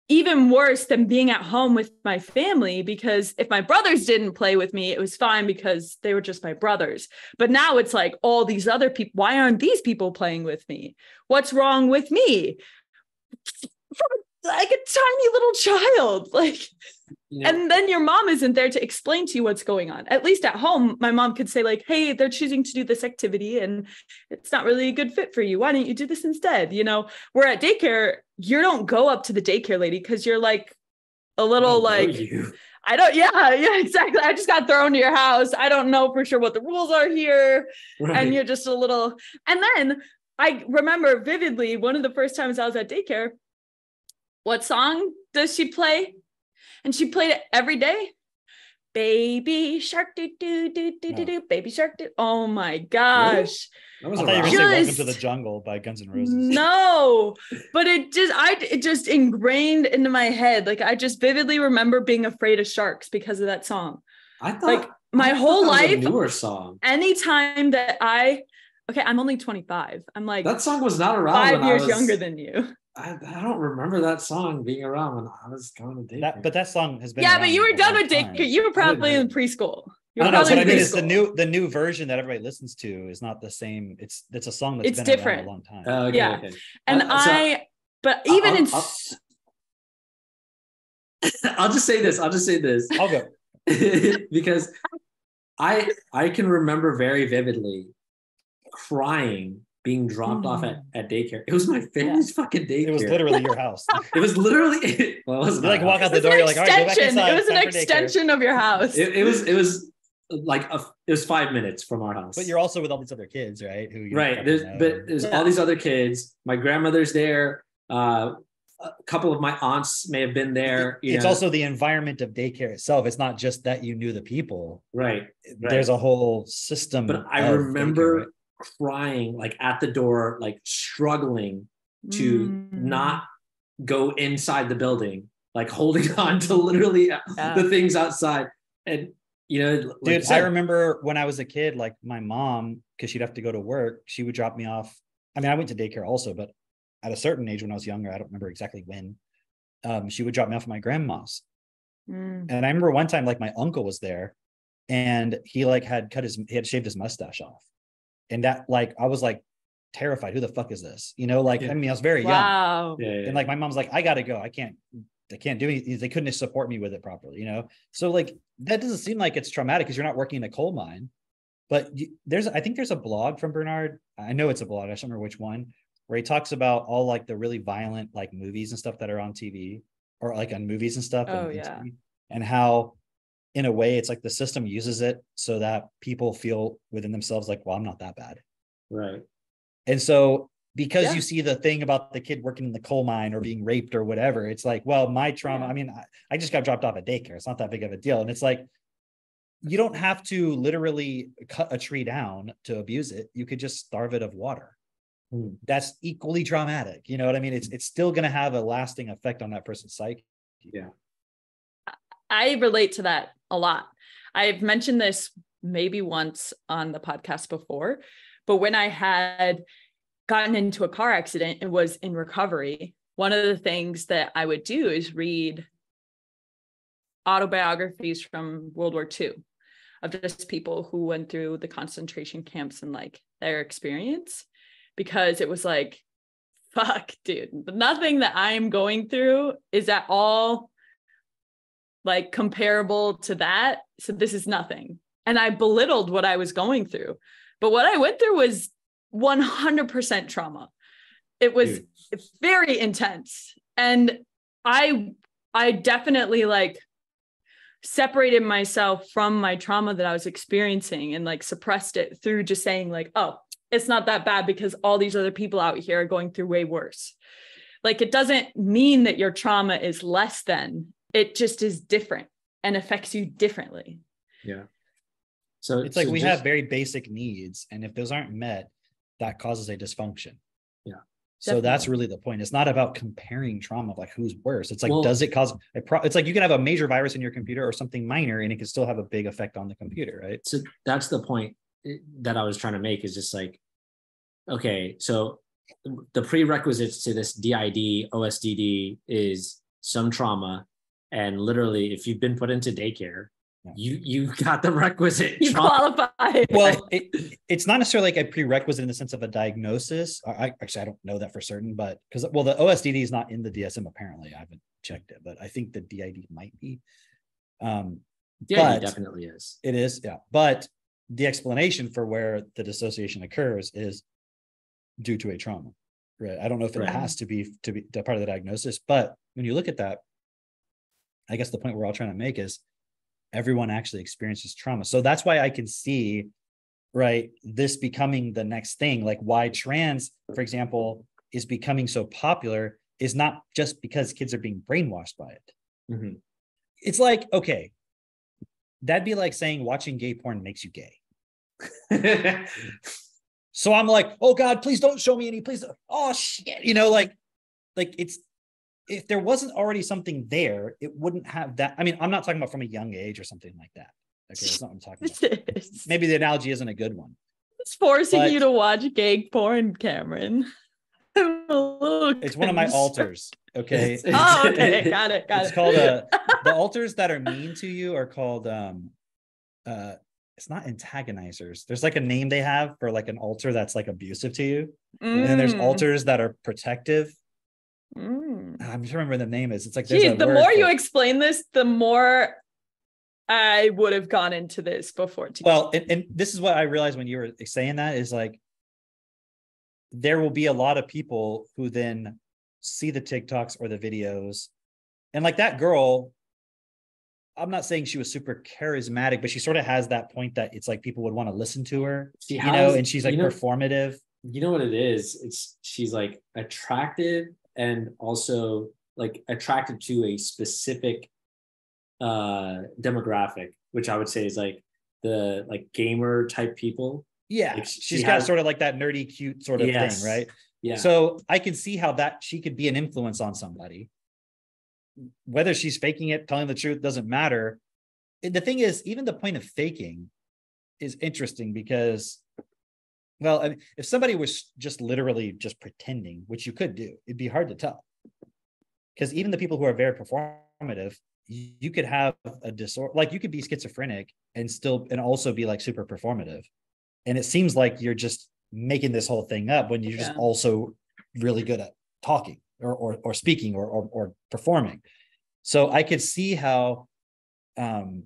even worse than being at home with my family because if my brothers didn't play with me, it was fine because they were just my brothers. But now it's like all these other people, why aren't these people playing with me? What's wrong with me? Like a tiny little child. Like, know, and then your mom isn't there to explain to you what's going on. At least at home, my mom could say, like, hey, they're choosing to do this activity and it's not really a good fit for you. Why don't you do this instead? You know, we're at daycare, you don't go up to the daycare lady because you're like a little oh, don't like you. I don't, yeah, [laughs] yeah, exactly. I just got thrown to your house. I don't know for sure what the rules are here. Right. And you're just a little, and then I remember vividly one of the first times I was at daycare. What song does she play? And she played it every day. Baby shark do do do do do do baby shark do. Oh my gosh. that was I a thought you were rock. Welcome to the Jungle by Guns N' Roses. No, but it just I it just ingrained into my head. Like I just vividly remember being afraid of sharks because of that song. I thought like, my thought whole that a life- newer song. Anytime that I okay, I'm only 25. I'm like That song was not around. five when I years was- younger than you. I, I don't remember that song being around when I was going to date. That, but that song has been. Yeah, but you were for a done with time. daycare. You were probably in preschool. You I were don't know. probably What I in mean is the new the new version that everybody listens to is not the same. It's it's a song that's It's been different. around a long time. Oh, okay, Yeah. okay. and Uh, so- I but even in I'll- s- [laughs] I'll just say this. I'll just say this I'll go. [laughs] because I I can remember very vividly crying being dropped off at, at daycare. It was my family's fucking daycare. [laughs] It was literally your house. It was [laughs] literally. Well, it wasn't You like walk house. out the door. You're like, all right, go back inside. It was an time daycare." extension of your house. It, it was. It was like a. It was five minutes from our house. But you're also with all these other kids, right? Who right. There's, know. but there's Yeah. all these other kids. My grandmother's there. Uh, a couple of my aunts may have been there. you it's know. also the environment of daycare itself. It's not just that you knew the people. right. Right. There's a whole system. But I remember daycare. Crying like at the door, like struggling to Mm. not go inside the building, like holding [laughs] on to literally Yeah. the things outside. And you know, like Dude, I said, remember when I was a kid, like my mom, because she'd have to go to work, she would drop me off. I mean, I went to daycare also, but at a certain age when I was younger, I don't remember exactly when, um, she would drop me off at my grandma's. Mm. And I remember one time, like my uncle was there and he like had cut his, he had shaved his mustache off. And that, like, I was like terrified. Who the fuck is this? You know, like, Yeah. I mean, I was very young. Wow. yeah, yeah, And like my mom's like, I gotta go. I can't, I can't do anything. They couldn't support me with it properly, you know? So like that doesn't seem like it's traumatic because you're not working in a coal mine. But you, there's I think there's a blog from Bernard. I know it's a blog, I don't remember which one, where he talks about all like the really violent like movies and stuff that are on TV or like on movies and stuff. Oh, and, yeah. and how in a way it's like the system uses it so that people feel within themselves like, well, I'm not that bad. Right. And so because Yeah. you see the thing about the kid working in the coal mine or being raped or whatever, it's like, well, my trauma, I mean, I, I just got dropped off at daycare. It's not that big of a deal. And it's like, you don't have to literally cut a tree down to abuse it. You could just starve it of water. Hmm. That's equally traumatic. You know what I mean? It's it's still gonna have a lasting effect on that person's psyche. I relate to that a lot. I've mentioned this maybe once on the podcast before, but when I had gotten into a car accident and was in recovery, one of the things that I would do is read autobiographies from World War II of just people who went through the concentration camps and like their experience because it was like, fuck, dude, nothing that I'm going through is at all like comparable to that. So this is nothing. And I belittled what I was going through. But what I went through was 100% trauma. It was Dude. very intense. And I I definitely like separated myself from my trauma that I was experiencing and like suppressed it through just saying like, "Oh, it's not that bad because all these other people out here are going through way worse." Like it doesn't mean that your trauma is less than. It just is different and affects you differently. Yeah. So It's like we just- have very basic needs, and if those aren't met, that causes a dysfunction. Yeah. So that's really the point. It's not about comparing trauma of like who's worse. It's like, Well- does it cause a pro- it's like you can have a major virus in your computer or something minor and it can still have a big effect on the computer, right? so that's the point eh, that I was trying to make is just like, okay, so the prerequisites to this DID, OSDD is some trauma. And literally, if you've been put into daycare, Yeah. you you got the requisite You trauma. qualify. Well, it, it's not necessarily like a prerequisite in the sense of a diagnosis. I, I actually I don't know that for certain, but because well, the OSDD is not in the DSM apparently. I haven't checked it, but I think the DID might be. Um, Yeah, but- it definitely is. It is, yeah. But the explanation for where the dissociation occurs is due to a trauma. Right. I don't know if it Right. has to be to be part of the diagnosis, but when you look at that, I guess the point we're all trying to make is everyone actually experiences trauma. So that's why I can see right this becoming the next thing like why trans for example is becoming so popular is not just because kids are being brainwashed by it Mhm. it's like okay that'd be like saying watching gay porn makes you gay [laughs] so i'm like oh god please don't show me any please don't- oh shit you know like like it's if there wasn't already something there it wouldn't have that i mean i'm not talking about from a young age or something like that. Okay that's not what i'm talking about. [laughs] Maybe the analogy isn't a good one. It's forcing but- you to watch gay porn, Cameron. I'm [laughs] a little it's one of my concerned. alters okay? It's- Oh, [laughs] okay, got it, got it's it. called uh the alters that are mean to you are called um uh it's not antagonizers. There's like a name they have for like an alter that's like abusive to you. And then there's Mm, alters that are protective mm. i'm trying to remember the name is it's like there's Geez, a the more for you it. explain this, the more I would have gone into this before. too. well and, and this is what i realized when you were saying that is like there will be a lot of people who then see the tiktoks or the videos and like that girl i'm not saying she was super charismatic but she sort of has that point that it's like people would want to listen to her She you has- know and she's like you know- performative you know what it is it's she's like attractive and also like attracted to a specific uh demographic which i would say is like the like gamer type people yeah Like, she she's got has- sort of like that nerdy cute sort of Yes. thing right yeah So I can see how that she could be an influence on somebody. Whether she's faking it, telling the truth doesn't matter. The thing is, even the point of faking is interesting because, well, I mean, if somebody was just literally just pretending, which you could do, it'd be hard to tell. Because even the people who are very performative, you you could have a disorder, like you could be schizophrenic and still, and also be like super performative. And it seems like you're just making this whole thing up when you're just also really good at talking or or, or speaking or, or or performing. So I could see how um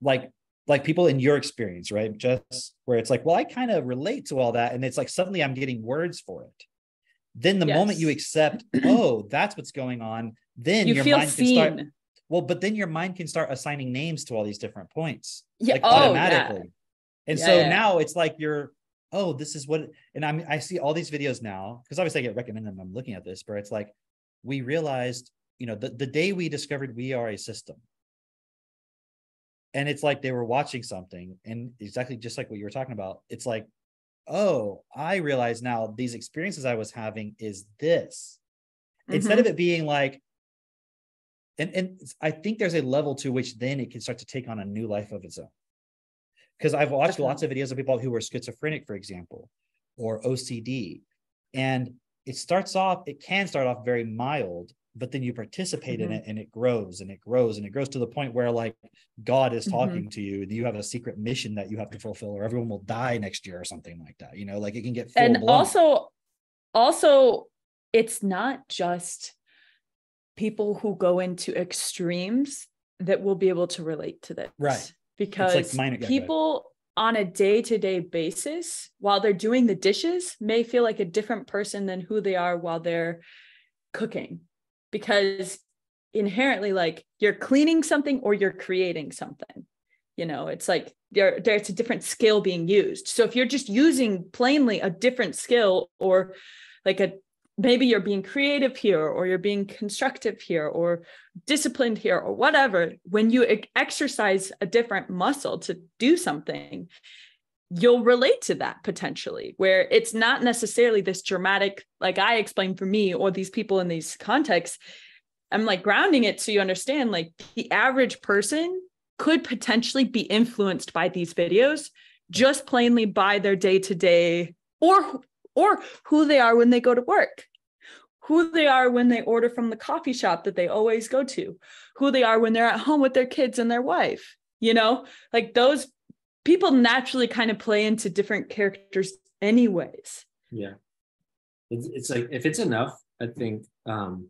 like like people in your experience, right? Just where it's like, well, I kind of relate to all that. And it's like suddenly I'm getting words for it. Then the moment you accept, [clears throat] oh, that's what's going on, then you your feel mind can start well, but then your mind can start assigning names to all these different points, Yeah. like oh, yeah. automatically. And Yeah, so yeah. now it's like you're oh, this is what, and I mean, I see all these videos now because obviously I get recommended them. I'm looking at this, but it's like we realized, you know, the, the day we discovered we are a system. And it's like they were watching something, and exactly just like what you were talking about, it's like, oh, I realize now these experiences I was having is this. Instead of mm-hmm. it being like, and and I think there's a level to which then it can start to take on a new life of its own. Because I've watched lots of videos of people who were schizophrenic, for example, or OCD, and it starts off, it can start off very mild, but then you participate in Mhm. it and it grows and it grows and it grows to the point where like God is Mhm. talking to you and you have a secret mission that you have to fulfill or everyone will die next year or something like that. You know, like it can get and blown. also also it's not just people who go into extremes that will be able to relate to this Right. because minor- yeah, people on a day-to-day basis while they're doing the dishes may feel like a different person than who they are while they're cooking because inherently like you're cleaning something or you're creating something you know? It's like there there's a different skill being used. So if you're just using plainly a different skill or like a maybe you're being creative here or you're being constructive here or disciplined here or whatever when you exercise a different muscle to do something you'll relate to that potentially where it's not necessarily this dramatic like i explained for me or these people in these contexts. I'm like grounding it so you understand like the average person could potentially be influenced by these videos just plainly by their day to day or or who they are when they go to work who they are when they order from the coffee shop that they always go to who they are when they're at home with their kids and their wife you know? Like those people naturally kind of play into different characters anyways Yeah. It's, it's like if it's enough, I think um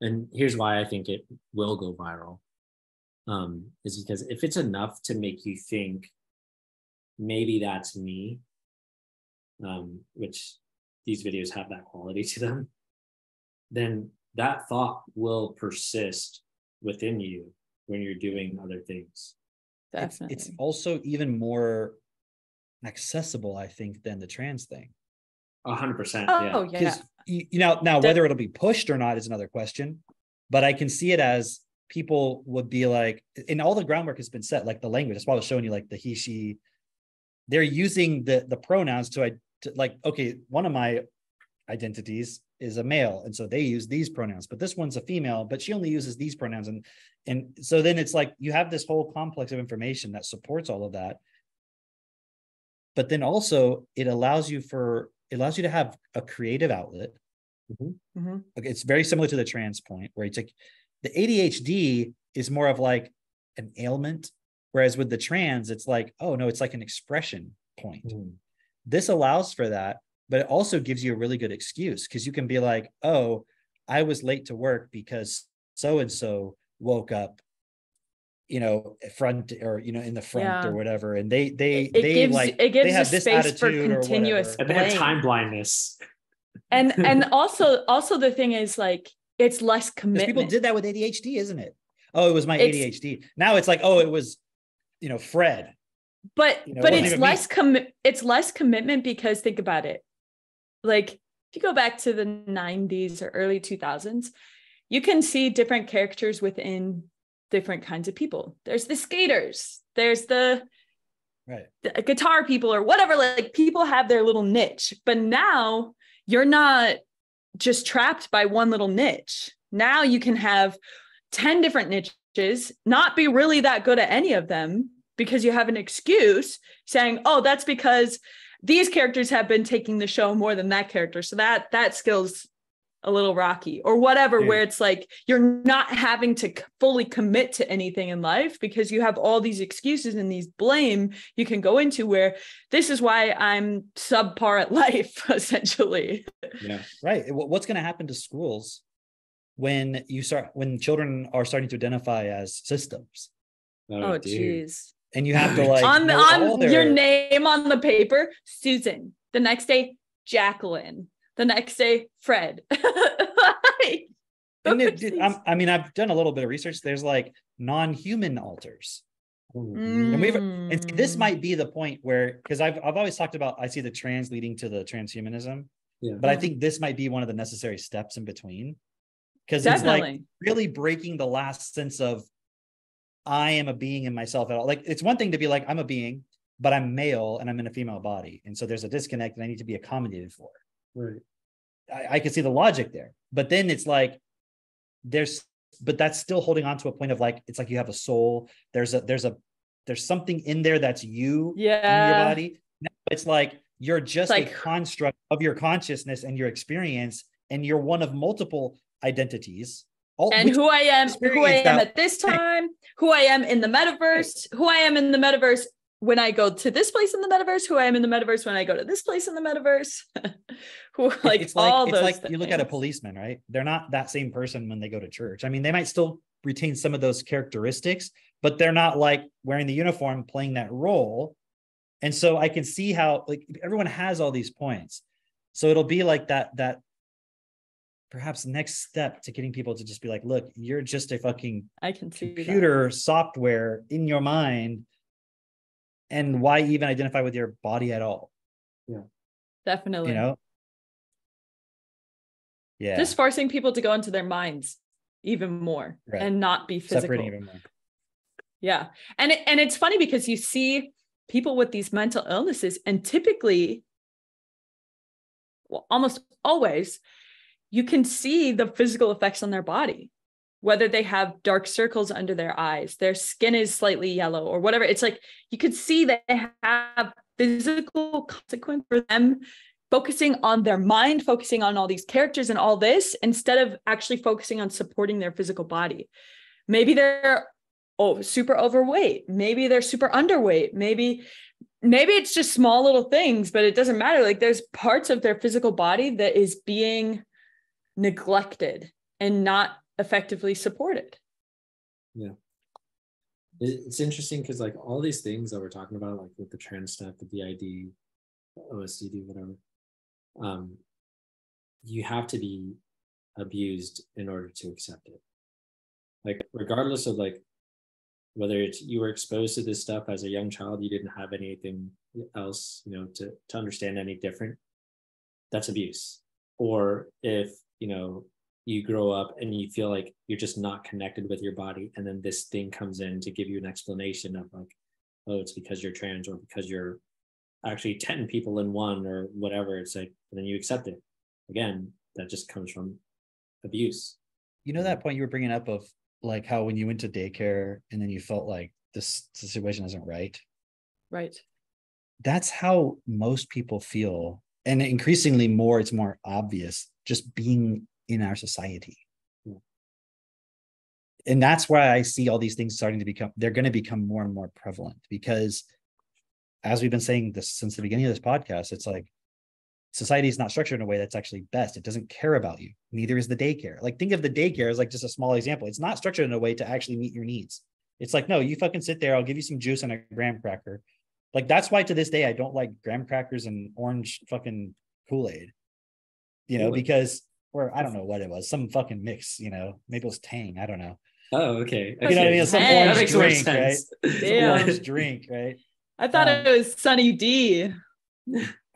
and here's why I think it will go viral. Um, is because if it's enough to make you think maybe that's me, um, which these videos have that quality to them, then that thought will persist within you when you're doing other things. It's, definitely it's also even more accessible, I think, than the trans thing. A hundred percent. oh Yeah. yeah, because you, you know now Def- whether it'll be pushed or not is another question but i can see it as people would be like and all the groundwork has been set like the language that's why i was showing you like the he she they're using the the pronouns to, to like okay one of my identities is a male and so they use these pronouns but this one's a female but she only uses these pronouns and and so then it's like you have this whole complex of information that supports all of that but then also it allows you for it allows you to have a creative outlet Mhm. Okay, it's very similar to the trans point where it's like the ADHD is more of like an ailment, whereas with the trans, it's like, oh no, it's like an expression point. Mhm. This allows for that, but it also gives you a really good excuse because you can be like, oh, I was late to work because so and so woke up, you know, front or you know, in the front Yeah. or whatever, and they they it they gives like it gives they a have this space for attitude or continuous whatever. And they have time blindness. and [laughs] and also also the thing is like it's less Because commitment people did that with ADHD, isn't it? Oh, it was my It's- ADHD. Now it's like, oh, it was, you know, Fred. but you know, but it's less commit it's less commitment because think about it like if you go back to the 90s or early 2000s you can see different characters within different kinds of people there's the skaters there's the, Right. the guitar people or whatever like people have their little niche but now you're not just trapped by one little niche now you can have 10 different niches not be really that good at any of them because you have an excuse saying oh that's because these characters have been taking the show more than that character so that that skill's a little rocky or whatever Yeah. where it's like you're not having to fully commit to anything in life because you have all these excuses and these blame you can go into where this is why i'm subpar at [laughs] life essentially Yeah. Right. What's going to happen to schools when you start, when children are starting to identify as systems oh, oh dude. jeez and you have to [laughs] like, on the know all on your name on the paper susan the next day jacqueline the next day fred [laughs] Like, And who it- I'm- I mean, I've done a little bit of research. There's like non-human alters. And we've and this Mm. might be the point where because I've I've always talked about I see the trans leading to the transhumanism, Yeah. but I think this might be one of the necessary steps in between. Because it's like really breaking the last sense of I am a being in myself at all. Like it's one thing to be like, I'm a being, but I'm male and I'm in a female body. And so there's a disconnect and I need to be accommodated for. Right. I, I can see the logic there. But then it's like there's but that's still holding on to a point of like it's like you have a soul. There's a there's a there's something in there that's you in your yeah. body. It's like you're just like- a construct of your consciousness and your experience, and you're one of multiple identities. All, and who I am, who I am at this time, who I am in the metaverse, who I am in the metaverse when I go to this place in the metaverse, who I am in the metaverse when I go to this place in the metaverse. [laughs] who like it's like all it's those like you look at a policeman, right? They're not that same person when they go to church. I mean, they might still retain some of those characteristics, but they're not like wearing the uniform playing that role. And so I can see how like everyone has all these points. So it'll be like that that perhaps next step to getting people to just be like, look, you're just a fucking I can see that. computer software in your mind. And why even identify with your body at all? Yeah. Definitely. You know? Yeah. Just forcing people to go into their minds even more Right. and not be physical. separating even more. Yeah. And it, and it's funny because you see people with these mental illnesses and typically well almost always you can see the physical effects on their body whether they have dark circles under their eyes their skin is slightly yellow or whatever. It's like you could see that they have physical consequence for them focusing on their mind focusing on all these characters and all this instead of actually focusing on supporting their physical body. Maybe they're oh super overweight. Maybe they're super underweight. Maybe maybe it's just small little things but it doesn't matter. Like there's parts of their physical body that is being neglected and not effectively supported Yeah. It's interesting because like all these things that we're talking about, like with the trans stuff, the DID, OSDD, whatever, um, you have to be abused in order to accept it. Like regardless of like whether it's you were exposed to this stuff as a young child, you didn't have anything else, you know, to to understand any different. That's abuse. Or if you know you grow up and you feel like you're just not connected with your body and then this thing comes in to give you an explanation of like oh it's because you're trans or because you're actually 10 people in one or whatever it's like and then you accept it. Again that just comes from abuse. You know that point you were bringing up of like how when you went to daycare and then you felt like this situation isn't right. right. That's how most people feel, and increasingly more. It's more obvious just being in our society. Yeah. And that's why I see all these things starting to become. They're going to become more and more prevalent because, as we've been saying this since the beginning of this podcast, it's like society is not structured in a way that's actually best. It doesn't care about you. Neither is the daycare. Like think of the daycare as like just a small example. It's not structured in a way to actually meet your needs. It's like, no, you fucking sit there. I'll give you some juice and a graham cracker. Like that's why to this day I don't like graham crackers and orange fucking Kool-Aid. You know, Kool-Aid. because or I don't know what it was, some fucking mix, you know, maybe it was Tang. I don't know. oh okay, You know what I mean? Some Hey, orange drink, right? sense. Some Damn. orange drink, right? i thought Um, it was sunny d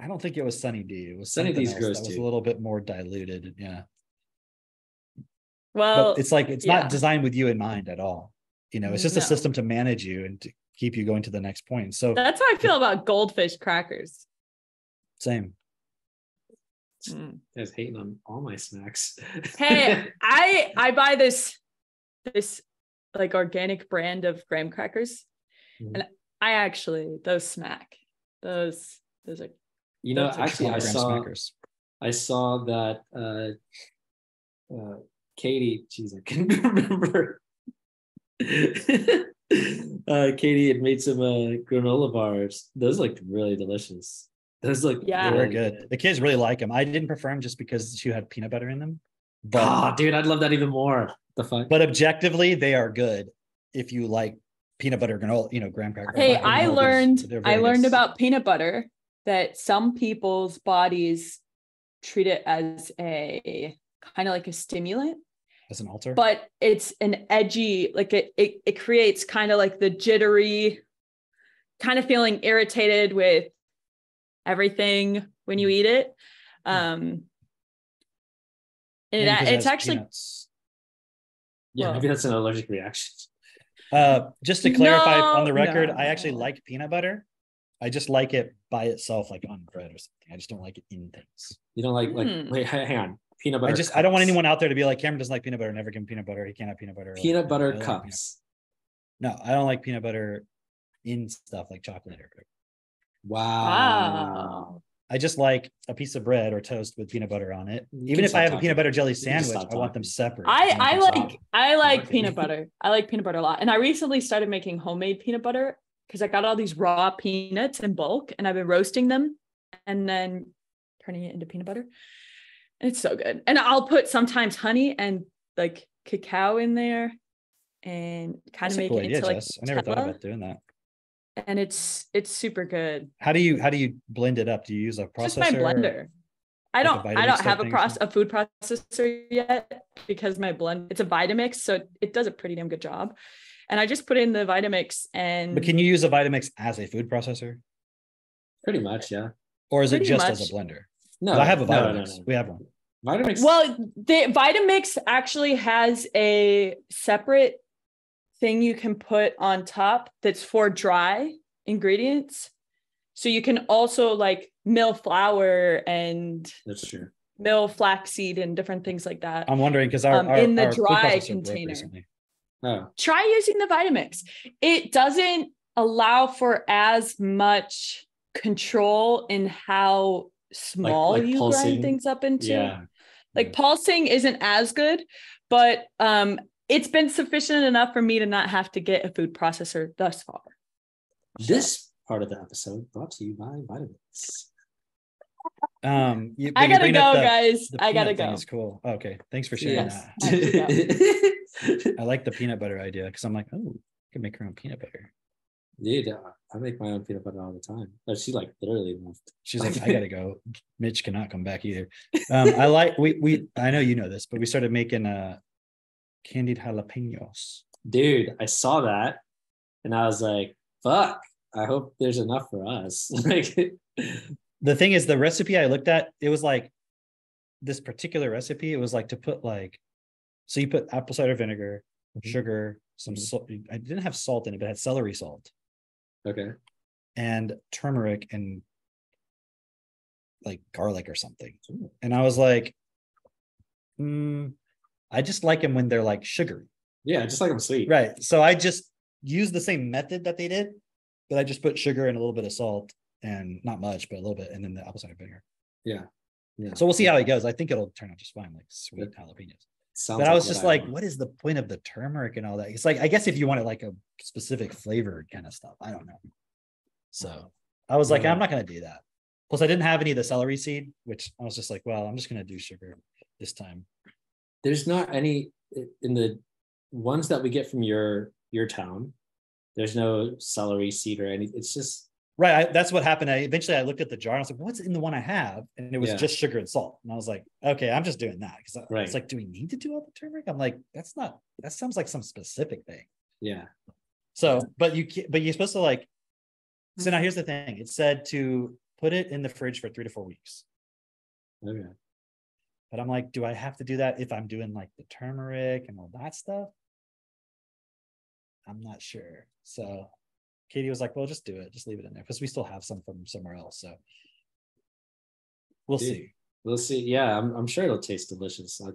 I don't think it was Sunny D. It was Sunny something D's else gross that was a little bit more diluted. Yeah. well but it's like it's yeah. not designed with you in mind at all. You know, it's just a system to manage you and to keep you going to the next point. So that's how i feel about goldfish crackers same. Mm. guys hating on all my snacks [laughs] hey i i buy this this like organic brand of graham crackers Mhm. and i actually those smack those those are you know That's actually i saw Smackers. I saw that uh, uh, Katie, geez, I can't [laughs] remember. [laughs] uh, Katie had made some uh, granola bars. Those looked really delicious. Those look Yeah. They really were good. The kids really like them. I didn't prefer them just because she had peanut butter in them. But Oh, dude, I'd love that even more. The fuck? but objectively, they are good if you like peanut butter granola, you know, graham cracker. hey granola i learned i learned good. about peanut butter that some people's bodies treat it as a kind of like a stimulant As an alter. but it's an edgy, like it it, it creates kind of like the jittery, kind of feeling irritated with everything when you eat it. Um and it- it's actually peanuts. Yeah, Well- maybe that's an allergic reaction. [laughs] Uh, just to clarify on the record, no. I actually like peanut butter. I just like it by itself, like on bread or something. I just don't like it in things. You don't like like Hmm. wait, hang on. Peanut butter. I just I don't want anyone out there to be like Cameron doesn't like peanut butter. Never give him peanut butter. He can't have peanut butter. Peanut I butter like peanut- cups. No, I don't like peanut butter in stuff like chocolate or. Wow. wow. I just like a piece of bread or toast with peanut butter on it. You Even if I stop have a peanut butter jelly sandwich, I want them separate. I don't I want them like I like Okay. peanut butter. [laughs] I like peanut butter a lot. And I recently started making homemade peanut butter because I got all these raw peanuts in bulk and I've been roasting them and then turning it into peanut butter. And it's so good. And I'll put sometimes honey and like cacao in there and kind That's of make cool it idea, into like I never thought about doing that. and it's it's super good. How do you how do you blend it up? Do you use a processor? Just my blender. I like a don't I don't have a process a food processor yet because my blend it's a Vitamix, so it does a pretty damn good job. And I just put in the Vitamix and But can you use a Vitamix as a food processor, Pretty much, yeah. or is it Pretty just as a blender? No, 'Cause I have a Vitamix. no, no. We have one. Vitamix. well, the Vitamix actually has a separate thing you can put on top that's for dry ingredients. So you can also like mill flour and that's true. mill flaxseed and different things like that. I'm wondering because our, Um, our in the our dry container. recently. Oh, try using the Vitamix. It doesn't allow for as much control in how small like you pulsing? grind things up into. yeah. Like pulsing isn't as good, but um it's been sufficient enough for me to not have to get a food processor thus far. This part of the episode brought to you by Vitamix. Um, you, I gotta bring go, the- guys. the I gotta go. is cool. Okay, thanks for sharing Yes. that. I [laughs] like the peanut butter idea because I'm like, oh, you can make your own peanut butter. Dude, uh, I make my own peanut butter all the time. Oh, she like literally left. She's like, [laughs] I gotta go. Mitch cannot come back either. Um, I like we we I know you know this, but we started making uh candied jalapenos. Dude, I saw that and I was like, fuck, I hope there's enough for us. [laughs] like, The thing is, the recipe I looked at, it was like this particular recipe. It was like to put like, so you put apple cider vinegar, Mhm. sugar, some Mhm. salt. I didn't have salt in it, but it had celery salt okay. and turmeric and like garlic or something. Ooh. And I was like, mm, I just like them when they're like sugary. Yeah, just like I'm sweet. Right. So I just used the same method that they did, but I just put sugar and a little bit of salt and not much, but a little bit, and then the apple cider vinegar. Yeah. Yeah. So we'll see how it goes. I think it'll turn out just fine, like sweet jalapenos. Sounds But I was just like, want. what is the point of the turmeric and all that? It's like, I guess if you wanted like a specific flavor kind of stuff, I don't know. So I was like, Yeah. I'm not going to do that. Plus, I didn't have any of the celery seed, which I was just like, well, I'm just going to do sugar this time. there's not any in the ones that we get from your your town. There's no celery seed or any. It's just Right. I, that's what happened. I eventually I looked at the jar and I was like, what's in the one I have? And it was Yeah. just sugar and salt. And I was like, okay, I'm just doing that. Because I Right. was like, do we need to do all the turmeric? I'm like, that's not, that sounds like some specific thing. yeah. So, but you but you're supposed to like, so now mm-hmm. here's the thing. It said to put it in the fridge for three to four weeks. Okay. But I'm like, do I have to do that if I'm doing like the turmeric and all that stuff? I'm not sure. So Katie was like, well, just do it. Just leave it in there because we still have some from somewhere else. So we'll Dude, see. We'll see. Yeah, I'm, I'm sure it'll taste delicious. I'll,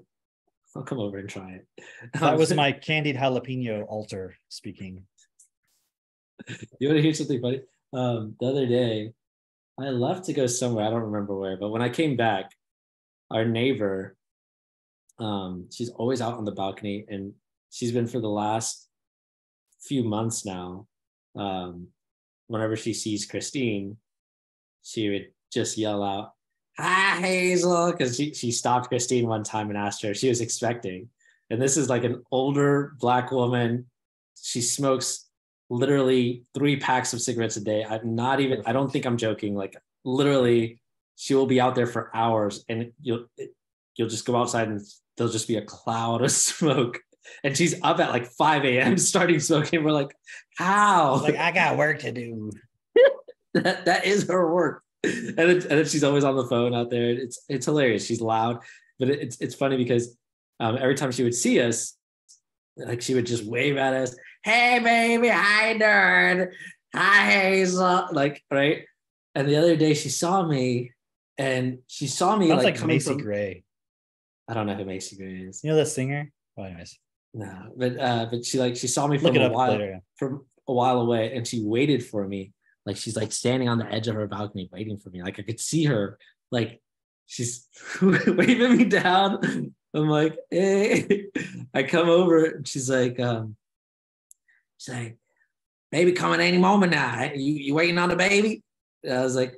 I'll come over and try it. [laughs] That was my candied jalapeno alter speaking. You want to hear something funny? Um, the other day, I left to go somewhere. I don't remember where, but when I came back, our neighbor, um, she's always out on the balcony, and she's been for the last few months now. Um, whenever she sees Christine, she would just yell out, "Hi, Hazel!" Because she she stopped Christine one time and asked her she was expecting. And this is like an older black woman. She smokes literally three packs of cigarettes a day. I'm not even, I don't think I'm joking. Like literally, she will be out there for hours and you'll you'll just go outside and there'll just be a cloud of [laughs] smoke. And she's up at like 5 a.m. [laughs] starting smoking. We're like, how? Like I got work to do. [laughs] that, that is her work. And then, and then she's always on the phone out there. It's it's hilarious. She's loud, but it- it's it's funny because um, every time she would see us, like she would just wave at us. Hey baby, hi nerd, hi Hazel, like right. And the other day she saw me, and she saw me Sounds like, like, Macy from. Gray. I don't know who Macy Gray is. You know the singer? Well, anyways, No, but uh, but she like she saw me from a while later. from a while away, and she waited for me. Like she's like standing on the edge of her balcony waiting for me. Like I could see her. Like she's [laughs] waving me down. I'm like, hey. [laughs] I come over. And she's like, um, she's like, baby coming any moment now. You you waiting on the baby? And I was like,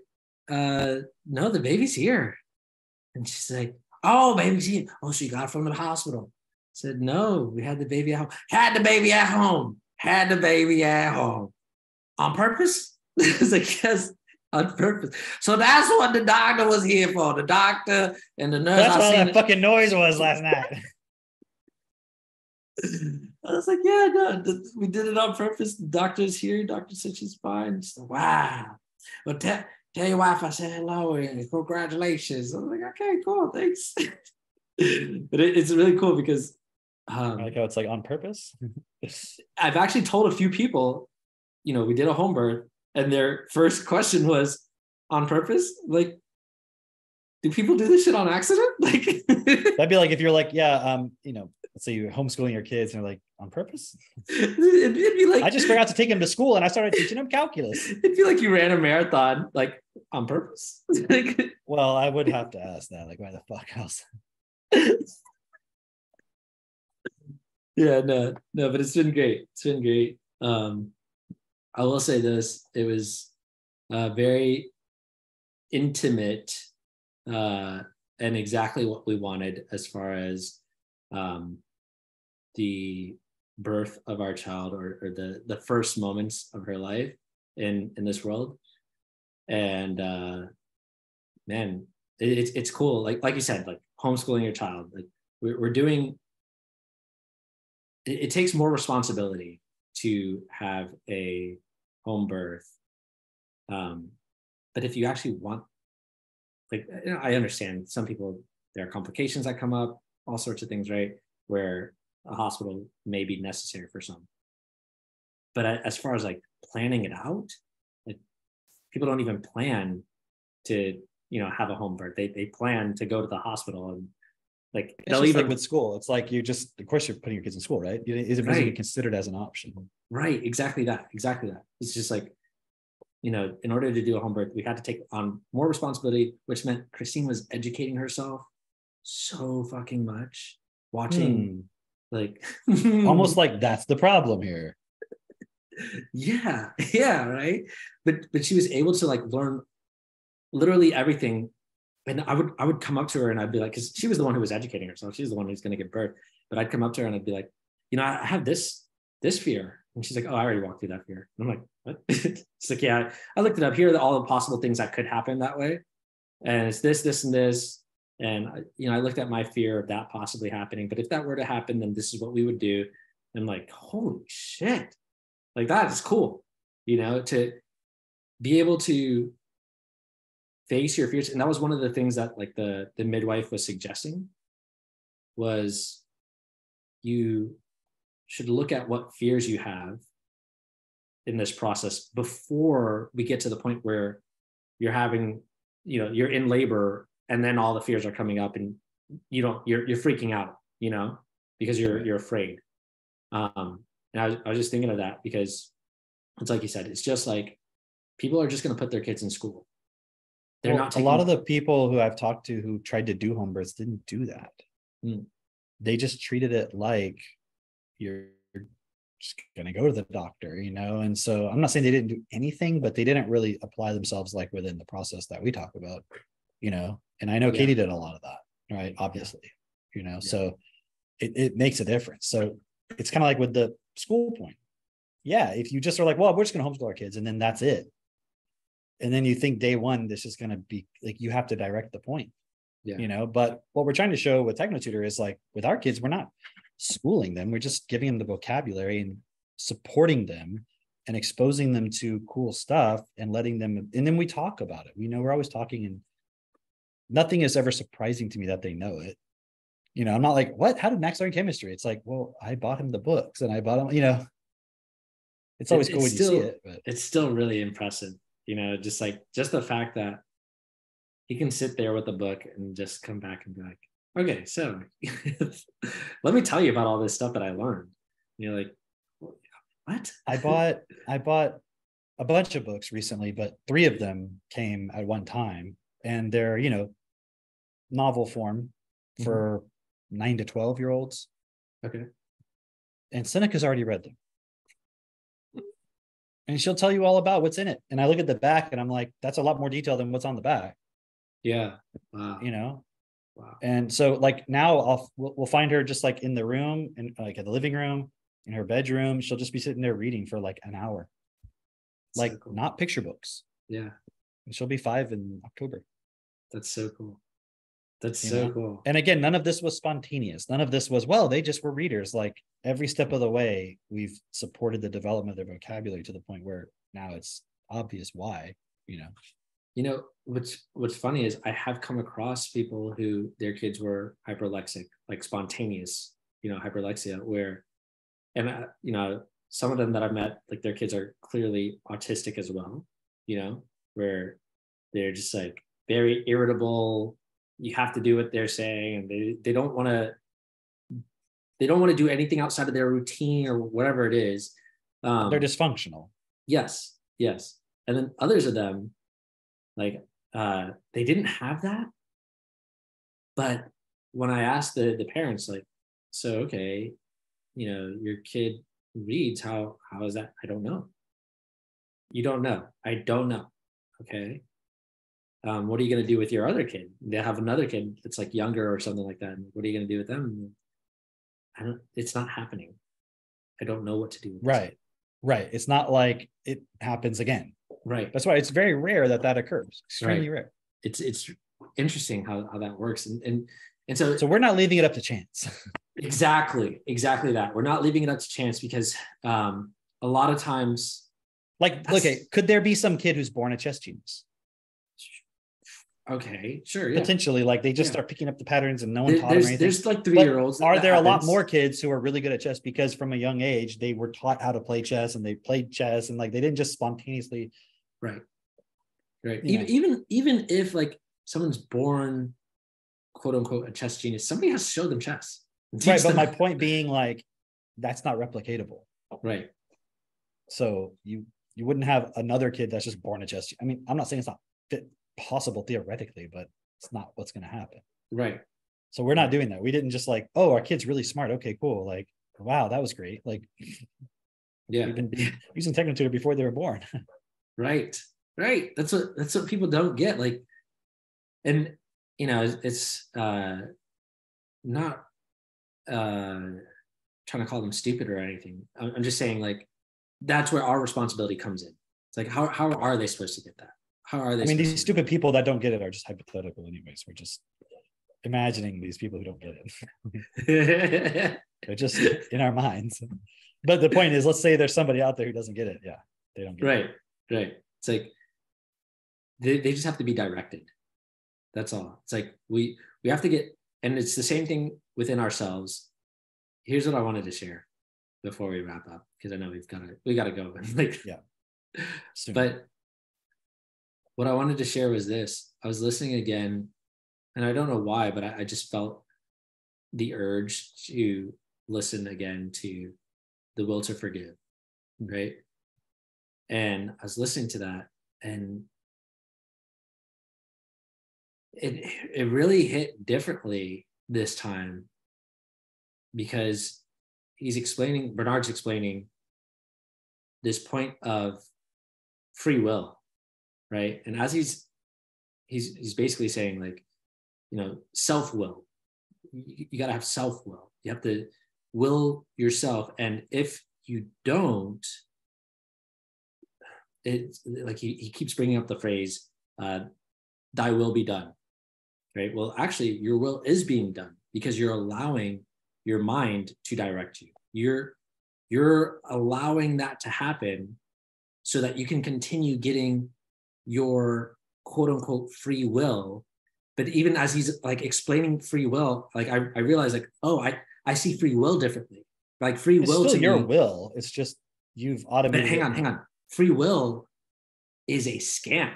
uh, no, the baby's here. And she's like, oh, baby's here. Oh, she got it from the hospital. Said, no, we had the baby at home. Had the baby at home. Had the baby at home. On purpose? [laughs] I was like, yes, on purpose. So that's what the doctor was here for. The doctor and the nurse. That's all seen that it- fucking noise was last night. [laughs] I was like, yeah, no, th- we did it on purpose. The doctor's here. Doctor said she's fine. She's like, wow. Well, tell tell your wife I said hello and congratulations. I was like, okay, cool, thanks. [laughs] but it, it's really cool because um, I like how it's like on purpose. [laughs] I've actually told a few people, you know, we did a home birth, and their first question was on purpose. Like, do people do this shit on accident? [laughs] Like, That'd be like if you're like, yeah, um, you know, let's say you're homeschooling your kids and they're like, on purpose. it'd, be like I just forgot to take them to school and I started [laughs] teaching them calculus. It'd be like you ran a marathon, like on purpose. like, Well, I would have to ask that, like, why the fuck else? Yeah, no, no, but it's been great. It's been great. Um, I will say this: it was uh, very intimate uh, and exactly what we wanted as far as um, the birth of our child or, or the the first moments of her life in in this world. And uh, man, it, it's it's cool. Like like you said, like homeschooling your child. Like we're, we're doing it, it takes more responsibility to have a home birth. Um, but if you actually want, like, you know, I understand some people, there are complications that come up, all sorts of things, right? Where a hospital may be necessary for some. But as far as like planning it out, like people don't even plan to, you know, have a home birth. They they plan to go to the hospital and like It's they'll even like with school. It's like you just, of course, you're putting your kids in school, right? It wasn't even considered as an option? Right, exactly that. Exactly that. It's just like, you know, in order to do a home birth, we had to take on more responsibility, which meant Christine was educating herself so fucking much, watching like Hmm. [laughs] Almost [laughs] like that's the problem here. yeah, [laughs] yeah, right. But but she was able to like learn literally everything. And I would I would come up to her and I'd be like, because she was the one who was educating herself. She's the one who's gonna give birth. But I'd come up to her and I'd be like, you know, I have this this fear. And she's like, oh, I already walked through that fear. And I'm like, what? [laughs] She's like, yeah, I looked it up. Here are all the possible things that could happen that way. And it's this, this, and this. And you know, I looked at my fear of that possibly happening. But if that were to happen, then this is what we would do. And I'm like, holy shit. Like that is cool, you know, to be able to face your fears. And that was one of the things that like the the midwife was suggesting was you should look at what fears you have in this process before we get to the point where you're having you know you're in labor and then all the fears are coming up and you don't you're you're freaking out you know because you're you're afraid. Um and I was, I was just thinking of that because it's like you said it's just like people are just going to put their kids in school they're Well, not taking, a lot of the people who I've talked to who tried to do home births didn't do that. Hmm. They just treated it like you're just gonna go to the doctor, you know. And so I'm not saying they didn't do anything, but they didn't really apply themselves like within the process that we talk about, you know. And I know Yeah. Katie did a lot of that, right? Obviously, you know, so it, it makes a difference. So it's kind of like with the school point. Yeah, if you just are like, well, we're just gonna homeschool our kids, and then that's it and then you think day one this is going to be like you have to direct the point Yeah. You know, but what we're trying to show with TechnoTutor is like with our kids, we're not schooling them, we're just giving them the vocabulary and supporting them and exposing them to cool stuff and letting them and then we talk about it. We know we're always talking and nothing is ever surprising to me that they know it. You know, I'm not like, what? How did Max learn chemistry? It's like, well, I bought him the books and I bought him, you know. It's always It- cool when it's you see it, but it's still really impressive you know just like just the fact that he can sit there with a book and just come back and be like okay so [laughs] let me tell you about all this stuff that i learned. And you're like what? I [laughs] bought I bought a bunch of books recently, but three of them came at one time, and they're you know novel form mm-hmm. for nine to twelve year olds, okay. And Seneca's already read them, and she'll tell you all about what's in it. And I look at the back, and I'm like, that's a lot more detail than what's on the back, yeah wow you know. wow And so like now I'll we'll, we'll find her just like in the room and like at the living room in her bedroom. She'll just be sitting there reading for like an hour, So like cool. not picture books. yeah And she'll be five in October. that's so cool that's You so know? cool And again, none of this was spontaneous. None of this was, well, they just were readers. Like every step of the way, we've supported the development of their vocabulary to the point where now it's obvious why, you know. you know what's what's funny is i have come across people who their kids were hyperlexic like spontaneous you know hyperlexia where and I, you know some of them that i've met like their kids are clearly autistic as well you know where they're just like very irritable you have to do what they're saying and they, they don't want to they don't want to do anything outside of their routine or whatever it is um, They're dysfunctional. Yes, yes. And then others of them, like uh, they didn't have that. But when I asked the the parents, like, so okay, you know, your kid reads, how how is that? I don't know. You don't know. I don't know. Okay. Um, what are you gonna do with your other kid? They have another kid that's like younger or something like that. And what are you gonna do with them? I don't it's not happening. I don't know what to do with this. Right. Right. It's not like it happens again. Right. That's why it's very rare that that occurs. Extremely Right. rare. it's it's interesting how, how that works and and and so, So we're not leaving it up to chance. [laughs] exactly exactly that we're not leaving it up to chance because um a lot of times like, That's- okay, could there be some kid who's born a chess genius? Okay sure yeah. Potentially, like they just Yeah. start picking up the patterns and no one There- taught them there's anything. there's like three But year olds are there a lot more kids who are really good at chess because from a young age they were taught how to play chess and they played chess and like they didn't just spontaneously right. Right. Even even even if like someone's born quote unquote a chess genius somebody has to show them chess right but them- my point [laughs] being like that's not replicatable. Right. So you you wouldn't have another kid that's just born a chess i mean i'm not saying it's not fit, possible theoretically but it's not what's going to happen. Right. So we're not doing that. We didn't just like oh our kid's really smart. Okay cool. Like wow that was great. Like [laughs] yeah. we've been [laughs] using technotutor before they were born. [laughs] Right. Right. That's what that's what people don't get. Like and you know it's, it's uh not uh trying to call them stupid or anything. I'm, I'm just saying like that's where our responsibility comes in. It's like how, how are they supposed to get that how are they i mean these stupid people that don't get it are just hypothetical anyways. We're just imagining these people who don't get it. [laughs] They're just in our minds. But the point is let's say there's somebody out there who doesn't get it. Yeah they don't get it. Right right. It's like they, they just have to be directed. That's all. It's like we we have to get and it's the same thing within ourselves. Here's what i wanted to share before we wrap up because i know we've got to we got to go. [laughs] Like Yeah. soon. but what i wanted to share was this. I was listening again and i don't know why but i, I just felt the urge to listen again to the will to forgive right? And i was listening to that and it it really hit differently this time because he's explaining bernard's explaining this point of free will right and as he's he's he's basically saying like you know self will you, you got to have self will you have to will yourself and if you don't it's like he, he keeps bringing up the phrase uh thy will be done right? Well, actually, your will is being done because you're allowing your mind to direct you. You're you're allowing that to happen so that you can continue getting your quote unquote free will. But even as he's like explaining free will, like I, I realize like, oh, I, I see free will differently. Like free It's will still to your me, will. It's just you've but automated. hang on, hang on. Free will is a scam.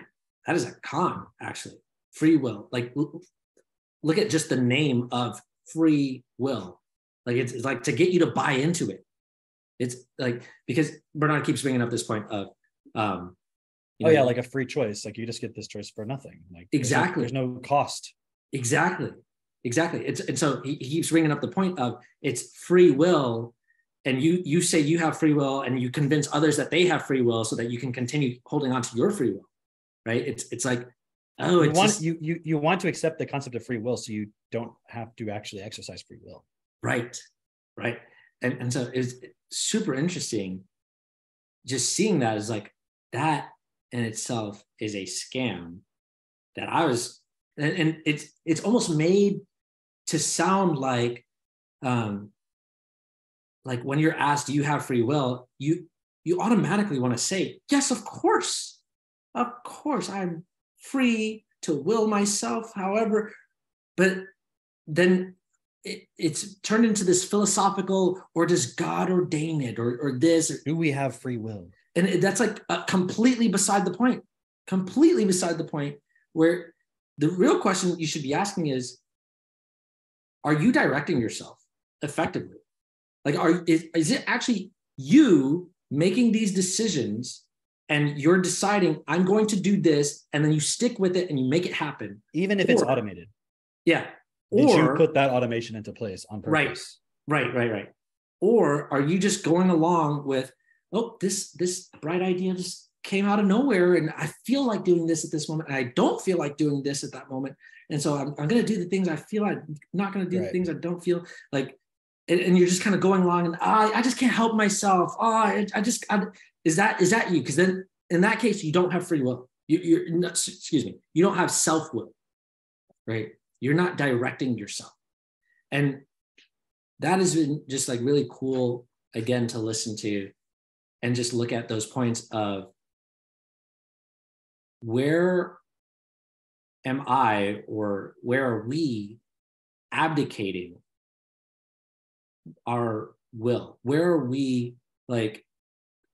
That is a con, actually. Free will. Like look at just the name of free will. Like it's, it's like to get you to buy into it. It's like because Bernard keeps bringing up this point of um you Oh know, yeah, like a free choice. Like you just get this choice for nothing. Like there's no- Exactly. There's no cost. Exactly. Exactly. It's and so he, he keeps bringing up the point of it's free will, and you you say you have free will, and you convince others that they have free will, so that you can continue holding on to your free will, right? It's it's like, oh, you it's want just- you you you want to accept the concept of free will, so you don't have to actually exercise free will. right, right, and and so it's super interesting. Just seeing that is like that in itself is a scam that I was, and, and it's it's almost made to sound like um like when you're asked do you have free will? you you automatically want to say yes of course. Of course. I'm free to will myself however but then it, it's turned into this philosophical or does god ordain it? Or, or this or, Do we have free will? And that's like uh, completely beside the point completely beside the point where the real question you should be asking is are you directing yourself effectively like are is, is it actually you making these decisions and you're deciding i'm going to do this and then you stick with it and you make it happen Even if it's automated. yeah Did you put that automation into place on purpose? Right. Right, right, right. Or are you just going along with, oh, this this bright idea just came out of nowhere, and I feel like doing this at this moment, and I don't feel like doing this at that moment, and so I'm, I'm going to do the things I feel I'm not going to do the things I don't feel like, and, and you're just kind of going along, and I I just can't help myself. Oh, I, I just I, is that is that you? Because then in that case, you don't have free will. You, you're not, excuse me, you don't have self will, right? You're not directing yourself, and that has been just like really cool again to listen to and just look at those points of where am I or where are we abdicating our will? Where are we like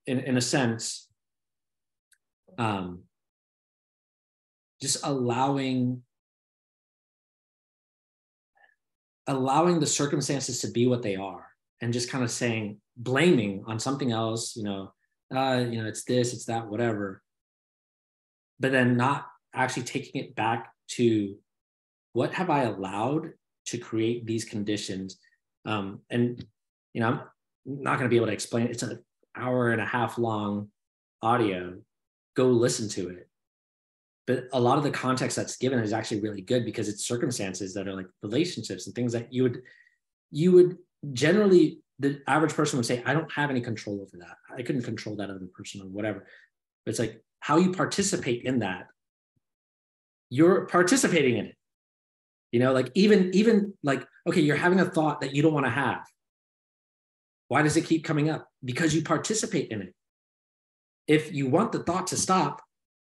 in, in a sense um just allowing allowing the circumstances to be what they are and just kind of saying blaming on something else you know uh you know it's this it's that whatever. But then not actually taking it back to what have i allowed to create these conditions? Um and you know i'm not going to be able to explain It. it's an hour and a half long audio. Go listen to it. But a lot of the context that's given is actually really good because it's circumstances that are like relationships and things that you would you would generally the average person would say i don't have any control over that i couldn't control that other person or whatever but it's like how you participate in that you're participating in it you know like even even like okay you're having a thought that you don't want to have why does it keep coming up because you participate in it if you want the thought to stop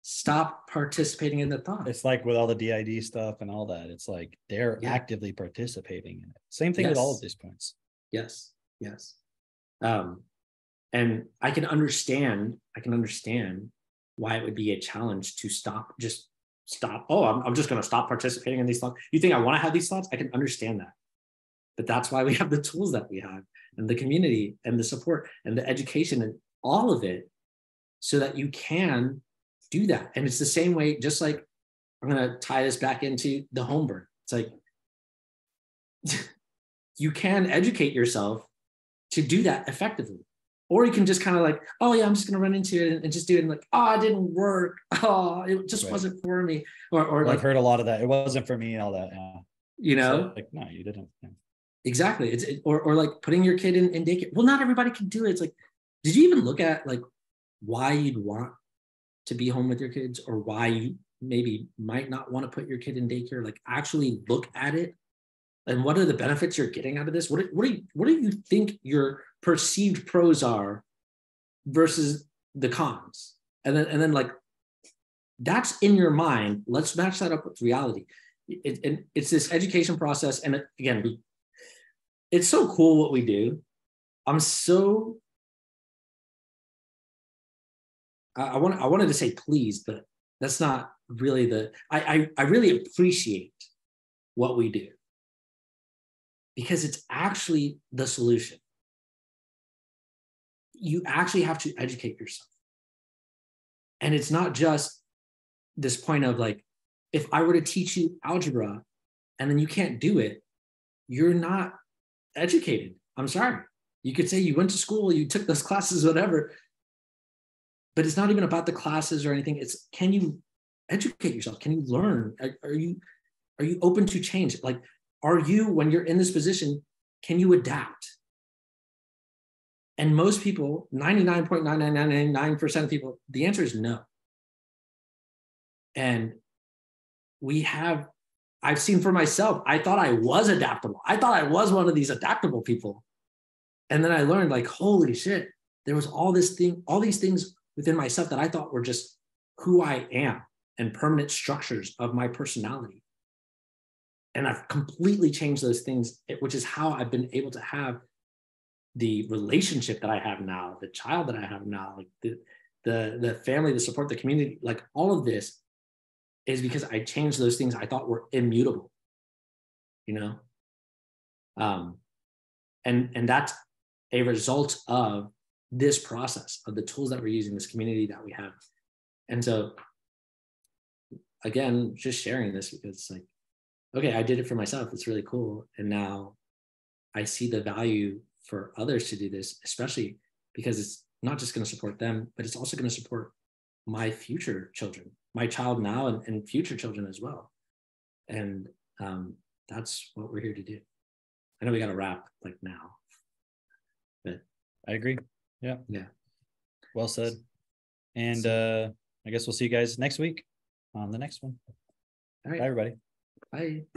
stop participating in the thought It's like with all the DID stuff and all that. It's like they're Yeah. actively participating in it. Same thing with all of these points. yes yes. Um and i can understand i can understand why it would be a challenge to stop just stop oh i'm, I'm just going to stop participating in these thoughts. You think i want to have these thoughts? I can understand that. But that's why we have the tools that we have and the community and the support and the education and all of it so that you can do that. And it's the same way just like i'm going to tie this back into the home burn. It's like [laughs] you can educate yourself to do that effectively. Or you can just kind of like, oh yeah, I'm just gonna run into it and, and just do it and like, oh, it didn't work. [laughs] Oh, it just Right. wasn't for me. Or or I've heard a lot of that. It wasn't for me and all that. Yeah. you know, So, like, no, you didn't. Yeah. exactly. It's it, or or like putting your kid in, in daycare. Well, not everybody can do it. It's like, did you even look at like why you'd want to be home with your kids or why you maybe might not want to put your kid in daycare, like actually look at it and what are the benefits you're getting out of this? What what do you what do you think your perceived pros are versus the cons? And then and then like that's in your mind. Let's match that up with reality. It, it, it's this education process, and again, we it's so cool what we do. I'm so I, I want I wanted to say please, but that's not really the I, I I really appreciate what we do because it's actually the solution. You actually have to educate yourself. And it's not just this point of like, if I were to teach you algebra and then you can't do it, you're not educated. I'm sorry. You could say you went to school, you took those [laughs] classes, whatever. But it's not even about the classes or anything. It's can you educate yourself? Can you learn? Are, are you are you open to change? Like are you, when you're in this position, can you adapt? And most people, 99.9999% of people, the answer is no. And we have, I've seen for myself, I thought I was adaptable. I thought I was one of these adaptable people. And then I learned, like, holy shit, there was all this thing, all these things within myself that I thought were just who I am and permanent structures of my personality and I've completely changed those things, which is how I've been able to have the relationship that I have now, the child that I have now, like the the the family, the support, the community, like all of this is because I changed those things I thought were immutable. You know? Um and and that's a result of this process of the tools that we're using, this community that we have. And so again, just sharing this because like okay, I did it for myself. It's really cool. And now I see the value for others to do this, especially because it's not just going to support them, but it's also going to support my future children, my child now and, and future children as well. And um, that's what we're here to do. I know we got to wrap like now, but I agree. Yeah. Yeah. Well said. And uh, I guess we'll see you guys next week on the next one. All right. Bye, everybody. Bye.